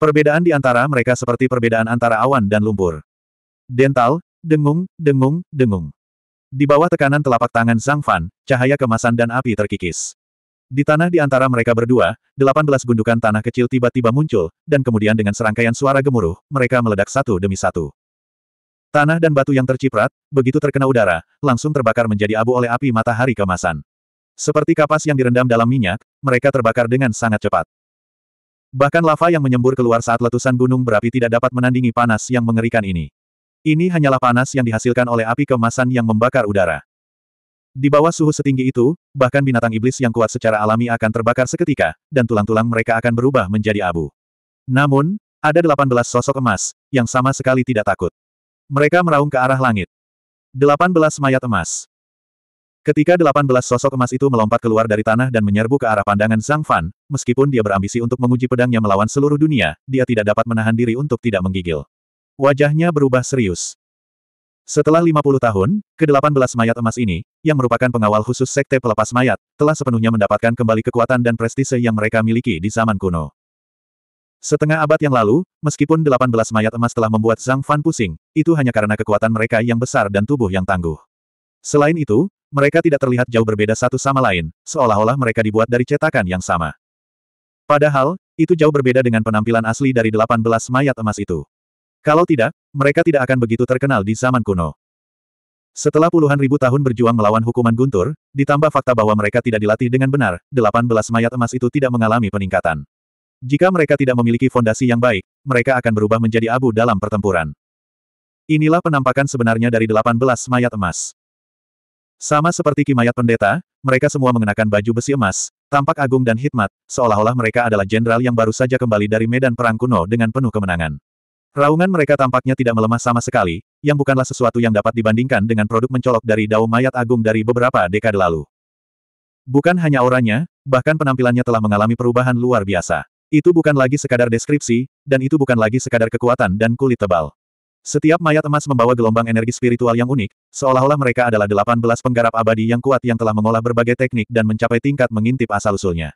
Perbedaan di antara mereka seperti perbedaan antara awan dan lumpur. Dental, dengung, dengung, dengung. Di bawah tekanan telapak tangan Zhang Fan, cahaya kemasan dan api terkikis. Di tanah di antara mereka berdua, 18 gundukan tanah kecil tiba-tiba muncul, dan kemudian dengan serangkaian suara gemuruh, mereka meledak satu demi satu. Tanah dan batu yang terciprat, begitu terkena udara, langsung terbakar menjadi abu oleh api matahari kemasan. Seperti kapas yang direndam dalam minyak, mereka terbakar dengan sangat cepat. Bahkan lava yang menyembur keluar saat letusan gunung berapi tidak dapat menandingi panas yang mengerikan ini. Ini hanyalah panas yang dihasilkan oleh api kemasan yang membakar udara. Di bawah suhu setinggi itu, bahkan binatang iblis yang kuat secara alami akan terbakar seketika, dan tulang-tulang mereka akan berubah menjadi abu. Namun, ada 18 sosok emas, yang sama sekali tidak takut. Mereka meraung ke arah langit. 18 mayat emas. Ketika 18 sosok emas itu melompat keluar dari tanah dan menyerbu ke arah pandangan Zhang Fan, meskipun dia berambisi untuk menguji pedangnya melawan seluruh dunia, dia tidak dapat menahan diri untuk tidak menggigil. Wajahnya berubah serius. Setelah 50 tahun, ke-18 mayat emas ini, yang merupakan pengawal khusus Sekte Pelepas Mayat, telah sepenuhnya mendapatkan kembali kekuatan dan prestise yang mereka miliki di zaman kuno. Setengah abad yang lalu, meskipun 18 mayat emas telah membuat Zhang Fan pusing, itu hanya karena kekuatan mereka yang besar dan tubuh yang tangguh. Selain itu, mereka tidak terlihat jauh berbeda satu sama lain, seolah-olah mereka dibuat dari cetakan yang sama. Padahal, itu jauh berbeda dengan penampilan asli dari 18 mayat emas itu. Kalau tidak, mereka tidak akan begitu terkenal di zaman kuno. Setelah puluhan ribu tahun berjuang melawan hukuman guntur, ditambah fakta bahwa mereka tidak dilatih dengan benar, 18 mayat emas itu tidak mengalami peningkatan. Jika mereka tidak memiliki fondasi yang baik, mereka akan berubah menjadi abu dalam pertempuran. Inilah penampakan sebenarnya dari 18 mayat emas. Sama seperti Kimayat Pendeta, mereka semua mengenakan baju besi emas, tampak agung dan hikmat, seolah-olah mereka adalah jenderal yang baru saja kembali dari medan perang kuno dengan penuh kemenangan. Raungan mereka tampaknya tidak melemah sama sekali, yang bukanlah sesuatu yang dapat dibandingkan dengan produk mencolok dari Dao Mayat Agung dari beberapa dekade lalu. Bukan hanya auranya, bahkan penampilannya telah mengalami perubahan luar biasa. Itu bukan lagi sekadar deskripsi, dan itu bukan lagi sekadar kekuatan dan kulit tebal. Setiap mayat emas membawa gelombang energi spiritual yang unik, seolah-olah mereka adalah 18 penggarap abadi yang kuat yang telah mengolah berbagai teknik dan mencapai tingkat mengintip asal-usulnya.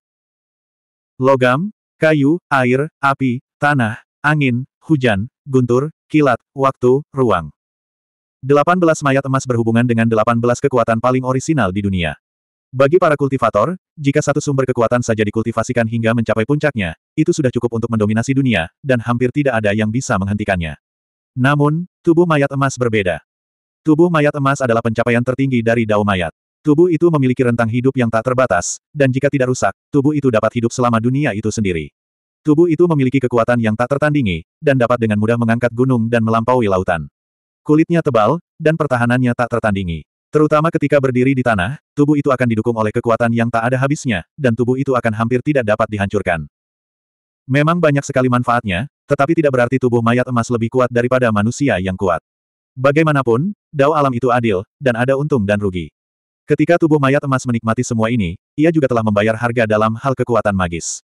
Logam, kayu, air, api, tanah, angin, hujan, guntur, kilat, waktu, ruang. 18 mayat emas berhubungan dengan 18 kekuatan paling orisinal di dunia. Bagi para kultivator, jika satu sumber kekuatan saja dikultivasikan hingga mencapai puncaknya, itu sudah cukup untuk mendominasi dunia, dan hampir tidak ada yang bisa menghentikannya. Namun, tubuh mayat emas berbeda. Tubuh mayat emas adalah pencapaian tertinggi dari Dao Mayat. Tubuh itu memiliki rentang hidup yang tak terbatas, dan jika tidak rusak, tubuh itu dapat hidup selama dunia itu sendiri. Tubuh itu memiliki kekuatan yang tak tertandingi, dan dapat dengan mudah mengangkat gunung dan melampaui lautan. Kulitnya tebal, dan pertahanannya tak tertandingi. Terutama ketika berdiri di tanah, tubuh itu akan didukung oleh kekuatan yang tak ada habisnya, dan tubuh itu akan hampir tidak dapat dihancurkan. Memang banyak sekali manfaatnya, tetapi tidak berarti tubuh mayat emas lebih kuat daripada manusia yang kuat. Bagaimanapun, dao alam itu adil, dan ada untung dan rugi. Ketika tubuh mayat emas menikmati semua ini, ia juga telah membayar harga dalam hal kekuatan magis.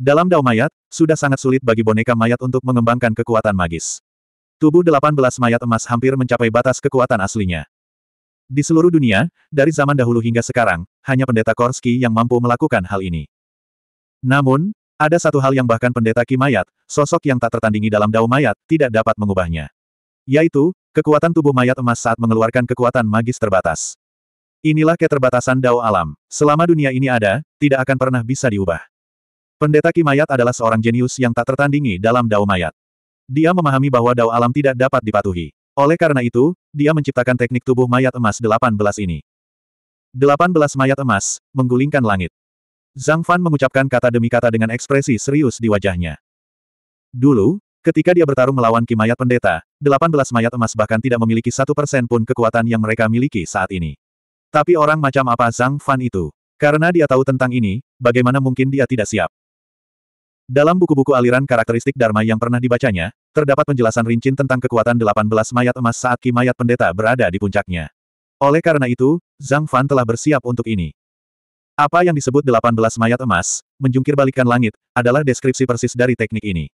Dalam dao mayat, sudah sangat sulit bagi boneka mayat untuk mengembangkan kekuatan magis. Tubuh 18 mayat emas hampir mencapai batas kekuatan aslinya. Di seluruh dunia, dari zaman dahulu hingga sekarang, hanya pendeta Korski yang mampu melakukan hal ini. Namun, ada satu hal yang bahkan pendeta Ki Mayat, sosok yang tak tertandingi dalam Dao Mayat, tidak dapat mengubahnya. Yaitu, kekuatan tubuh mayat emas saat mengeluarkan kekuatan magis terbatas. Inilah keterbatasan Dao alam. Selama dunia ini ada, tidak akan pernah bisa diubah. Pendeta Ki Mayat adalah seorang jenius yang tak tertandingi dalam Dao Mayat. Dia memahami bahwa Dao alam tidak dapat dipatuhi. Oleh karena itu, dia menciptakan teknik tubuh mayat emas 18 ini. 18 mayat emas, menggulingkan langit. Zhang Fan mengucapkan kata demi kata dengan ekspresi serius di wajahnya. Dulu, ketika dia bertarung melawan Kimayat Pendeta, 18 mayat emas bahkan tidak memiliki satu persen pun kekuatan yang mereka miliki saat ini. Tapi orang macam apa Zhang Fan itu? Karena dia tahu tentang ini, bagaimana mungkin dia tidak siap? Dalam buku-buku aliran karakteristik Dharma yang pernah dibacanya, terdapat penjelasan rinci tentang kekuatan 18 mayat emas saat Kimayat Pendeta berada di puncaknya. Oleh karena itu, Zhang Fan telah bersiap untuk ini. Apa yang disebut 18 mayat emas, menjungkir balikan langit, adalah deskripsi persis dari teknik ini.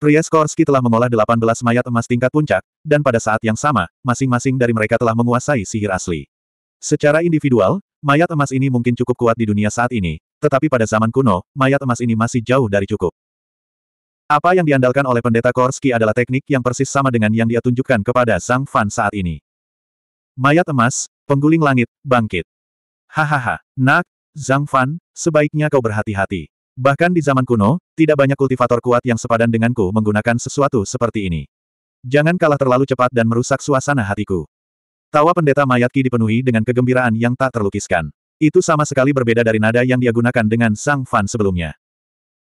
Prieskorski telah mengolah 18 mayat emas tingkat puncak, dan pada saat yang sama, masing-masing dari mereka telah menguasai sihir asli. Secara individual, mayat emas ini mungkin cukup kuat di dunia saat ini, tetapi pada zaman kuno, mayat emas ini masih jauh dari cukup. Apa yang diandalkan oleh pendeta Korski adalah teknik yang persis sama dengan yang dia tunjukkan kepada Zhang Fan saat ini. Mayat emas, pengguling langit, bangkit. Hahaha, nak, Zhang Fan, sebaiknya kau berhati-hati. Bahkan di zaman kuno, tidak banyak kultivator kuat yang sepadan denganku menggunakan sesuatu seperti ini. Jangan kalah terlalu cepat dan merusak suasana hatiku. Tawa pendeta mayat Ki dipenuhi dengan kegembiraan yang tak terlukiskan. Itu sama sekali berbeda dari nada yang dia gunakan dengan Zhang Fan sebelumnya.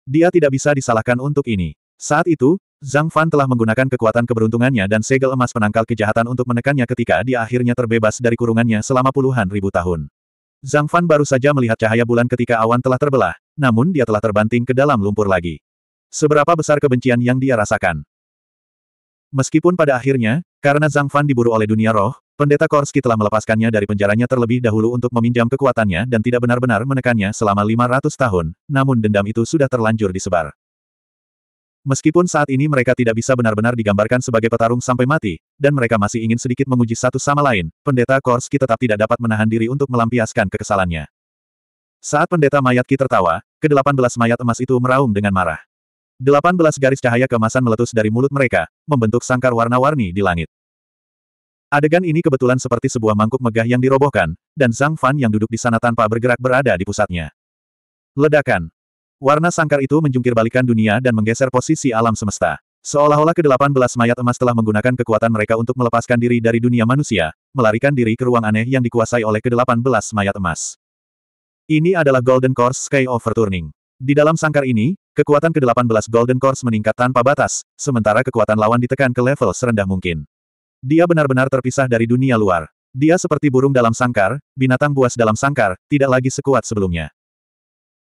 Dia tidak bisa disalahkan untuk ini. Saat itu, Zhang Fan telah menggunakan kekuatan keberuntungannya dan segel emas penangkal kejahatan untuk menekannya ketika dia akhirnya terbebas dari kurungannya selama puluhan ribu tahun. Zhang Fan baru saja melihat cahaya bulan ketika awan telah terbelah, namun dia telah terbanting ke dalam lumpur lagi. Seberapa besar kebencian yang dia rasakan? Meskipun pada akhirnya, karena Zhang Fan diburu oleh dunia roh, pendeta Korski telah melepaskannya dari penjaranya terlebih dahulu untuk meminjam kekuatannya dan tidak benar-benar menekannya selama 500 tahun, namun dendam itu sudah terlanjur disebar. Meskipun saat ini mereka tidak bisa benar-benar digambarkan sebagai petarung sampai mati, dan mereka masih ingin sedikit menguji satu sama lain, pendeta Korski tetap tidak dapat menahan diri untuk melampiaskan kekesalannya. Saat pendeta mayat Ki tertawa, ke-18 mayat emas itu meraung dengan marah. Delapan belas garis cahaya kemasan meletus dari mulut mereka, membentuk sangkar warna-warni di langit. Adegan ini kebetulan seperti sebuah mangkuk megah yang dirobohkan, dan Zhang Fan yang duduk di sana tanpa bergerak berada di pusatnya. Ledakan. Warna sangkar itu menjungkir balikan dunia dan menggeser posisi alam semesta. Seolah-olah ke-18 mayat emas telah menggunakan kekuatan mereka untuk melepaskan diri dari dunia manusia, melarikan diri ke ruang aneh yang dikuasai oleh ke-18 mayat emas. Ini adalah Golden Course Sky Overturning. Di dalam sangkar ini, kekuatan ke-18 Golden Course meningkat tanpa batas, sementara kekuatan lawan ditekan ke level serendah mungkin. Dia benar-benar terpisah dari dunia luar. Dia seperti burung dalam sangkar, binatang buas dalam sangkar, tidak lagi sekuat sebelumnya.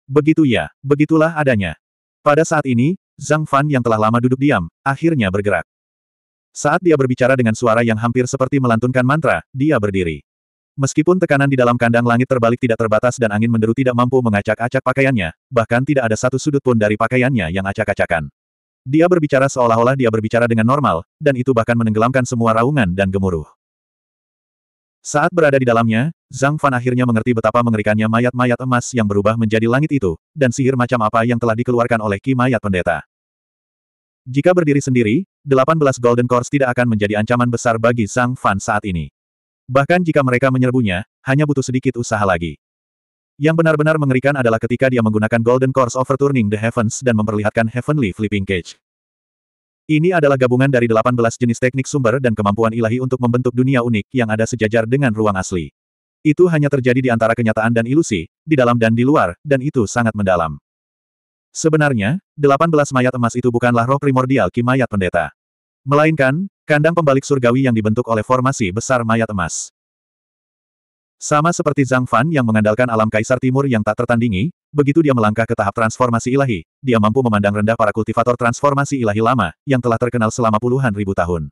Begitu ya, begitulah adanya. Pada saat ini, Zhang Fan yang telah lama duduk diam, akhirnya bergerak. Saat dia berbicara dengan suara yang hampir seperti melantunkan mantra, dia berdiri. Meskipun tekanan di dalam kandang langit terbalik tidak terbatas dan angin menderu tidak mampu mengacak-acak pakaiannya, bahkan tidak ada satu sudut pun dari pakaiannya yang acak-acakan. Dia berbicara seolah-olah dia berbicara dengan normal, dan itu bahkan menenggelamkan semua raungan dan gemuruh. Saat berada di dalamnya, Zhang Fan akhirnya mengerti betapa mengerikannya mayat-mayat emas yang berubah menjadi langit itu, dan sihir macam apa yang telah dikeluarkan oleh Ki Mayat Pendeta. Jika berdiri sendiri, 18 Golden Course tidak akan menjadi ancaman besar bagi Zhang Fan saat ini. Bahkan jika mereka menyerbunya, hanya butuh sedikit usaha lagi. Yang benar-benar mengerikan adalah ketika dia menggunakan Golden Course Overturning the Heavens dan memperlihatkan Heavenly Flipping Cage. Ini adalah gabungan dari 18 jenis teknik sumber dan kemampuan ilahi untuk membentuk dunia unik yang ada sejajar dengan ruang asli. Itu hanya terjadi di antara kenyataan dan ilusi, di dalam dan di luar, dan itu sangat mendalam. Sebenarnya, 18 mayat emas itu bukanlah roh primordial Ki Mayat Pendeta. Melainkan, Kandang pembalik surgawi yang dibentuk oleh formasi besar mayat emas. Sama seperti Zhang Fan yang mengandalkan alam kaisar timur yang tak tertandingi, begitu dia melangkah ke tahap transformasi ilahi, dia mampu memandang rendah para kultivator transformasi ilahi lama, yang telah terkenal selama puluhan ribu tahun.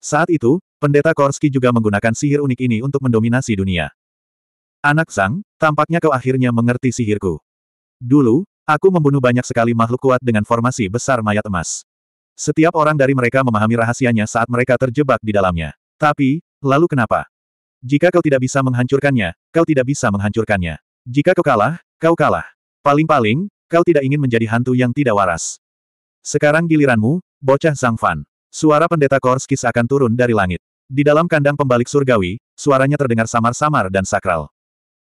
Saat itu, pendeta Korski juga menggunakan sihir unik ini untuk mendominasi dunia. Anak Zhang, tampaknya kau akhirnya mengerti sihirku. Dulu, aku membunuh banyak sekali makhluk kuat dengan formasi besar mayat emas. Setiap orang dari mereka memahami rahasianya saat mereka terjebak di dalamnya. Tapi, lalu kenapa? Jika kau tidak bisa menghancurkannya, kau tidak bisa menghancurkannya. Jika kau kalah, kau kalah. Paling-paling, kau tidak ingin menjadi hantu yang tidak waras. Sekarang giliranmu, bocah Zhang Fan. Suara pendeta Korskis akan turun dari langit. Di dalam kandang pembalik surgawi, suaranya terdengar samar-samar dan sakral.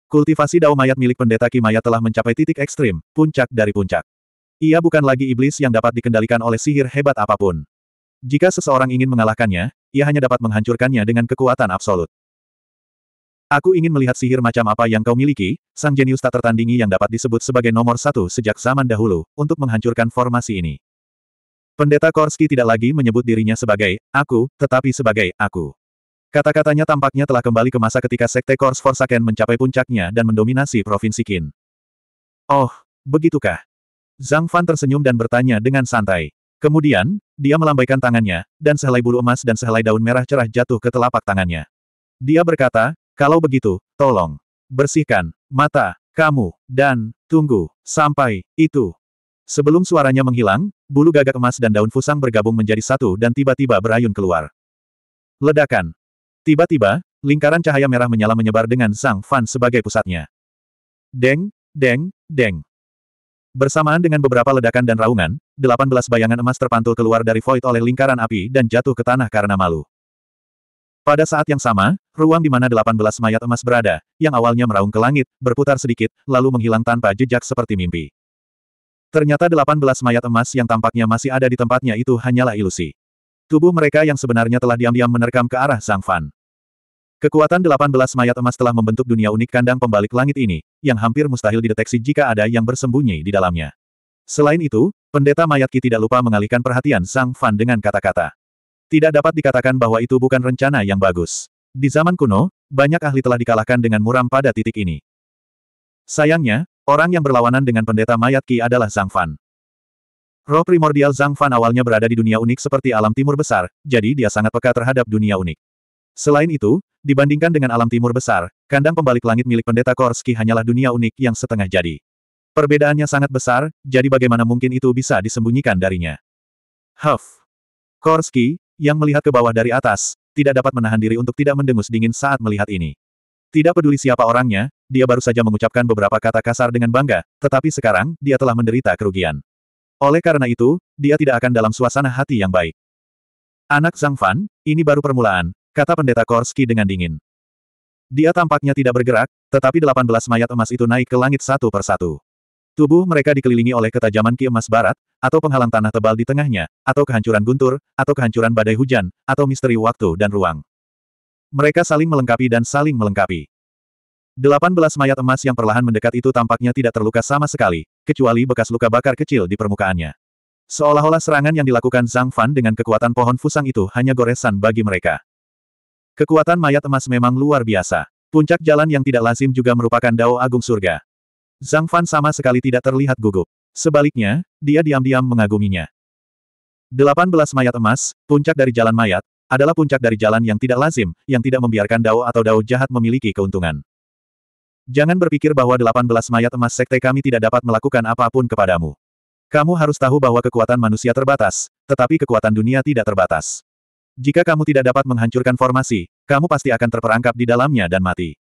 Kultivasi dao mayat milik pendeta Ki Maya telah mencapai titik ekstrim, puncak dari puncak. Ia bukan lagi iblis yang dapat dikendalikan oleh sihir hebat apa pun. Jika seseorang ingin mengalahkannya, ia hanya dapat menghancurkannya dengan kekuatan absolut. Aku ingin melihat sihir macam apa yang kau miliki, sang jenius tak tertandingi yang dapat disebut sebagai nomor satu sejak zaman dahulu, untuk menghancurkan formasi ini. Pendeta Korski tidak lagi menyebut dirinya sebagai aku, tetapi sebagai aku. Kata-katanya tampaknya telah kembali ke masa ketika Sekte Kors Forsaken mencapai puncaknya dan mendominasi Provinsi Qin. Oh, begitukah? Zhang Fan tersenyum dan bertanya dengan santai. Kemudian, dia melambaikan tangannya, dan sehelai bulu emas dan sehelai daun merah cerah jatuh ke telapak tangannya. Dia berkata, kalau begitu, tolong. Bersihkan, mata, kamu, dan, tunggu, sampai, itu. Sebelum suaranya menghilang, bulu gagak emas dan daun fusang bergabung menjadi satu dan tiba-tiba berayun keluar. Ledakan. Tiba-tiba, lingkaran cahaya merah menyala menyebar dengan Zhang Fan sebagai pusatnya. Deng, deng, deng. Bersamaan dengan beberapa ledakan dan raungan, 18 bayangan emas terpantul keluar dari void oleh lingkaran api dan jatuh ke tanah karena malu. Pada saat yang sama, ruang di mana 18 mayat emas berada, yang awalnya meraung ke langit, berputar sedikit, lalu menghilang tanpa jejak seperti mimpi. Ternyata 18 mayat emas yang tampaknya masih ada di tempatnya itu hanyalah ilusi. Tubuh mereka yang sebenarnya telah diam-diam menerkam ke arah Zhang Fan. Kekuatan 18 mayat emas telah membentuk dunia unik kandang pembalik langit ini, yang hampir mustahil dideteksi jika ada yang bersembunyi di dalamnya. Selain itu, pendeta mayat Ki tidak lupa mengalihkan perhatian Sang Fan dengan kata-kata. Tidak dapat dikatakan bahwa itu bukan rencana yang bagus. Di zaman kuno, banyak ahli telah dikalahkan dengan muram pada titik ini. Sayangnya, orang yang berlawanan dengan pendeta mayat Ki adalah Zhang Fan. Roh primordial Zhang Fan awalnya berada di dunia unik seperti alam timur besar, jadi dia sangat peka terhadap dunia unik. Selain itu, dibandingkan dengan alam timur besar, kandang pembalik langit milik pendeta Korski hanyalah dunia unik yang setengah jadi. Perbedaannya sangat besar, jadi bagaimana mungkin itu bisa disembunyikan darinya. Huff. Korski, yang melihat ke bawah dari atas, tidak dapat menahan diri untuk tidak mendengus dingin saat melihat ini. Tidak peduli siapa orangnya, dia baru saja mengucapkan beberapa kata kasar dengan bangga, tetapi sekarang, dia telah menderita kerugian. Oleh karena itu, dia tidak akan dalam suasana hati yang baik. Anak Zhang Fan, ini baru permulaan, kata pendeta Korski dengan dingin. Dia tampaknya tidak bergerak, tetapi 18 mayat emas itu naik ke langit satu persatu. Tubuh mereka dikelilingi oleh ketajaman ki emas barat, atau penghalang tanah tebal di tengahnya, atau kehancuran guntur, atau kehancuran badai hujan, atau misteri waktu dan ruang. Mereka saling melengkapi dan saling melengkapi. Delapan belas mayat emas yang perlahan mendekat itu tampaknya tidak terluka sama sekali, kecuali bekas luka bakar kecil di permukaannya. Seolah-olah serangan yang dilakukan Zhang Fan dengan kekuatan pohon fusang itu hanya goresan bagi mereka. Kekuatan mayat emas memang luar biasa. Puncak jalan yang tidak lazim juga merupakan Dao Agung Surga. Zhang Fan sama sekali tidak terlihat gugup. Sebaliknya, dia diam-diam mengaguminya. Delapan belas mayat emas, puncak dari jalan mayat, adalah puncak dari jalan yang tidak lazim, yang tidak membiarkan Dao atau Dao jahat memiliki keuntungan. Jangan berpikir bahwa 18 mayat emas sekte kami tidak dapat melakukan apa pun kepadamu. Kamu harus tahu bahwa kekuatan manusia terbatas, tetapi kekuatan dunia tidak terbatas. Jika kamu tidak dapat menghancurkan formasi, kamu pasti akan terperangkap di dalamnya dan mati.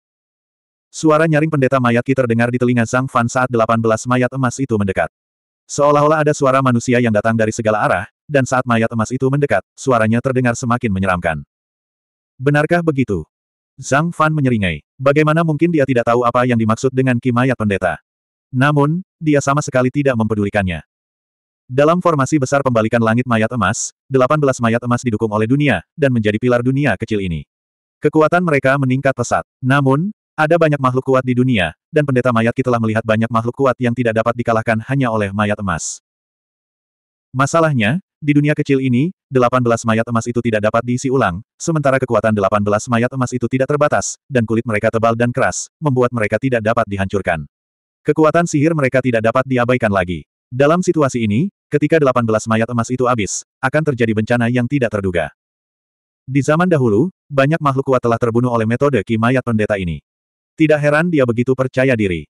Suara nyaring pendeta mayat Ki terdengar di telinga Zhang Fan saat 18 mayat emas itu mendekat. Seolah-olah ada suara manusia yang datang dari segala arah, dan saat mayat emas itu mendekat, suaranya terdengar semakin menyeramkan. Benarkah begitu? Zhang Fan menyeringai. Bagaimana mungkin dia tidak tahu apa yang dimaksud dengan kimayat pendeta? Namun, dia sama sekali tidak mempedulikannya. Dalam formasi besar pembalikan langit mayat emas, 18 mayat emas didukung oleh dunia, dan menjadi pilar dunia kecil ini. Kekuatan mereka meningkat pesat. Namun, ada banyak makhluk kuat di dunia, dan pendeta mayat kita telah melihat banyak makhluk kuat yang tidak dapat dikalahkan hanya oleh mayat emas. Masalahnya, di dunia kecil ini, 18 mayat emas itu tidak dapat diisi ulang, sementara kekuatan 18 mayat emas itu tidak terbatas, dan kulit mereka tebal dan keras, membuat mereka tidak dapat dihancurkan. Kekuatan sihir mereka tidak dapat diabaikan lagi. Dalam situasi ini, ketika 18 mayat emas itu habis, akan terjadi bencana yang tidak terduga. Di zaman dahulu, banyak makhluk kuat telah terbunuh oleh metode Ki Mayat Pendeta ini. Tidak heran dia begitu percaya diri.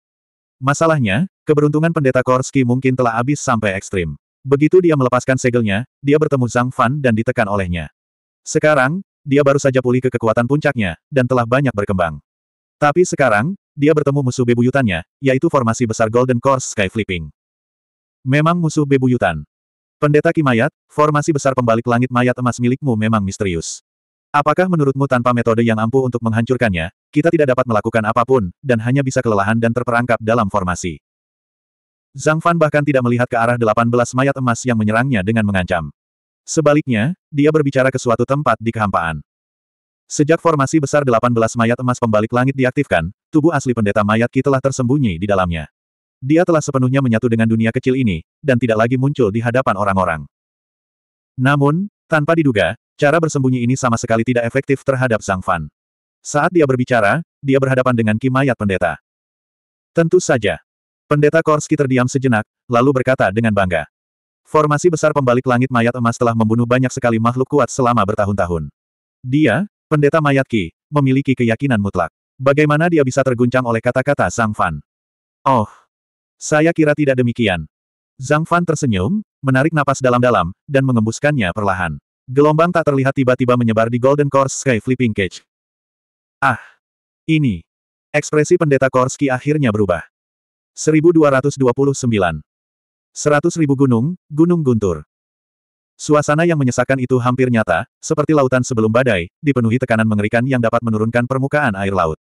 Masalahnya, keberuntungan pendeta Korski mungkin telah habis sampai ekstrim. Begitu dia melepaskan segelnya, dia bertemu Zhang Fan dan ditekan olehnya. Sekarang, dia baru saja pulih ke kekuatan puncaknya, dan telah banyak berkembang. Tapi sekarang, dia bertemu musuh bebuyutannya, yaitu formasi besar Golden Course Sky Flipping. Memang musuh bebuyutan. Pendeta Kimayat, formasi besar pembalik langit mayat emas milikmu memang misterius. Apakah menurutmu tanpa metode yang ampuh untuk menghancurkannya, kita tidak dapat melakukan apa pun, dan hanya bisa kelelahan dan terperangkap dalam formasi? Zhang Fan bahkan tidak melihat ke arah 18 mayat emas yang menyerangnya dengan mengancam. Sebaliknya, dia berbicara ke suatu tempat di kehampaan. Sejak formasi besar 18 mayat emas pembalik langit diaktifkan, tubuh asli pendeta mayat Ki telah tersembunyi di dalamnya. Dia telah sepenuhnya menyatu dengan dunia kecil ini, dan tidak lagi muncul di hadapan orang-orang. Namun, tanpa diduga, cara bersembunyi ini sama sekali tidak efektif terhadap Zhang Fan. Saat dia berbicara, dia berhadapan dengan Ki mayat pendeta. Tentu saja, Pendeta Korski terdiam sejenak, lalu berkata dengan bangga. Formasi besar pembalik langit mayat emas telah membunuh banyak sekali makhluk kuat selama bertahun-tahun. Dia, pendeta mayat Ki, memiliki keyakinan mutlak. Bagaimana dia bisa terguncang oleh kata-kata Zhang Fan? Oh, saya kira tidak demikian. Zhang Fan tersenyum, menarik napas dalam-dalam, dan mengembuskannya perlahan. Gelombang tak terlihat tiba-tiba menyebar di Golden Course Sky Flipping Cage. Ah! Ini. Ekspresi pendeta Korski akhirnya berubah. 1229. Seratus ribu gunung, Gunung Guntur. Suasana yang menyesakan itu hampir nyata, seperti lautan sebelum badai, dipenuhi tekanan mengerikan yang dapat menurunkan permukaan air laut.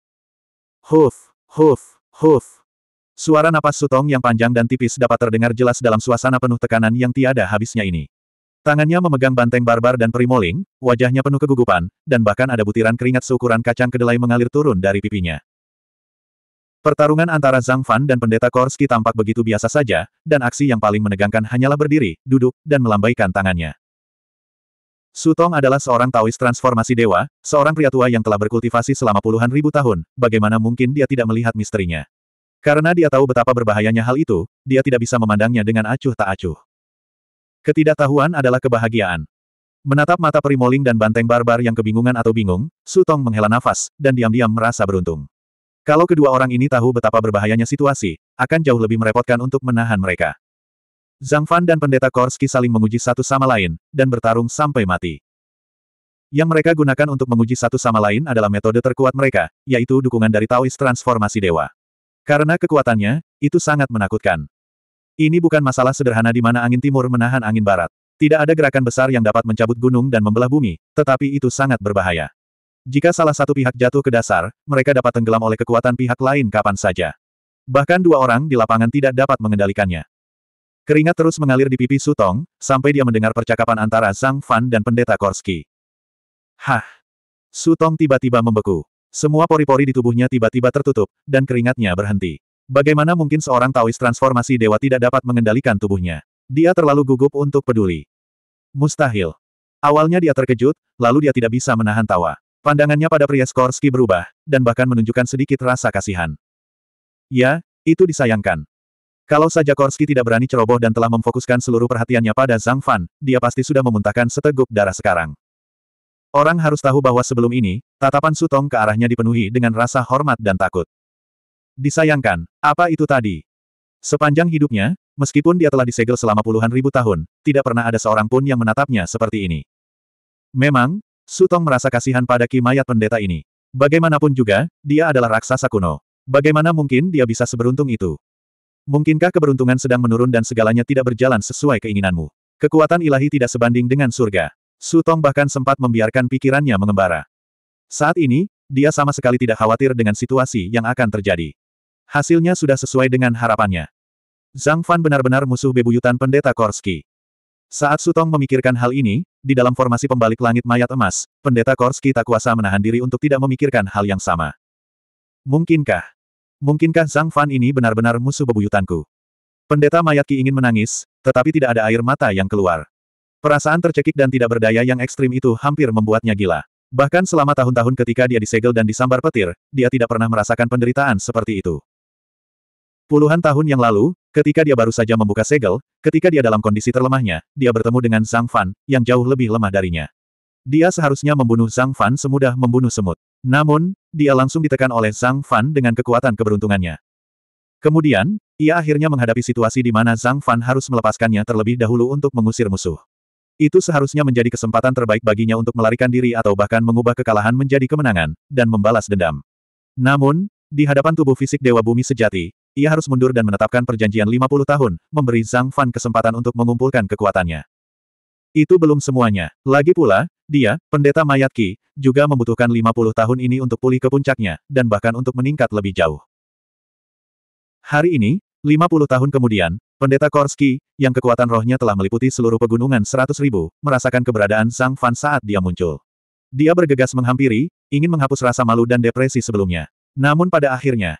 Huf, huf, huf. Suara napas Sutong yang panjang dan tipis dapat terdengar jelas dalam suasana penuh tekanan yang tiada habisnya ini. Tangannya memegang banteng barbar dan perimoling, wajahnya penuh kegugupan, dan bahkan ada butiran keringat seukuran kacang kedelai mengalir turun dari pipinya. Pertarungan antara Zhang Fan dan Pendeta Korski tampak begitu biasa saja, dan aksi yang paling menegangkan hanyalah berdiri, duduk, dan melambaikan tangannya. Su Tong adalah seorang Taois transformasi dewa, seorang pria tua yang telah berkultivasi selama puluhan ribu tahun, bagaimana mungkin dia tidak melihat misterinya. Karena dia tahu betapa berbahayanya hal itu, dia tidak bisa memandangnya dengan acuh tak acuh. Ketidaktahuan adalah kebahagiaan. Menatap mata Primoling dan banteng barbar yang kebingungan atau bingung, Su Tong menghela nafas, dan diam-diam merasa beruntung. Kalau kedua orang ini tahu betapa berbahayanya situasi, akan jauh lebih merepotkan untuk menahan mereka. Zhang Fan dan pendeta Korski saling menguji satu sama lain, dan bertarung sampai mati. Yang mereka gunakan untuk menguji satu sama lain adalah metode terkuat mereka, yaitu dukungan dari Taoist Transformasi Dewa. Karena kekuatannya, itu sangat menakutkan. Ini bukan masalah sederhana di mana angin timur menahan angin barat. Tidak ada gerakan besar yang dapat mencabut gunung dan membelah bumi, tetapi itu sangat berbahaya. Jika salah satu pihak jatuh ke dasar, mereka dapat tenggelam oleh kekuatan pihak lain kapan saja. Bahkan dua orang di lapangan tidak dapat mengendalikannya. Keringat terus mengalir di pipi Sutong, sampai dia mendengar percakapan antara Zhang Fan dan pendeta Korski. Hah! Sutong tiba-tiba membeku. Semua pori-pori di tubuhnya tiba-tiba tertutup, dan keringatnya berhenti. Bagaimana mungkin seorang Taoist transformasi dewa tidak dapat mengendalikan tubuhnya? Dia terlalu gugup untuk peduli. Mustahil. Awalnya dia terkejut, lalu dia tidak bisa menahan tawa. Pandangannya pada pria Skorsky berubah, dan bahkan menunjukkan sedikit rasa kasihan. Ya, itu disayangkan. Kalau saja Korsky tidak berani ceroboh dan telah memfokuskan seluruh perhatiannya pada Zhang Fan, dia pasti sudah memuntahkan seteguk darah sekarang. Orang harus tahu bahwa sebelum ini, tatapan Sutong ke arahnya dipenuhi dengan rasa hormat dan takut. Disayangkan, apa itu tadi? Sepanjang hidupnya, meskipun dia telah disegel selama puluhan ribu tahun, tidak pernah ada seorang pun yang menatapnya seperti ini. Memang, Sutong merasa kasihan pada Ki Mayat pendeta ini. Bagaimanapun juga, dia adalah raksasa kuno. Bagaimana mungkin dia bisa seberuntung itu? Mungkinkah keberuntungan sedang menurun dan segalanya tidak berjalan sesuai keinginanmu? Kekuatan ilahi tidak sebanding dengan surga. Su Tong bahkan sempat membiarkan pikirannya mengembara. Saat ini, dia sama sekali tidak khawatir dengan situasi yang akan terjadi. Hasilnya sudah sesuai dengan harapannya. Zhang Fan benar-benar musuh bebuyutan pendeta Korski. Saat Su Tong memikirkan hal ini, di dalam formasi pembalik langit mayat emas, pendeta Korski tak kuasa menahan diri untuk tidak memikirkan hal yang sama. Mungkinkah? Mungkinkah Zhang Fan ini benar-benar musuh bebuyutanku? Pendeta mayat Ki ingin menangis, tetapi tidak ada air mata yang keluar. Perasaan tercekik dan tidak berdaya yang ekstrim itu hampir membuatnya gila. Bahkan selama tahun-tahun ketika dia disegel dan disambar petir, dia tidak pernah merasakan penderitaan seperti itu. Puluhan tahun yang lalu, ketika dia baru saja membuka segel, ketika dia dalam kondisi terlemahnya, dia bertemu dengan Zhang Fan, yang jauh lebih lemah darinya. Dia seharusnya membunuh Zhang Fan semudah membunuh semut. Namun, dia langsung ditekan oleh Zhang Fan dengan kekuatan keberuntungannya. Kemudian, ia akhirnya menghadapi situasi di mana Zhang Fan harus melepaskannya terlebih dahulu untuk mengusir musuh. Itu seharusnya menjadi kesempatan terbaik baginya untuk melarikan diri atau bahkan mengubah kekalahan menjadi kemenangan, dan membalas dendam. Namun, di hadapan tubuh fisik Dewa Bumi sejati, ia harus mundur dan menetapkan perjanjian 50 tahun, memberi Zhang Fan kesempatan untuk mengumpulkan kekuatannya. Itu belum semuanya. Lagi pula, dia, pendeta mayat Ki, juga membutuhkan 50 tahun ini untuk pulih ke puncaknya, dan bahkan untuk meningkat lebih jauh. Hari ini, 50 tahun kemudian, Pendeta Korski, yang kekuatan rohnya telah meliputi seluruh pegunungan seratus ribu, merasakan keberadaan Zhang Fan saat dia muncul. Dia bergegas menghampiri, ingin menghapus rasa malu dan depresi sebelumnya. Namun pada akhirnya,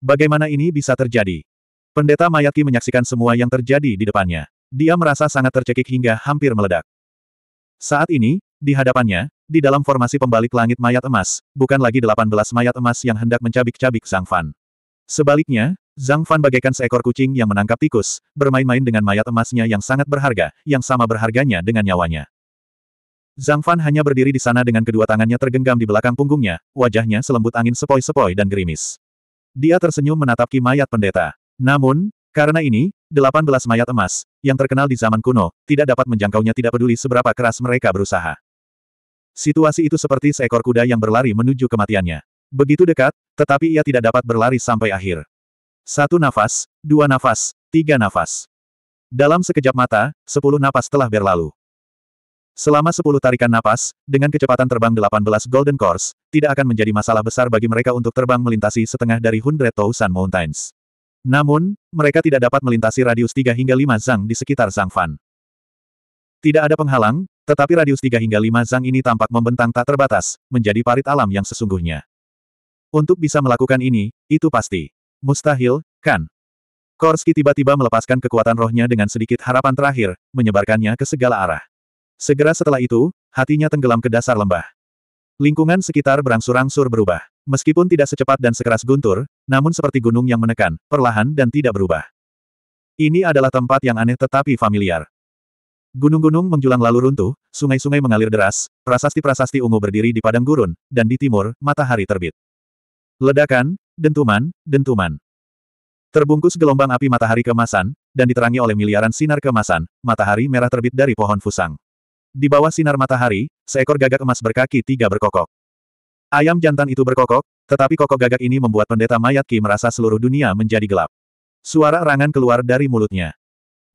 bagaimana ini bisa terjadi? Pendeta Mayaki menyaksikan semua yang terjadi di depannya. Dia merasa sangat tercekik hingga hampir meledak. Saat ini, di hadapannya, di dalam formasi pembalik langit mayat emas, bukan lagi 18 mayat emas yang hendak mencabik-cabik Zhang Fan. Sebaliknya, Zhang Fan bagaikan seekor kucing yang menangkap tikus, bermain-main dengan mayat emasnya yang sangat berharga, yang sama berharganya dengan nyawanya. Zhang Fan hanya berdiri di sana dengan kedua tangannya tergenggam di belakang punggungnya, wajahnya selembut angin sepoi-sepoi dan gerimis. Dia tersenyum menatap ki mayat pendeta. Namun, karena ini, 18 mayat emas, yang terkenal di zaman kuno, tidak dapat menjangkaunya tidak peduli seberapa keras mereka berusaha. Situasi itu seperti seekor kuda yang berlari menuju kematiannya. Begitu dekat, tetapi ia tidak dapat berlari sampai akhir. Satu nafas, dua nafas, tiga nafas. Dalam sekejap mata, sepuluh nafas telah berlalu. Selama sepuluh tarikan napas, dengan kecepatan terbang 18 Golden Course, tidak akan menjadi masalah besar bagi mereka untuk terbang melintasi setengah dari Hundred Thousand Mountains. Namun, mereka tidak dapat melintasi radius 3 hingga 5 zang di sekitar Zhang Fan. Tidak ada penghalang, tetapi radius 3 hingga 5 zang ini tampak membentang tak terbatas, menjadi parit alam yang sesungguhnya. Untuk bisa melakukan ini, itu pasti. Mustahil, kan? Korski tiba-tiba melepaskan kekuatan rohnya dengan sedikit harapan terakhir, menyebarkannya ke segala arah. Segera setelah itu, hatinya tenggelam ke dasar lembah. Lingkungan sekitar berangsur-angsur berubah. Meskipun tidak secepat dan sekeras guntur, namun seperti gunung yang menekan, perlahan dan tidak berubah. Ini adalah tempat yang aneh tetapi familiar. Gunung-gunung menjulang lalu runtuh, sungai-sungai mengalir deras, prasasti-prasasti ungu berdiri di padang gurun, dan di timur, matahari terbit. Ledakan, dentuman, dentuman. Terbungkus gelombang api matahari kemasan, dan diterangi oleh miliaran sinar kemasan, matahari merah terbit dari pohon fusang. Di bawah sinar matahari, seekor gagak emas berkaki tiga berkokok. Ayam jantan itu berkokok, tetapi kokok gagak ini membuat pendeta mayat Ki merasa seluruh dunia menjadi gelap. Suara erangan keluar dari mulutnya.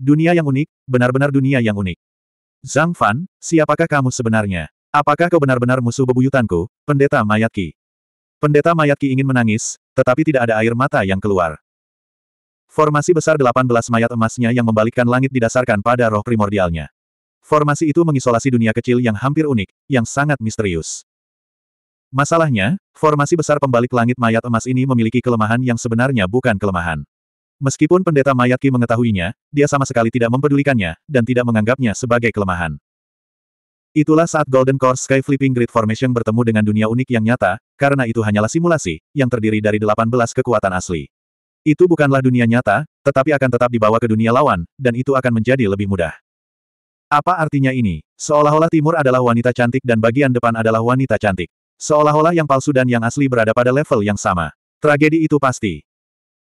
Dunia yang unik, benar-benar dunia yang unik. Zhang Fan, siapakah kamu sebenarnya? Apakah kau benar-benar musuh bebuyutanku, pendeta mayat Ki? Pendeta mayat Ki ingin menangis, tetapi tidak ada air mata yang keluar. Formasi besar 18 mayat emasnya yang membalikkan langit didasarkan pada roh primordialnya. Formasi itu mengisolasi dunia kecil yang hampir unik, yang sangat misterius. Masalahnya, formasi besar pembalik langit mayat emas ini memiliki kelemahan yang sebenarnya bukan kelemahan. Meskipun pendeta mayat Ki mengetahuinya, dia sama sekali tidak mempedulikannya, dan tidak menganggapnya sebagai kelemahan. Itulah saat Golden Core Sky Flipping Grid Formation bertemu dengan dunia unik yang nyata, karena itu hanyalah simulasi, yang terdiri dari 18 kekuatan asli. Itu bukanlah dunia nyata, tetapi akan tetap dibawa ke dunia lawan, dan itu akan menjadi lebih mudah. Apa artinya ini? Seolah-olah timur adalah wanita cantik dan bagian depan adalah wanita cantik. Seolah-olah yang palsu dan yang asli berada pada level yang sama. Tragedi itu pasti.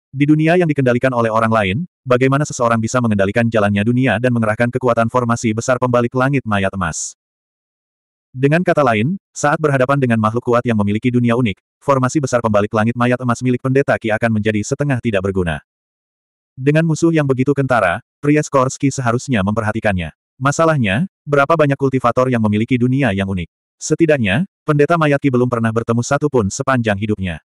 Di dunia yang dikendalikan oleh orang lain, bagaimana seseorang bisa mengendalikan jalannya dunia dan mengerahkan kekuatan formasi besar pembalik langit mayat emas? Dengan kata lain, saat berhadapan dengan makhluk kuat yang memiliki dunia unik, formasi besar pembalik langit mayat emas milik pendeta Ki akan menjadi setengah tidak berguna. Dengan musuh yang begitu kentara, pria Skorsky seharusnya memperhatikannya. Masalahnya, berapa banyak kultivator yang memiliki dunia yang unik? Setidaknya, pendeta mayat Ki belum pernah bertemu satu pun sepanjang hidupnya.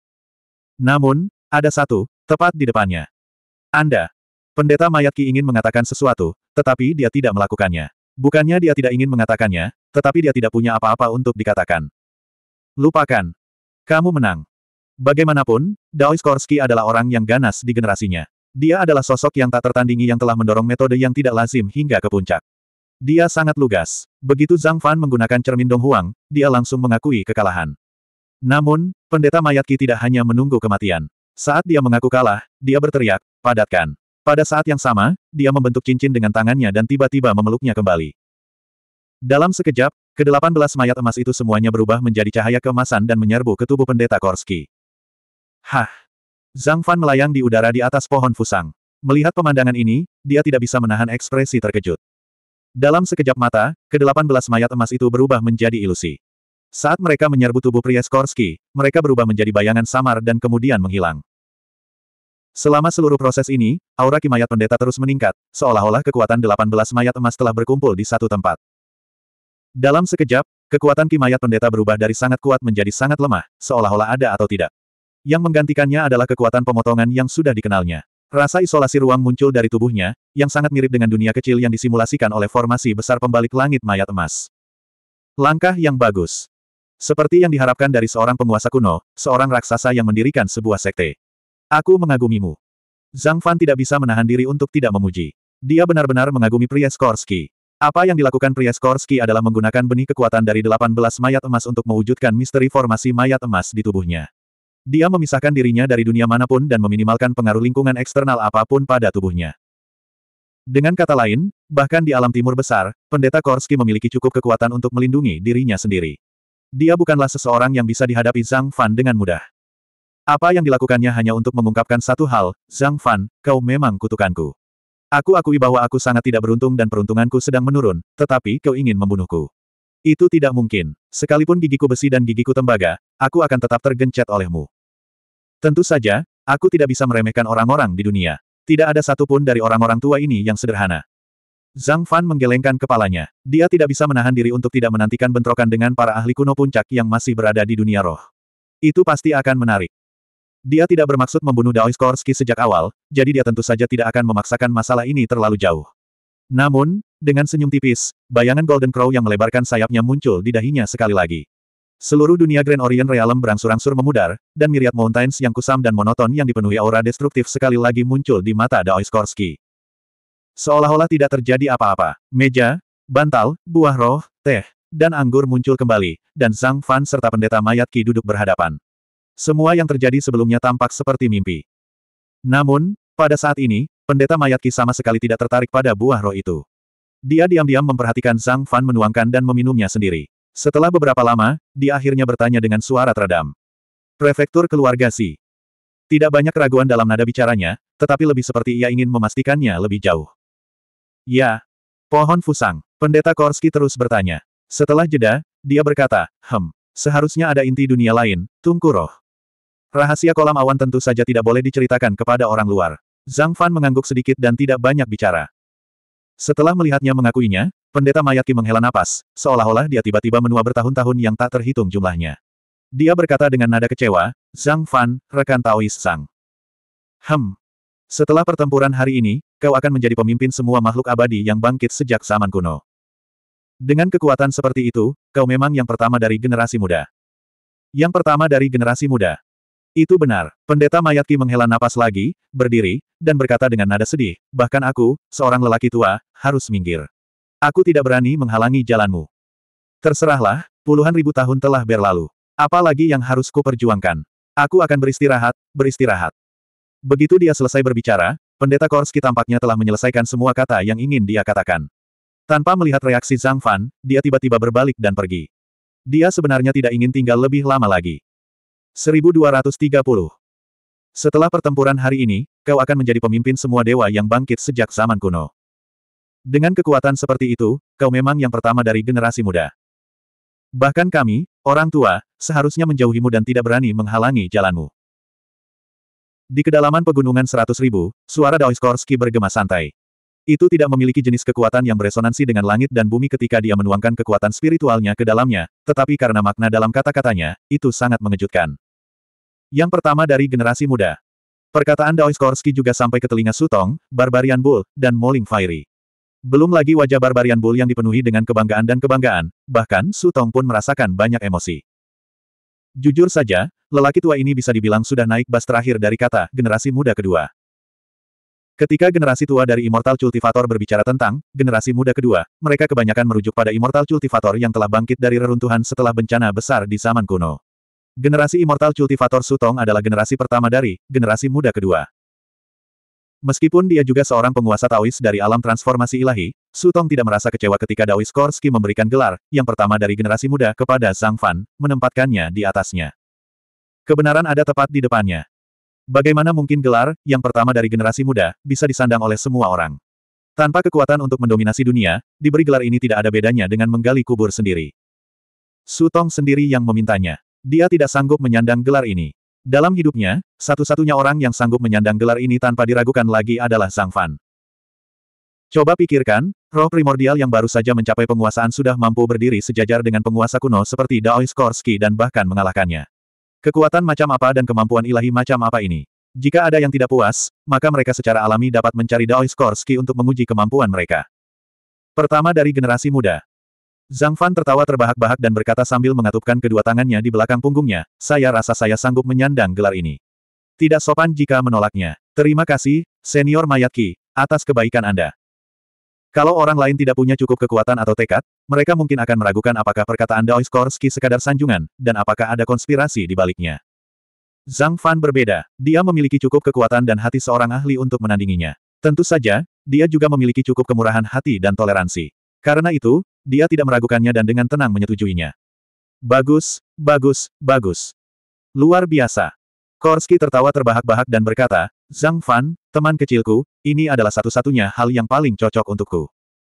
Namun, ada satu, Tepat di depannya. Anda. Pendeta mayat Ki ingin mengatakan sesuatu, tetapi dia tidak melakukannya. Bukannya dia tidak ingin mengatakannya, tetapi dia tidak punya apa-apa untuk dikatakan. Lupakan. Kamu menang. Bagaimanapun, Dao Skorsky adalah orang yang ganas di generasinya. Dia adalah sosok yang tak tertandingi yang telah mendorong metode yang tidak lazim hingga ke puncak. Dia sangat lugas. Begitu Zhang Fan menggunakan cermin Dong Huang, dia langsung mengakui kekalahan. Namun, pendeta mayat Ki tidak hanya menunggu kematian. Saat dia mengaku kalah, dia berteriak, padatkan. Pada saat yang sama, dia membentuk cincin dengan tangannya dan tiba-tiba memeluknya kembali. Dalam sekejap, ke-18 mayat emas itu semuanya berubah menjadi cahaya keemasan dan menyerbu ke tubuh pendeta Korski. Hah! Zhang Fan melayang di udara di atas pohon fusang. Melihat pemandangan ini, dia tidak bisa menahan ekspresi terkejut. Dalam sekejap mata, ke-18 mayat emas itu berubah menjadi ilusi. Saat mereka menyerbu tubuh pria Skorsky, mereka berubah menjadi bayangan samar dan kemudian menghilang. Selama seluruh proses ini, aura kimayat pendeta terus meningkat, seolah-olah kekuatan 18 mayat emas telah berkumpul di satu tempat. Dalam sekejap, kekuatan kimayat pendeta berubah dari sangat kuat menjadi sangat lemah, seolah-olah ada atau tidak. Yang menggantikannya adalah kekuatan pemotongan yang sudah dikenalnya. Rasa isolasi ruang muncul dari tubuhnya, yang sangat mirip dengan dunia kecil yang disimulasikan oleh formasi besar pembalik langit mayat emas. Langkah yang bagus. Seperti yang diharapkan dari seorang penguasa kuno, seorang raksasa yang mendirikan sebuah sekte. Aku mengagumimu. Zhang Fan tidak bisa menahan diri untuk tidak memuji. Dia benar-benar mengagumi pria Skorsky. Apa yang dilakukan pria Skorsky adalah menggunakan benih kekuatan dari 18 mayat emas untuk mewujudkan misteri formasi mayat emas di tubuhnya. Dia memisahkan dirinya dari dunia mana pun dan meminimalkan pengaruh lingkungan eksternal apa pun pada tubuhnya. Dengan kata lain, bahkan di alam timur besar, pendeta Korsky memiliki cukup kekuatan untuk melindungi dirinya sendiri. Dia bukanlah seseorang yang bisa dihadapi Zhang Fan dengan mudah. Apa yang dilakukannya hanya untuk mengungkapkan satu hal, Zhang Fan, kau memang kutukanku. Aku akui bahwa aku sangat tidak beruntung dan peruntunganku sedang menurun, tetapi kau ingin membunuhku. Itu tidak mungkin. Sekalipun gigiku besi dan gigiku tembaga, aku akan tetap tergencet olehmu. Tentu saja, aku tidak bisa meremehkan orang-orang di dunia. Tidak ada satupun dari orang-orang tua ini yang sederhana. Zhang Fan menggelengkan kepalanya. Dia tidak bisa menahan diri untuk tidak menantikan bentrokan dengan para ahli kuno puncak yang masih berada di dunia roh. Itu pasti akan menarik. Dia tidak bermaksud membunuh Dao Skorsky sejak awal, jadi dia tentu saja tidak akan memaksakan masalah ini terlalu jauh. Namun, dengan senyum tipis, bayangan Golden Crow yang melebarkan sayapnya muncul di dahinya sekali lagi. Seluruh dunia Grand Orient Realm berangsur-angsur memudar, dan Myriad Mountains yang kusam dan monoton yang dipenuhi aura destruktif sekali lagi muncul di mata Dao Skorsky. Seolah-olah tidak terjadi apa-apa. Meja, bantal, buah roh, teh, dan anggur muncul kembali, dan Zhang Fan serta pendeta mayat Qi duduk berhadapan. Semua yang terjadi sebelumnya tampak seperti mimpi. Namun, pada saat ini, pendeta mayat Qi sama sekali tidak tertarik pada buah roh itu. Dia diam-diam memperhatikan Zhang Fan menuangkan dan meminumnya sendiri. Setelah beberapa lama, dia akhirnya bertanya dengan suara teredam. Prefektur keluarga Si. Tidak banyak keraguan dalam nada bicaranya, tetapi lebih seperti ia ingin memastikannya lebih jauh. Ya. Pohon Fusang. Pendeta Korski terus bertanya. Setelah jeda, dia berkata, Hem, seharusnya ada inti dunia lain, Tungku Roh. Rahasia kolam awan tentu saja tidak boleh diceritakan kepada orang luar. Zhang Fan mengangguk sedikit dan tidak banyak bicara. Setelah melihatnya mengakuinya, pendeta Mayaki menghela napas, seolah-olah dia tiba-tiba menua bertahun-tahun yang tak terhitung jumlahnya. Dia berkata dengan nada kecewa, Zhang Fan, rekan Taois Sang. Hem. Setelah pertempuran hari ini, kau akan menjadi pemimpin semua makhluk abadi yang bangkit sejak zaman kuno. Dengan kekuatan seperti itu, kau memang yang pertama dari generasi muda. Yang pertama dari generasi muda. Itu benar. Pendeta Mayatki menghela napas lagi, berdiri, dan berkata dengan nada sedih, bahkan aku, seorang lelaki tua, harus minggir. Aku tidak berani menghalangi jalanmu. Terserahlah, puluhan ribu tahun telah berlalu. Apalagi yang harus kuperjuangkan? Aku akan beristirahat, beristirahat. Begitu dia selesai berbicara, pendeta Korski tampaknya telah menyelesaikan semua kata yang ingin dia katakan. Tanpa melihat reaksi Zhang Fan, dia tiba-tiba berbalik dan pergi. Dia sebenarnya tidak ingin tinggal lebih lama lagi. 1230. Setelah pertempuran hari ini, kau akan menjadi pemimpin semua dewa yang bangkit sejak zaman kuno. Dengan kekuatan seperti itu, kau memang yang pertama dari generasi muda. Bahkan kami, orang tua, seharusnya menjauhimu dan tidak berani menghalangi jalanmu. Di kedalaman pegunungan seratus ribu, suara Daoiskorski bergema santai. Itu tidak memiliki jenis kekuatan yang beresonansi dengan langit dan bumi ketika dia menuangkan kekuatan spiritualnya ke dalamnya, tetapi karena makna dalam kata-katanya, itu sangat mengejutkan. Yang pertama dari generasi muda. Perkataan Daois Korski juga sampai ke telinga Sutong, Barbarian Bull, dan Moling Fiery. Belum lagi wajah Barbarian Bull yang dipenuhi dengan kebanggaan dan kebanggaan, bahkan Sutong pun merasakan banyak emosi. Jujur saja, lelaki tua ini bisa dibilang sudah naik bas terakhir dari kata generasi muda kedua. Ketika generasi tua dari Immortal Cultivator berbicara tentang generasi muda kedua, mereka kebanyakan merujuk pada Immortal Cultivator yang telah bangkit dari reruntuhan setelah bencana besar di zaman kuno. Generasi Immortal Cultivator Sutong adalah generasi pertama dari generasi muda kedua. Meskipun dia juga seorang penguasa Taois dari alam transformasi ilahi, Sutong tidak merasa kecewa ketika Daois Korski memberikan gelar, yang pertama dari generasi muda kepada Zhang Fan, menempatkannya di atasnya. Kebenaran ada tepat di depannya. Bagaimana mungkin gelar, yang pertama dari generasi muda, bisa disandang oleh semua orang? Tanpa kekuatan untuk mendominasi dunia, diberi gelar ini tidak ada bedanya dengan menggali kubur sendiri. Su Tong sendiri yang memintanya. Dia tidak sanggup menyandang gelar ini. Dalam hidupnya, satu-satunya orang yang sanggup menyandang gelar ini tanpa diragukan lagi adalah Zhang Fan. Coba pikirkan, roh primordial yang baru saja mencapai penguasaan sudah mampu berdiri sejajar dengan penguasa kuno seperti Daois Korski dan bahkan mengalahkannya. Kekuatan macam apa dan kemampuan ilahi macam apa ini? Jika ada yang tidak puas, maka mereka secara alami dapat mencari Daois Korski untuk menguji kemampuan mereka. Pertama dari generasi muda. Zhang Fan tertawa terbahak-bahak dan berkata sambil mengatupkan kedua tangannya di belakang punggungnya, saya rasa saya sanggup menyandang gelar ini. Tidak sopan jika menolaknya. Terima kasih, Senior Mayatki, atas kebaikan Anda. Kalau orang lain tidak punya cukup kekuatan atau tekad, mereka mungkin akan meragukan apakah perkataan Daois Korski sekadar sanjungan, dan apakah ada konspirasi di baliknya. Zhang Fan berbeda, dia memiliki cukup kekuatan dan hati seorang ahli untuk menandinginya. Tentu saja, dia juga memiliki cukup kemurahan hati dan toleransi. Karena itu, dia tidak meragukannya dan dengan tenang menyetujuinya. Bagus, bagus, bagus. Luar biasa. Korski tertawa terbahak-bahak dan berkata, Zhang Fan, teman kecilku, ini adalah satu-satunya hal yang paling cocok untukku.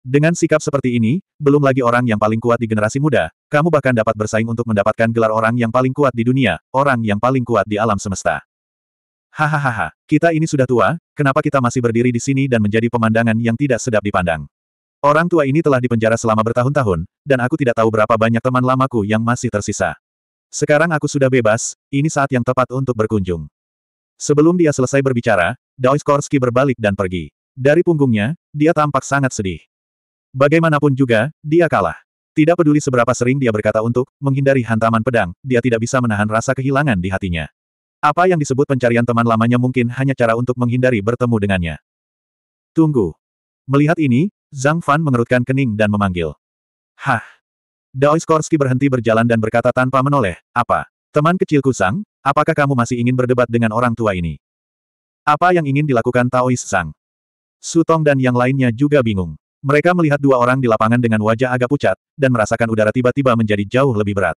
Dengan sikap seperti ini, belum lagi orang yang paling kuat di generasi muda, kamu bahkan dapat bersaing untuk mendapatkan gelar orang yang paling kuat di dunia, orang yang paling kuat di alam semesta. Hahaha, kita ini sudah tua, kenapa kita masih berdiri di sini dan menjadi pemandangan yang tidak sedap dipandang? Orang tua ini telah dipenjara selama bertahun-tahun, dan aku tidak tahu berapa banyak teman lamaku yang masih tersisa. Sekarang aku sudah bebas, ini saat yang tepat untuk berkunjung. Sebelum dia selesai berbicara, Daois Korski berbalik dan pergi. Dari punggungnya, dia tampak sangat sedih. Bagaimanapun juga, dia kalah. Tidak peduli seberapa sering dia berkata untuk menghindari hantaman pedang, dia tidak bisa menahan rasa kehilangan di hatinya. Apa yang disebut pencarian teman lamanya mungkin hanya cara untuk menghindari bertemu dengannya. Tunggu. Melihat ini, Zhang Fan mengerutkan kening dan memanggil. Hah. Daois Korski berhenti berjalan dan berkata tanpa menoleh, apa? Teman kecilku Sang, apakah kamu masih ingin berdebat dengan orang tua ini? Apa yang ingin dilakukan Taois Sang? Sutong dan yang lainnya juga bingung. Mereka melihat dua orang di lapangan dengan wajah agak pucat, dan merasakan udara tiba-tiba menjadi jauh lebih berat.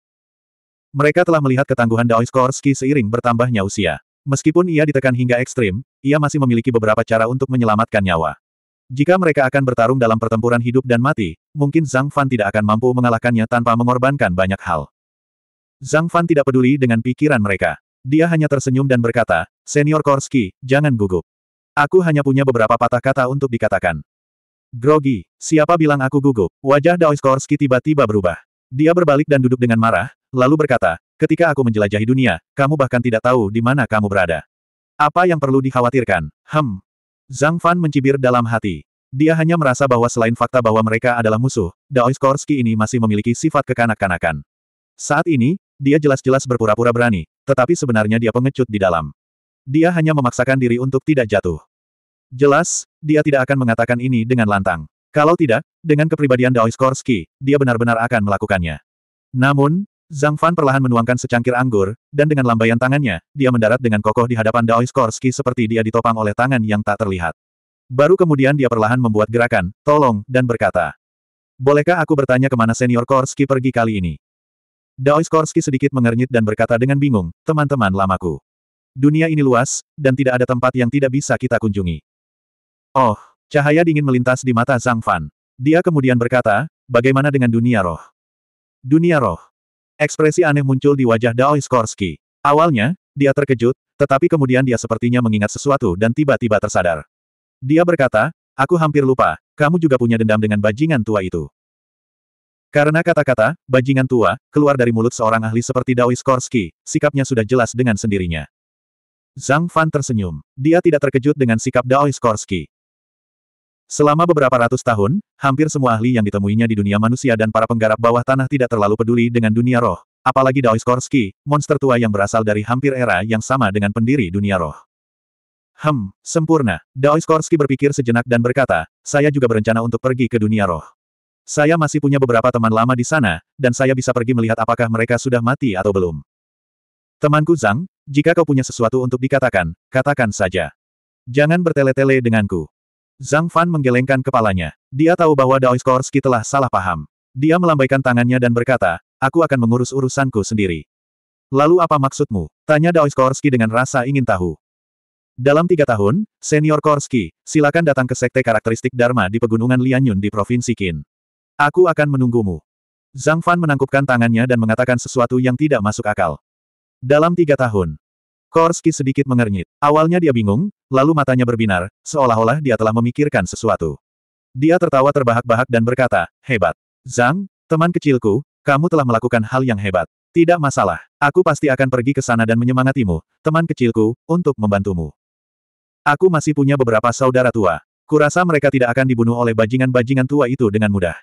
Mereka telah melihat ketangguhan Daoi Skorsky seiring bertambahnya usia. Meskipun ia ditekan hingga ekstrim, ia masih memiliki beberapa cara untuk menyelamatkan nyawa. Jika mereka akan bertarung dalam pertempuran hidup dan mati, mungkin Zhang Fan tidak akan mampu mengalahkannya tanpa mengorbankan banyak hal. Zhang Fan tidak peduli dengan pikiran mereka. Dia hanya tersenyum dan berkata, Senior Korsky, jangan gugup. Aku hanya punya beberapa patah kata untuk dikatakan. Grogi, siapa bilang aku gugup? Wajah Daois Korski tiba-tiba berubah. Dia berbalik dan duduk dengan marah, lalu berkata, ketika aku menjelajahi dunia, kamu bahkan tidak tahu di mana kamu berada. Apa yang perlu dikhawatirkan? Hem. Zhang Fan mencibir dalam hati. Dia hanya merasa bahwa selain fakta bahwa mereka adalah musuh, Daois Korski ini masih memiliki sifat kekanak-kanakan. Saat ini, dia jelas-jelas berpura-pura berani, tetapi sebenarnya dia pengecut di dalam. Dia hanya memaksakan diri untuk tidak jatuh. Jelas, dia tidak akan mengatakan ini dengan lantang. Kalau tidak, dengan kepribadian Dao Skorsky, dia benar-benar akan melakukannya. Namun, Zhang Fan perlahan menuangkan secangkir anggur, dan dengan lambaian tangannya, dia mendarat dengan kokoh di hadapan Dao Skorsky seperti dia ditopang oleh tangan yang tak terlihat. Baru kemudian dia perlahan membuat gerakan, tolong, dan berkata, Bolehkah aku bertanya ke mana senior Korsky pergi kali ini? Dao Skorsky sedikit mengernyit dan berkata dengan bingung, teman-teman lamaku. Dunia ini luas, dan tidak ada tempat yang tidak bisa kita kunjungi. Oh, cahaya dingin melintas di mata Zhang Fan. Dia kemudian berkata, bagaimana dengan dunia roh? Dunia roh. Ekspresi aneh muncul di wajah Dao Skorsky. Awalnya, dia terkejut, tetapi kemudian dia sepertinya mengingat sesuatu dan tiba-tiba tersadar. Dia berkata, aku hampir lupa, kamu juga punya dendam dengan bajingan tua itu. Karena kata-kata, bajingan tua, keluar dari mulut seorang ahli seperti Dao Skorsky, sikapnya sudah jelas dengan sendirinya. Zhang Fan tersenyum. Dia tidak terkejut dengan sikap Dao Skorsky. Selama beberapa ratus tahun, hampir semua ahli yang ditemuinya di dunia manusia dan para penggarap bawah tanah tidak terlalu peduli dengan dunia roh, apalagi Daois Korski, monster tua yang berasal dari hampir era yang sama dengan pendiri dunia roh. Hem, sempurna. Daois Korski berpikir sejenak dan berkata, saya juga berencana untuk pergi ke dunia roh. Saya masih punya beberapa teman lama di sana, dan saya bisa pergi melihat apakah mereka sudah mati atau belum. Temanku Zhang, jika kau punya sesuatu untuk dikatakan, katakan saja. Jangan bertele-tele denganku. Zhang Fan menggelengkan kepalanya. Dia tahu bahwa Dao Skorsky telah salah paham. Dia melambaikan tangannya dan berkata, aku akan mengurus urusanku sendiri. Lalu apa maksudmu? Tanya Dao Skorsky dengan rasa ingin tahu. Dalam tiga tahun, Senior Korsky, silakan datang ke Sekte Karakteristik Dharma di Pegunungan Lianyun di Provinsi Qin. Aku akan menunggumu. Zhang Fan menangkupkan tangannya dan mengatakan sesuatu yang tidak masuk akal. Dalam tiga tahun, Korski sedikit mengernyit. Awalnya dia bingung, lalu matanya berbinar, seolah-olah dia telah memikirkan sesuatu. Dia tertawa terbahak-bahak dan berkata, hebat. Zhang, teman kecilku, kamu telah melakukan hal yang hebat. Tidak masalah, aku pasti akan pergi ke sana dan menyemangatimu, teman kecilku, untuk membantumu. Aku masih punya beberapa saudara tua. Kurasa mereka tidak akan dibunuh oleh bajingan-bajingan tua itu dengan mudah.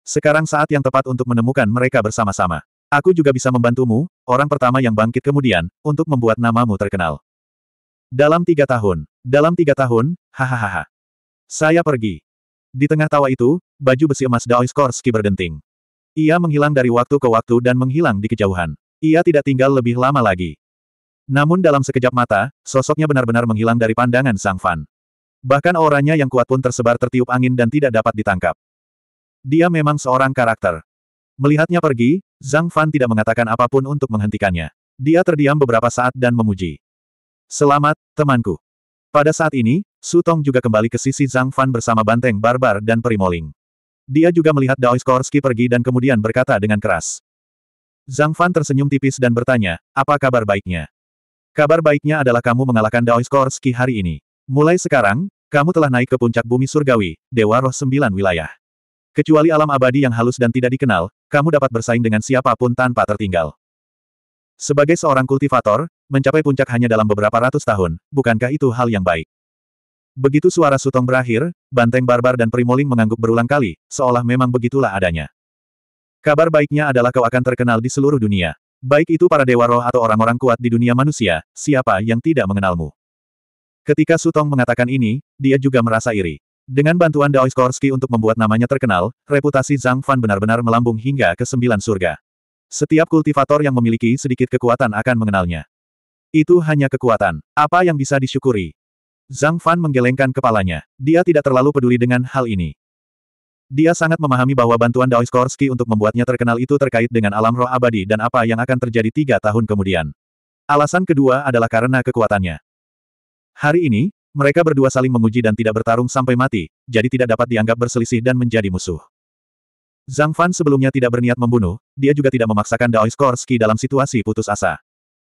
Sekarang saat yang tepat untuk menemukan mereka bersama-sama. Aku juga bisa membantumu, orang pertama yang bangkit kemudian, untuk membuat namamu terkenal. Dalam tiga tahun. Dalam tiga tahun, hahaha. Saya pergi. Di tengah tawa itu, baju besi emas Daois Korski berdenting. Ia menghilang dari waktu ke waktu dan menghilang di kejauhan. Ia tidak tinggal lebih lama lagi. Namun dalam sekejap mata, sosoknya benar-benar menghilang dari pandangan Sang Fan. Bahkan auranya yang kuat pun tersebar tertiup angin dan tidak dapat ditangkap. Dia memang seorang karakter. Melihatnya pergi, Zhang Fan tidak mengatakan apa pun untuk menghentikannya. Dia terdiam beberapa saat dan memuji. Selamat, temanku. Pada saat ini, Su Tong juga kembali ke sisi Zhang Fan bersama banteng barbar dan perimoling. Dia juga melihat Dao Skorsky pergi dan kemudian berkata dengan keras. Zhang Fan tersenyum tipis dan bertanya, apa kabar baiknya? Kabar baiknya adalah kamu mengalahkan Dao Skorsky hari ini. Mulai sekarang, kamu telah naik ke puncak bumi surgawi, Dewa Roh Sembilan Wilayah. Kecuali alam abadi yang halus dan tidak dikenal, kamu dapat bersaing dengan siapa pun tanpa tertinggal. Sebagai seorang kultivator, mencapai puncak hanya dalam beberapa ratus tahun, bukankah itu hal yang baik? Begitu suara Sutong berakhir, Banteng Barbar dan Primoling mengangguk berulang kali, seolah memang begitulah adanya. Kabar baiknya adalah kau akan terkenal di seluruh dunia. Baik itu para dewa roh atau orang-orang kuat di dunia manusia, siapa yang tidak mengenalmu. Ketika Sutong mengatakan ini, dia juga merasa iri. Dengan bantuan Dao Skorsky untuk membuat namanya terkenal, reputasi Zhang Fan benar-benar melambung hingga ke sembilan surga. Setiap kultivator yang memiliki sedikit kekuatan akan mengenalnya. Itu hanya kekuatan. Apa yang bisa disyukuri? Zhang Fan menggelengkan kepalanya. Dia tidak terlalu peduli dengan hal ini. Dia sangat memahami bahwa bantuan Dao Skorsky untuk membuatnya terkenal itu terkait dengan alam roh abadi dan apa yang akan terjadi tiga tahun kemudian. Alasan kedua adalah karena kekuatannya. Hari ini, mereka berdua saling menguji dan tidak bertarung sampai mati, jadi tidak dapat dianggap berselisih dan menjadi musuh. Zhang Fan sebelumnya tidak berniat membunuh, dia juga tidak memaksakan Dao Skorsky dalam situasi putus asa.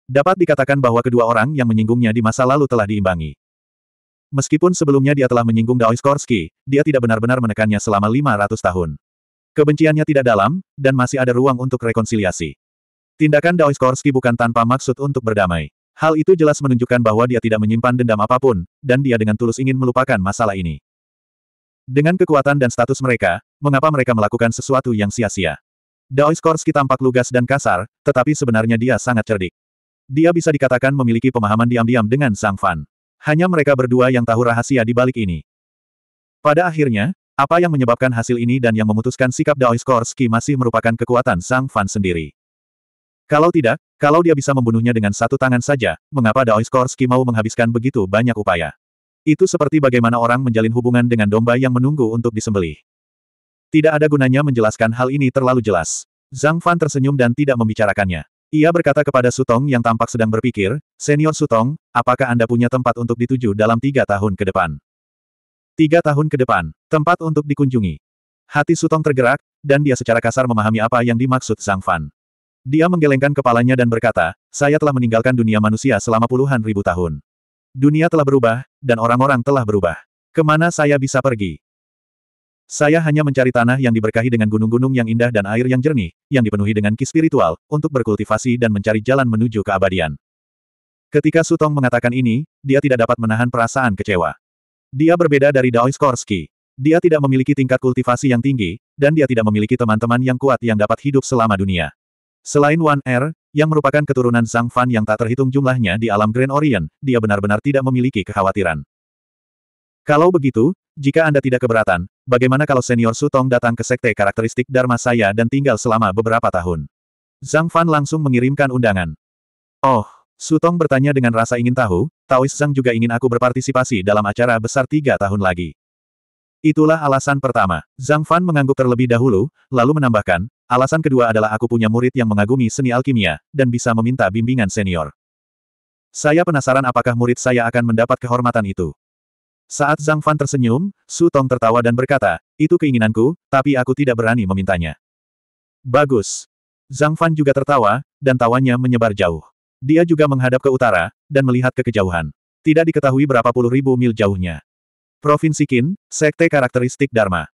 Dapat dikatakan bahwa kedua orang yang menyinggungnya di masa lalu telah diimbangi. Meskipun sebelumnya dia telah menyinggung Dao Skorsky, dia tidak benar-benar menekannya selama 500 tahun. Kebenciannya tidak dalam, dan masih ada ruang untuk rekonsiliasi. Tindakan Dao Skorsky bukan tanpa maksud untuk berdamai. Hal itu jelas menunjukkan bahwa dia tidak menyimpan dendam apa pun, dan dia dengan tulus ingin melupakan masalah ini. Dengan kekuatan dan status mereka, mengapa mereka melakukan sesuatu yang sia-sia? Dao Skorsky tampak lugas dan kasar, tetapi sebenarnya dia sangat cerdik. Dia bisa dikatakan memiliki pemahaman diam-diam dengan Sang Fan. Hanya mereka berdua yang tahu rahasia di balik ini. Pada akhirnya, apa yang menyebabkan hasil ini dan yang memutuskan sikap Dao Skorsky masih merupakan kekuatan Sang Fan sendiri. Kalau tidak, kalau dia bisa membunuhnya dengan satu tangan saja, mengapa Dao Skorsky mau menghabiskan begitu banyak upaya? Itu seperti bagaimana orang menjalin hubungan dengan domba yang menunggu untuk disembelih. Tidak ada gunanya menjelaskan hal ini terlalu jelas. Zhang Fan tersenyum dan tidak membicarakannya. Ia berkata kepada Sutong yang tampak sedang berpikir, Senior Sutong, apakah Anda punya tempat untuk dituju dalam tiga tahun ke depan? Tiga tahun ke depan, tempat untuk dikunjungi. Hati Sutong tergerak, dan dia secara kasar memahami apa yang dimaksud Zhang Fan. Dia menggelengkan kepalanya dan berkata, saya telah meninggalkan dunia manusia selama puluhan ribu tahun. Dunia telah berubah, dan orang-orang telah berubah. Ke mana saya bisa pergi? Saya hanya mencari tanah yang diberkahi dengan gunung-gunung yang indah dan air yang jernih, yang dipenuhi dengan ki spiritual, untuk berkultivasi dan mencari jalan menuju keabadian. Ketika Sutong mengatakan ini, dia tidak dapat menahan perasaan kecewa. Dia berbeda dari Dao Skorsky. Dia tidak memiliki tingkat kultivasi yang tinggi, dan dia tidak memiliki teman-teman yang kuat yang dapat hidup selama dunia. Selain Wan Er, yang merupakan keturunan Zhang Fan yang tak terhitung jumlahnya di alam Grand Orient, dia benar-benar tidak memiliki kekhawatiran. Kalau begitu, jika Anda tidak keberatan, bagaimana kalau senior Sutong datang ke sekte karakteristik Dharma saya dan tinggal selama beberapa tahun? Zhang Fan langsung mengirimkan undangan. Oh, Sutong bertanya dengan rasa ingin tahu, Taois Zhang juga ingin aku berpartisipasi dalam acara besar tiga tahun lagi. Itulah alasan pertama. Zhang Fan mengangguk terlebih dahulu, lalu menambahkan, alasan kedua adalah aku punya murid yang mengagumi seni alkimia, dan bisa meminta bimbingan senior. Saya penasaran apakah murid saya akan mendapat kehormatan itu. Saat Zhang Fan tersenyum, Su Tong tertawa dan berkata, itu keinginanku, tapi aku tidak berani memintanya. Bagus. Zhang Fan juga tertawa, dan tawanya menyebar jauh. Dia juga menghadap ke utara, dan melihat ke kejauhan. Tidak diketahui berapa puluh ribu mil jauhnya. Provinsi Qin, Sekte Karakteristik Dharma.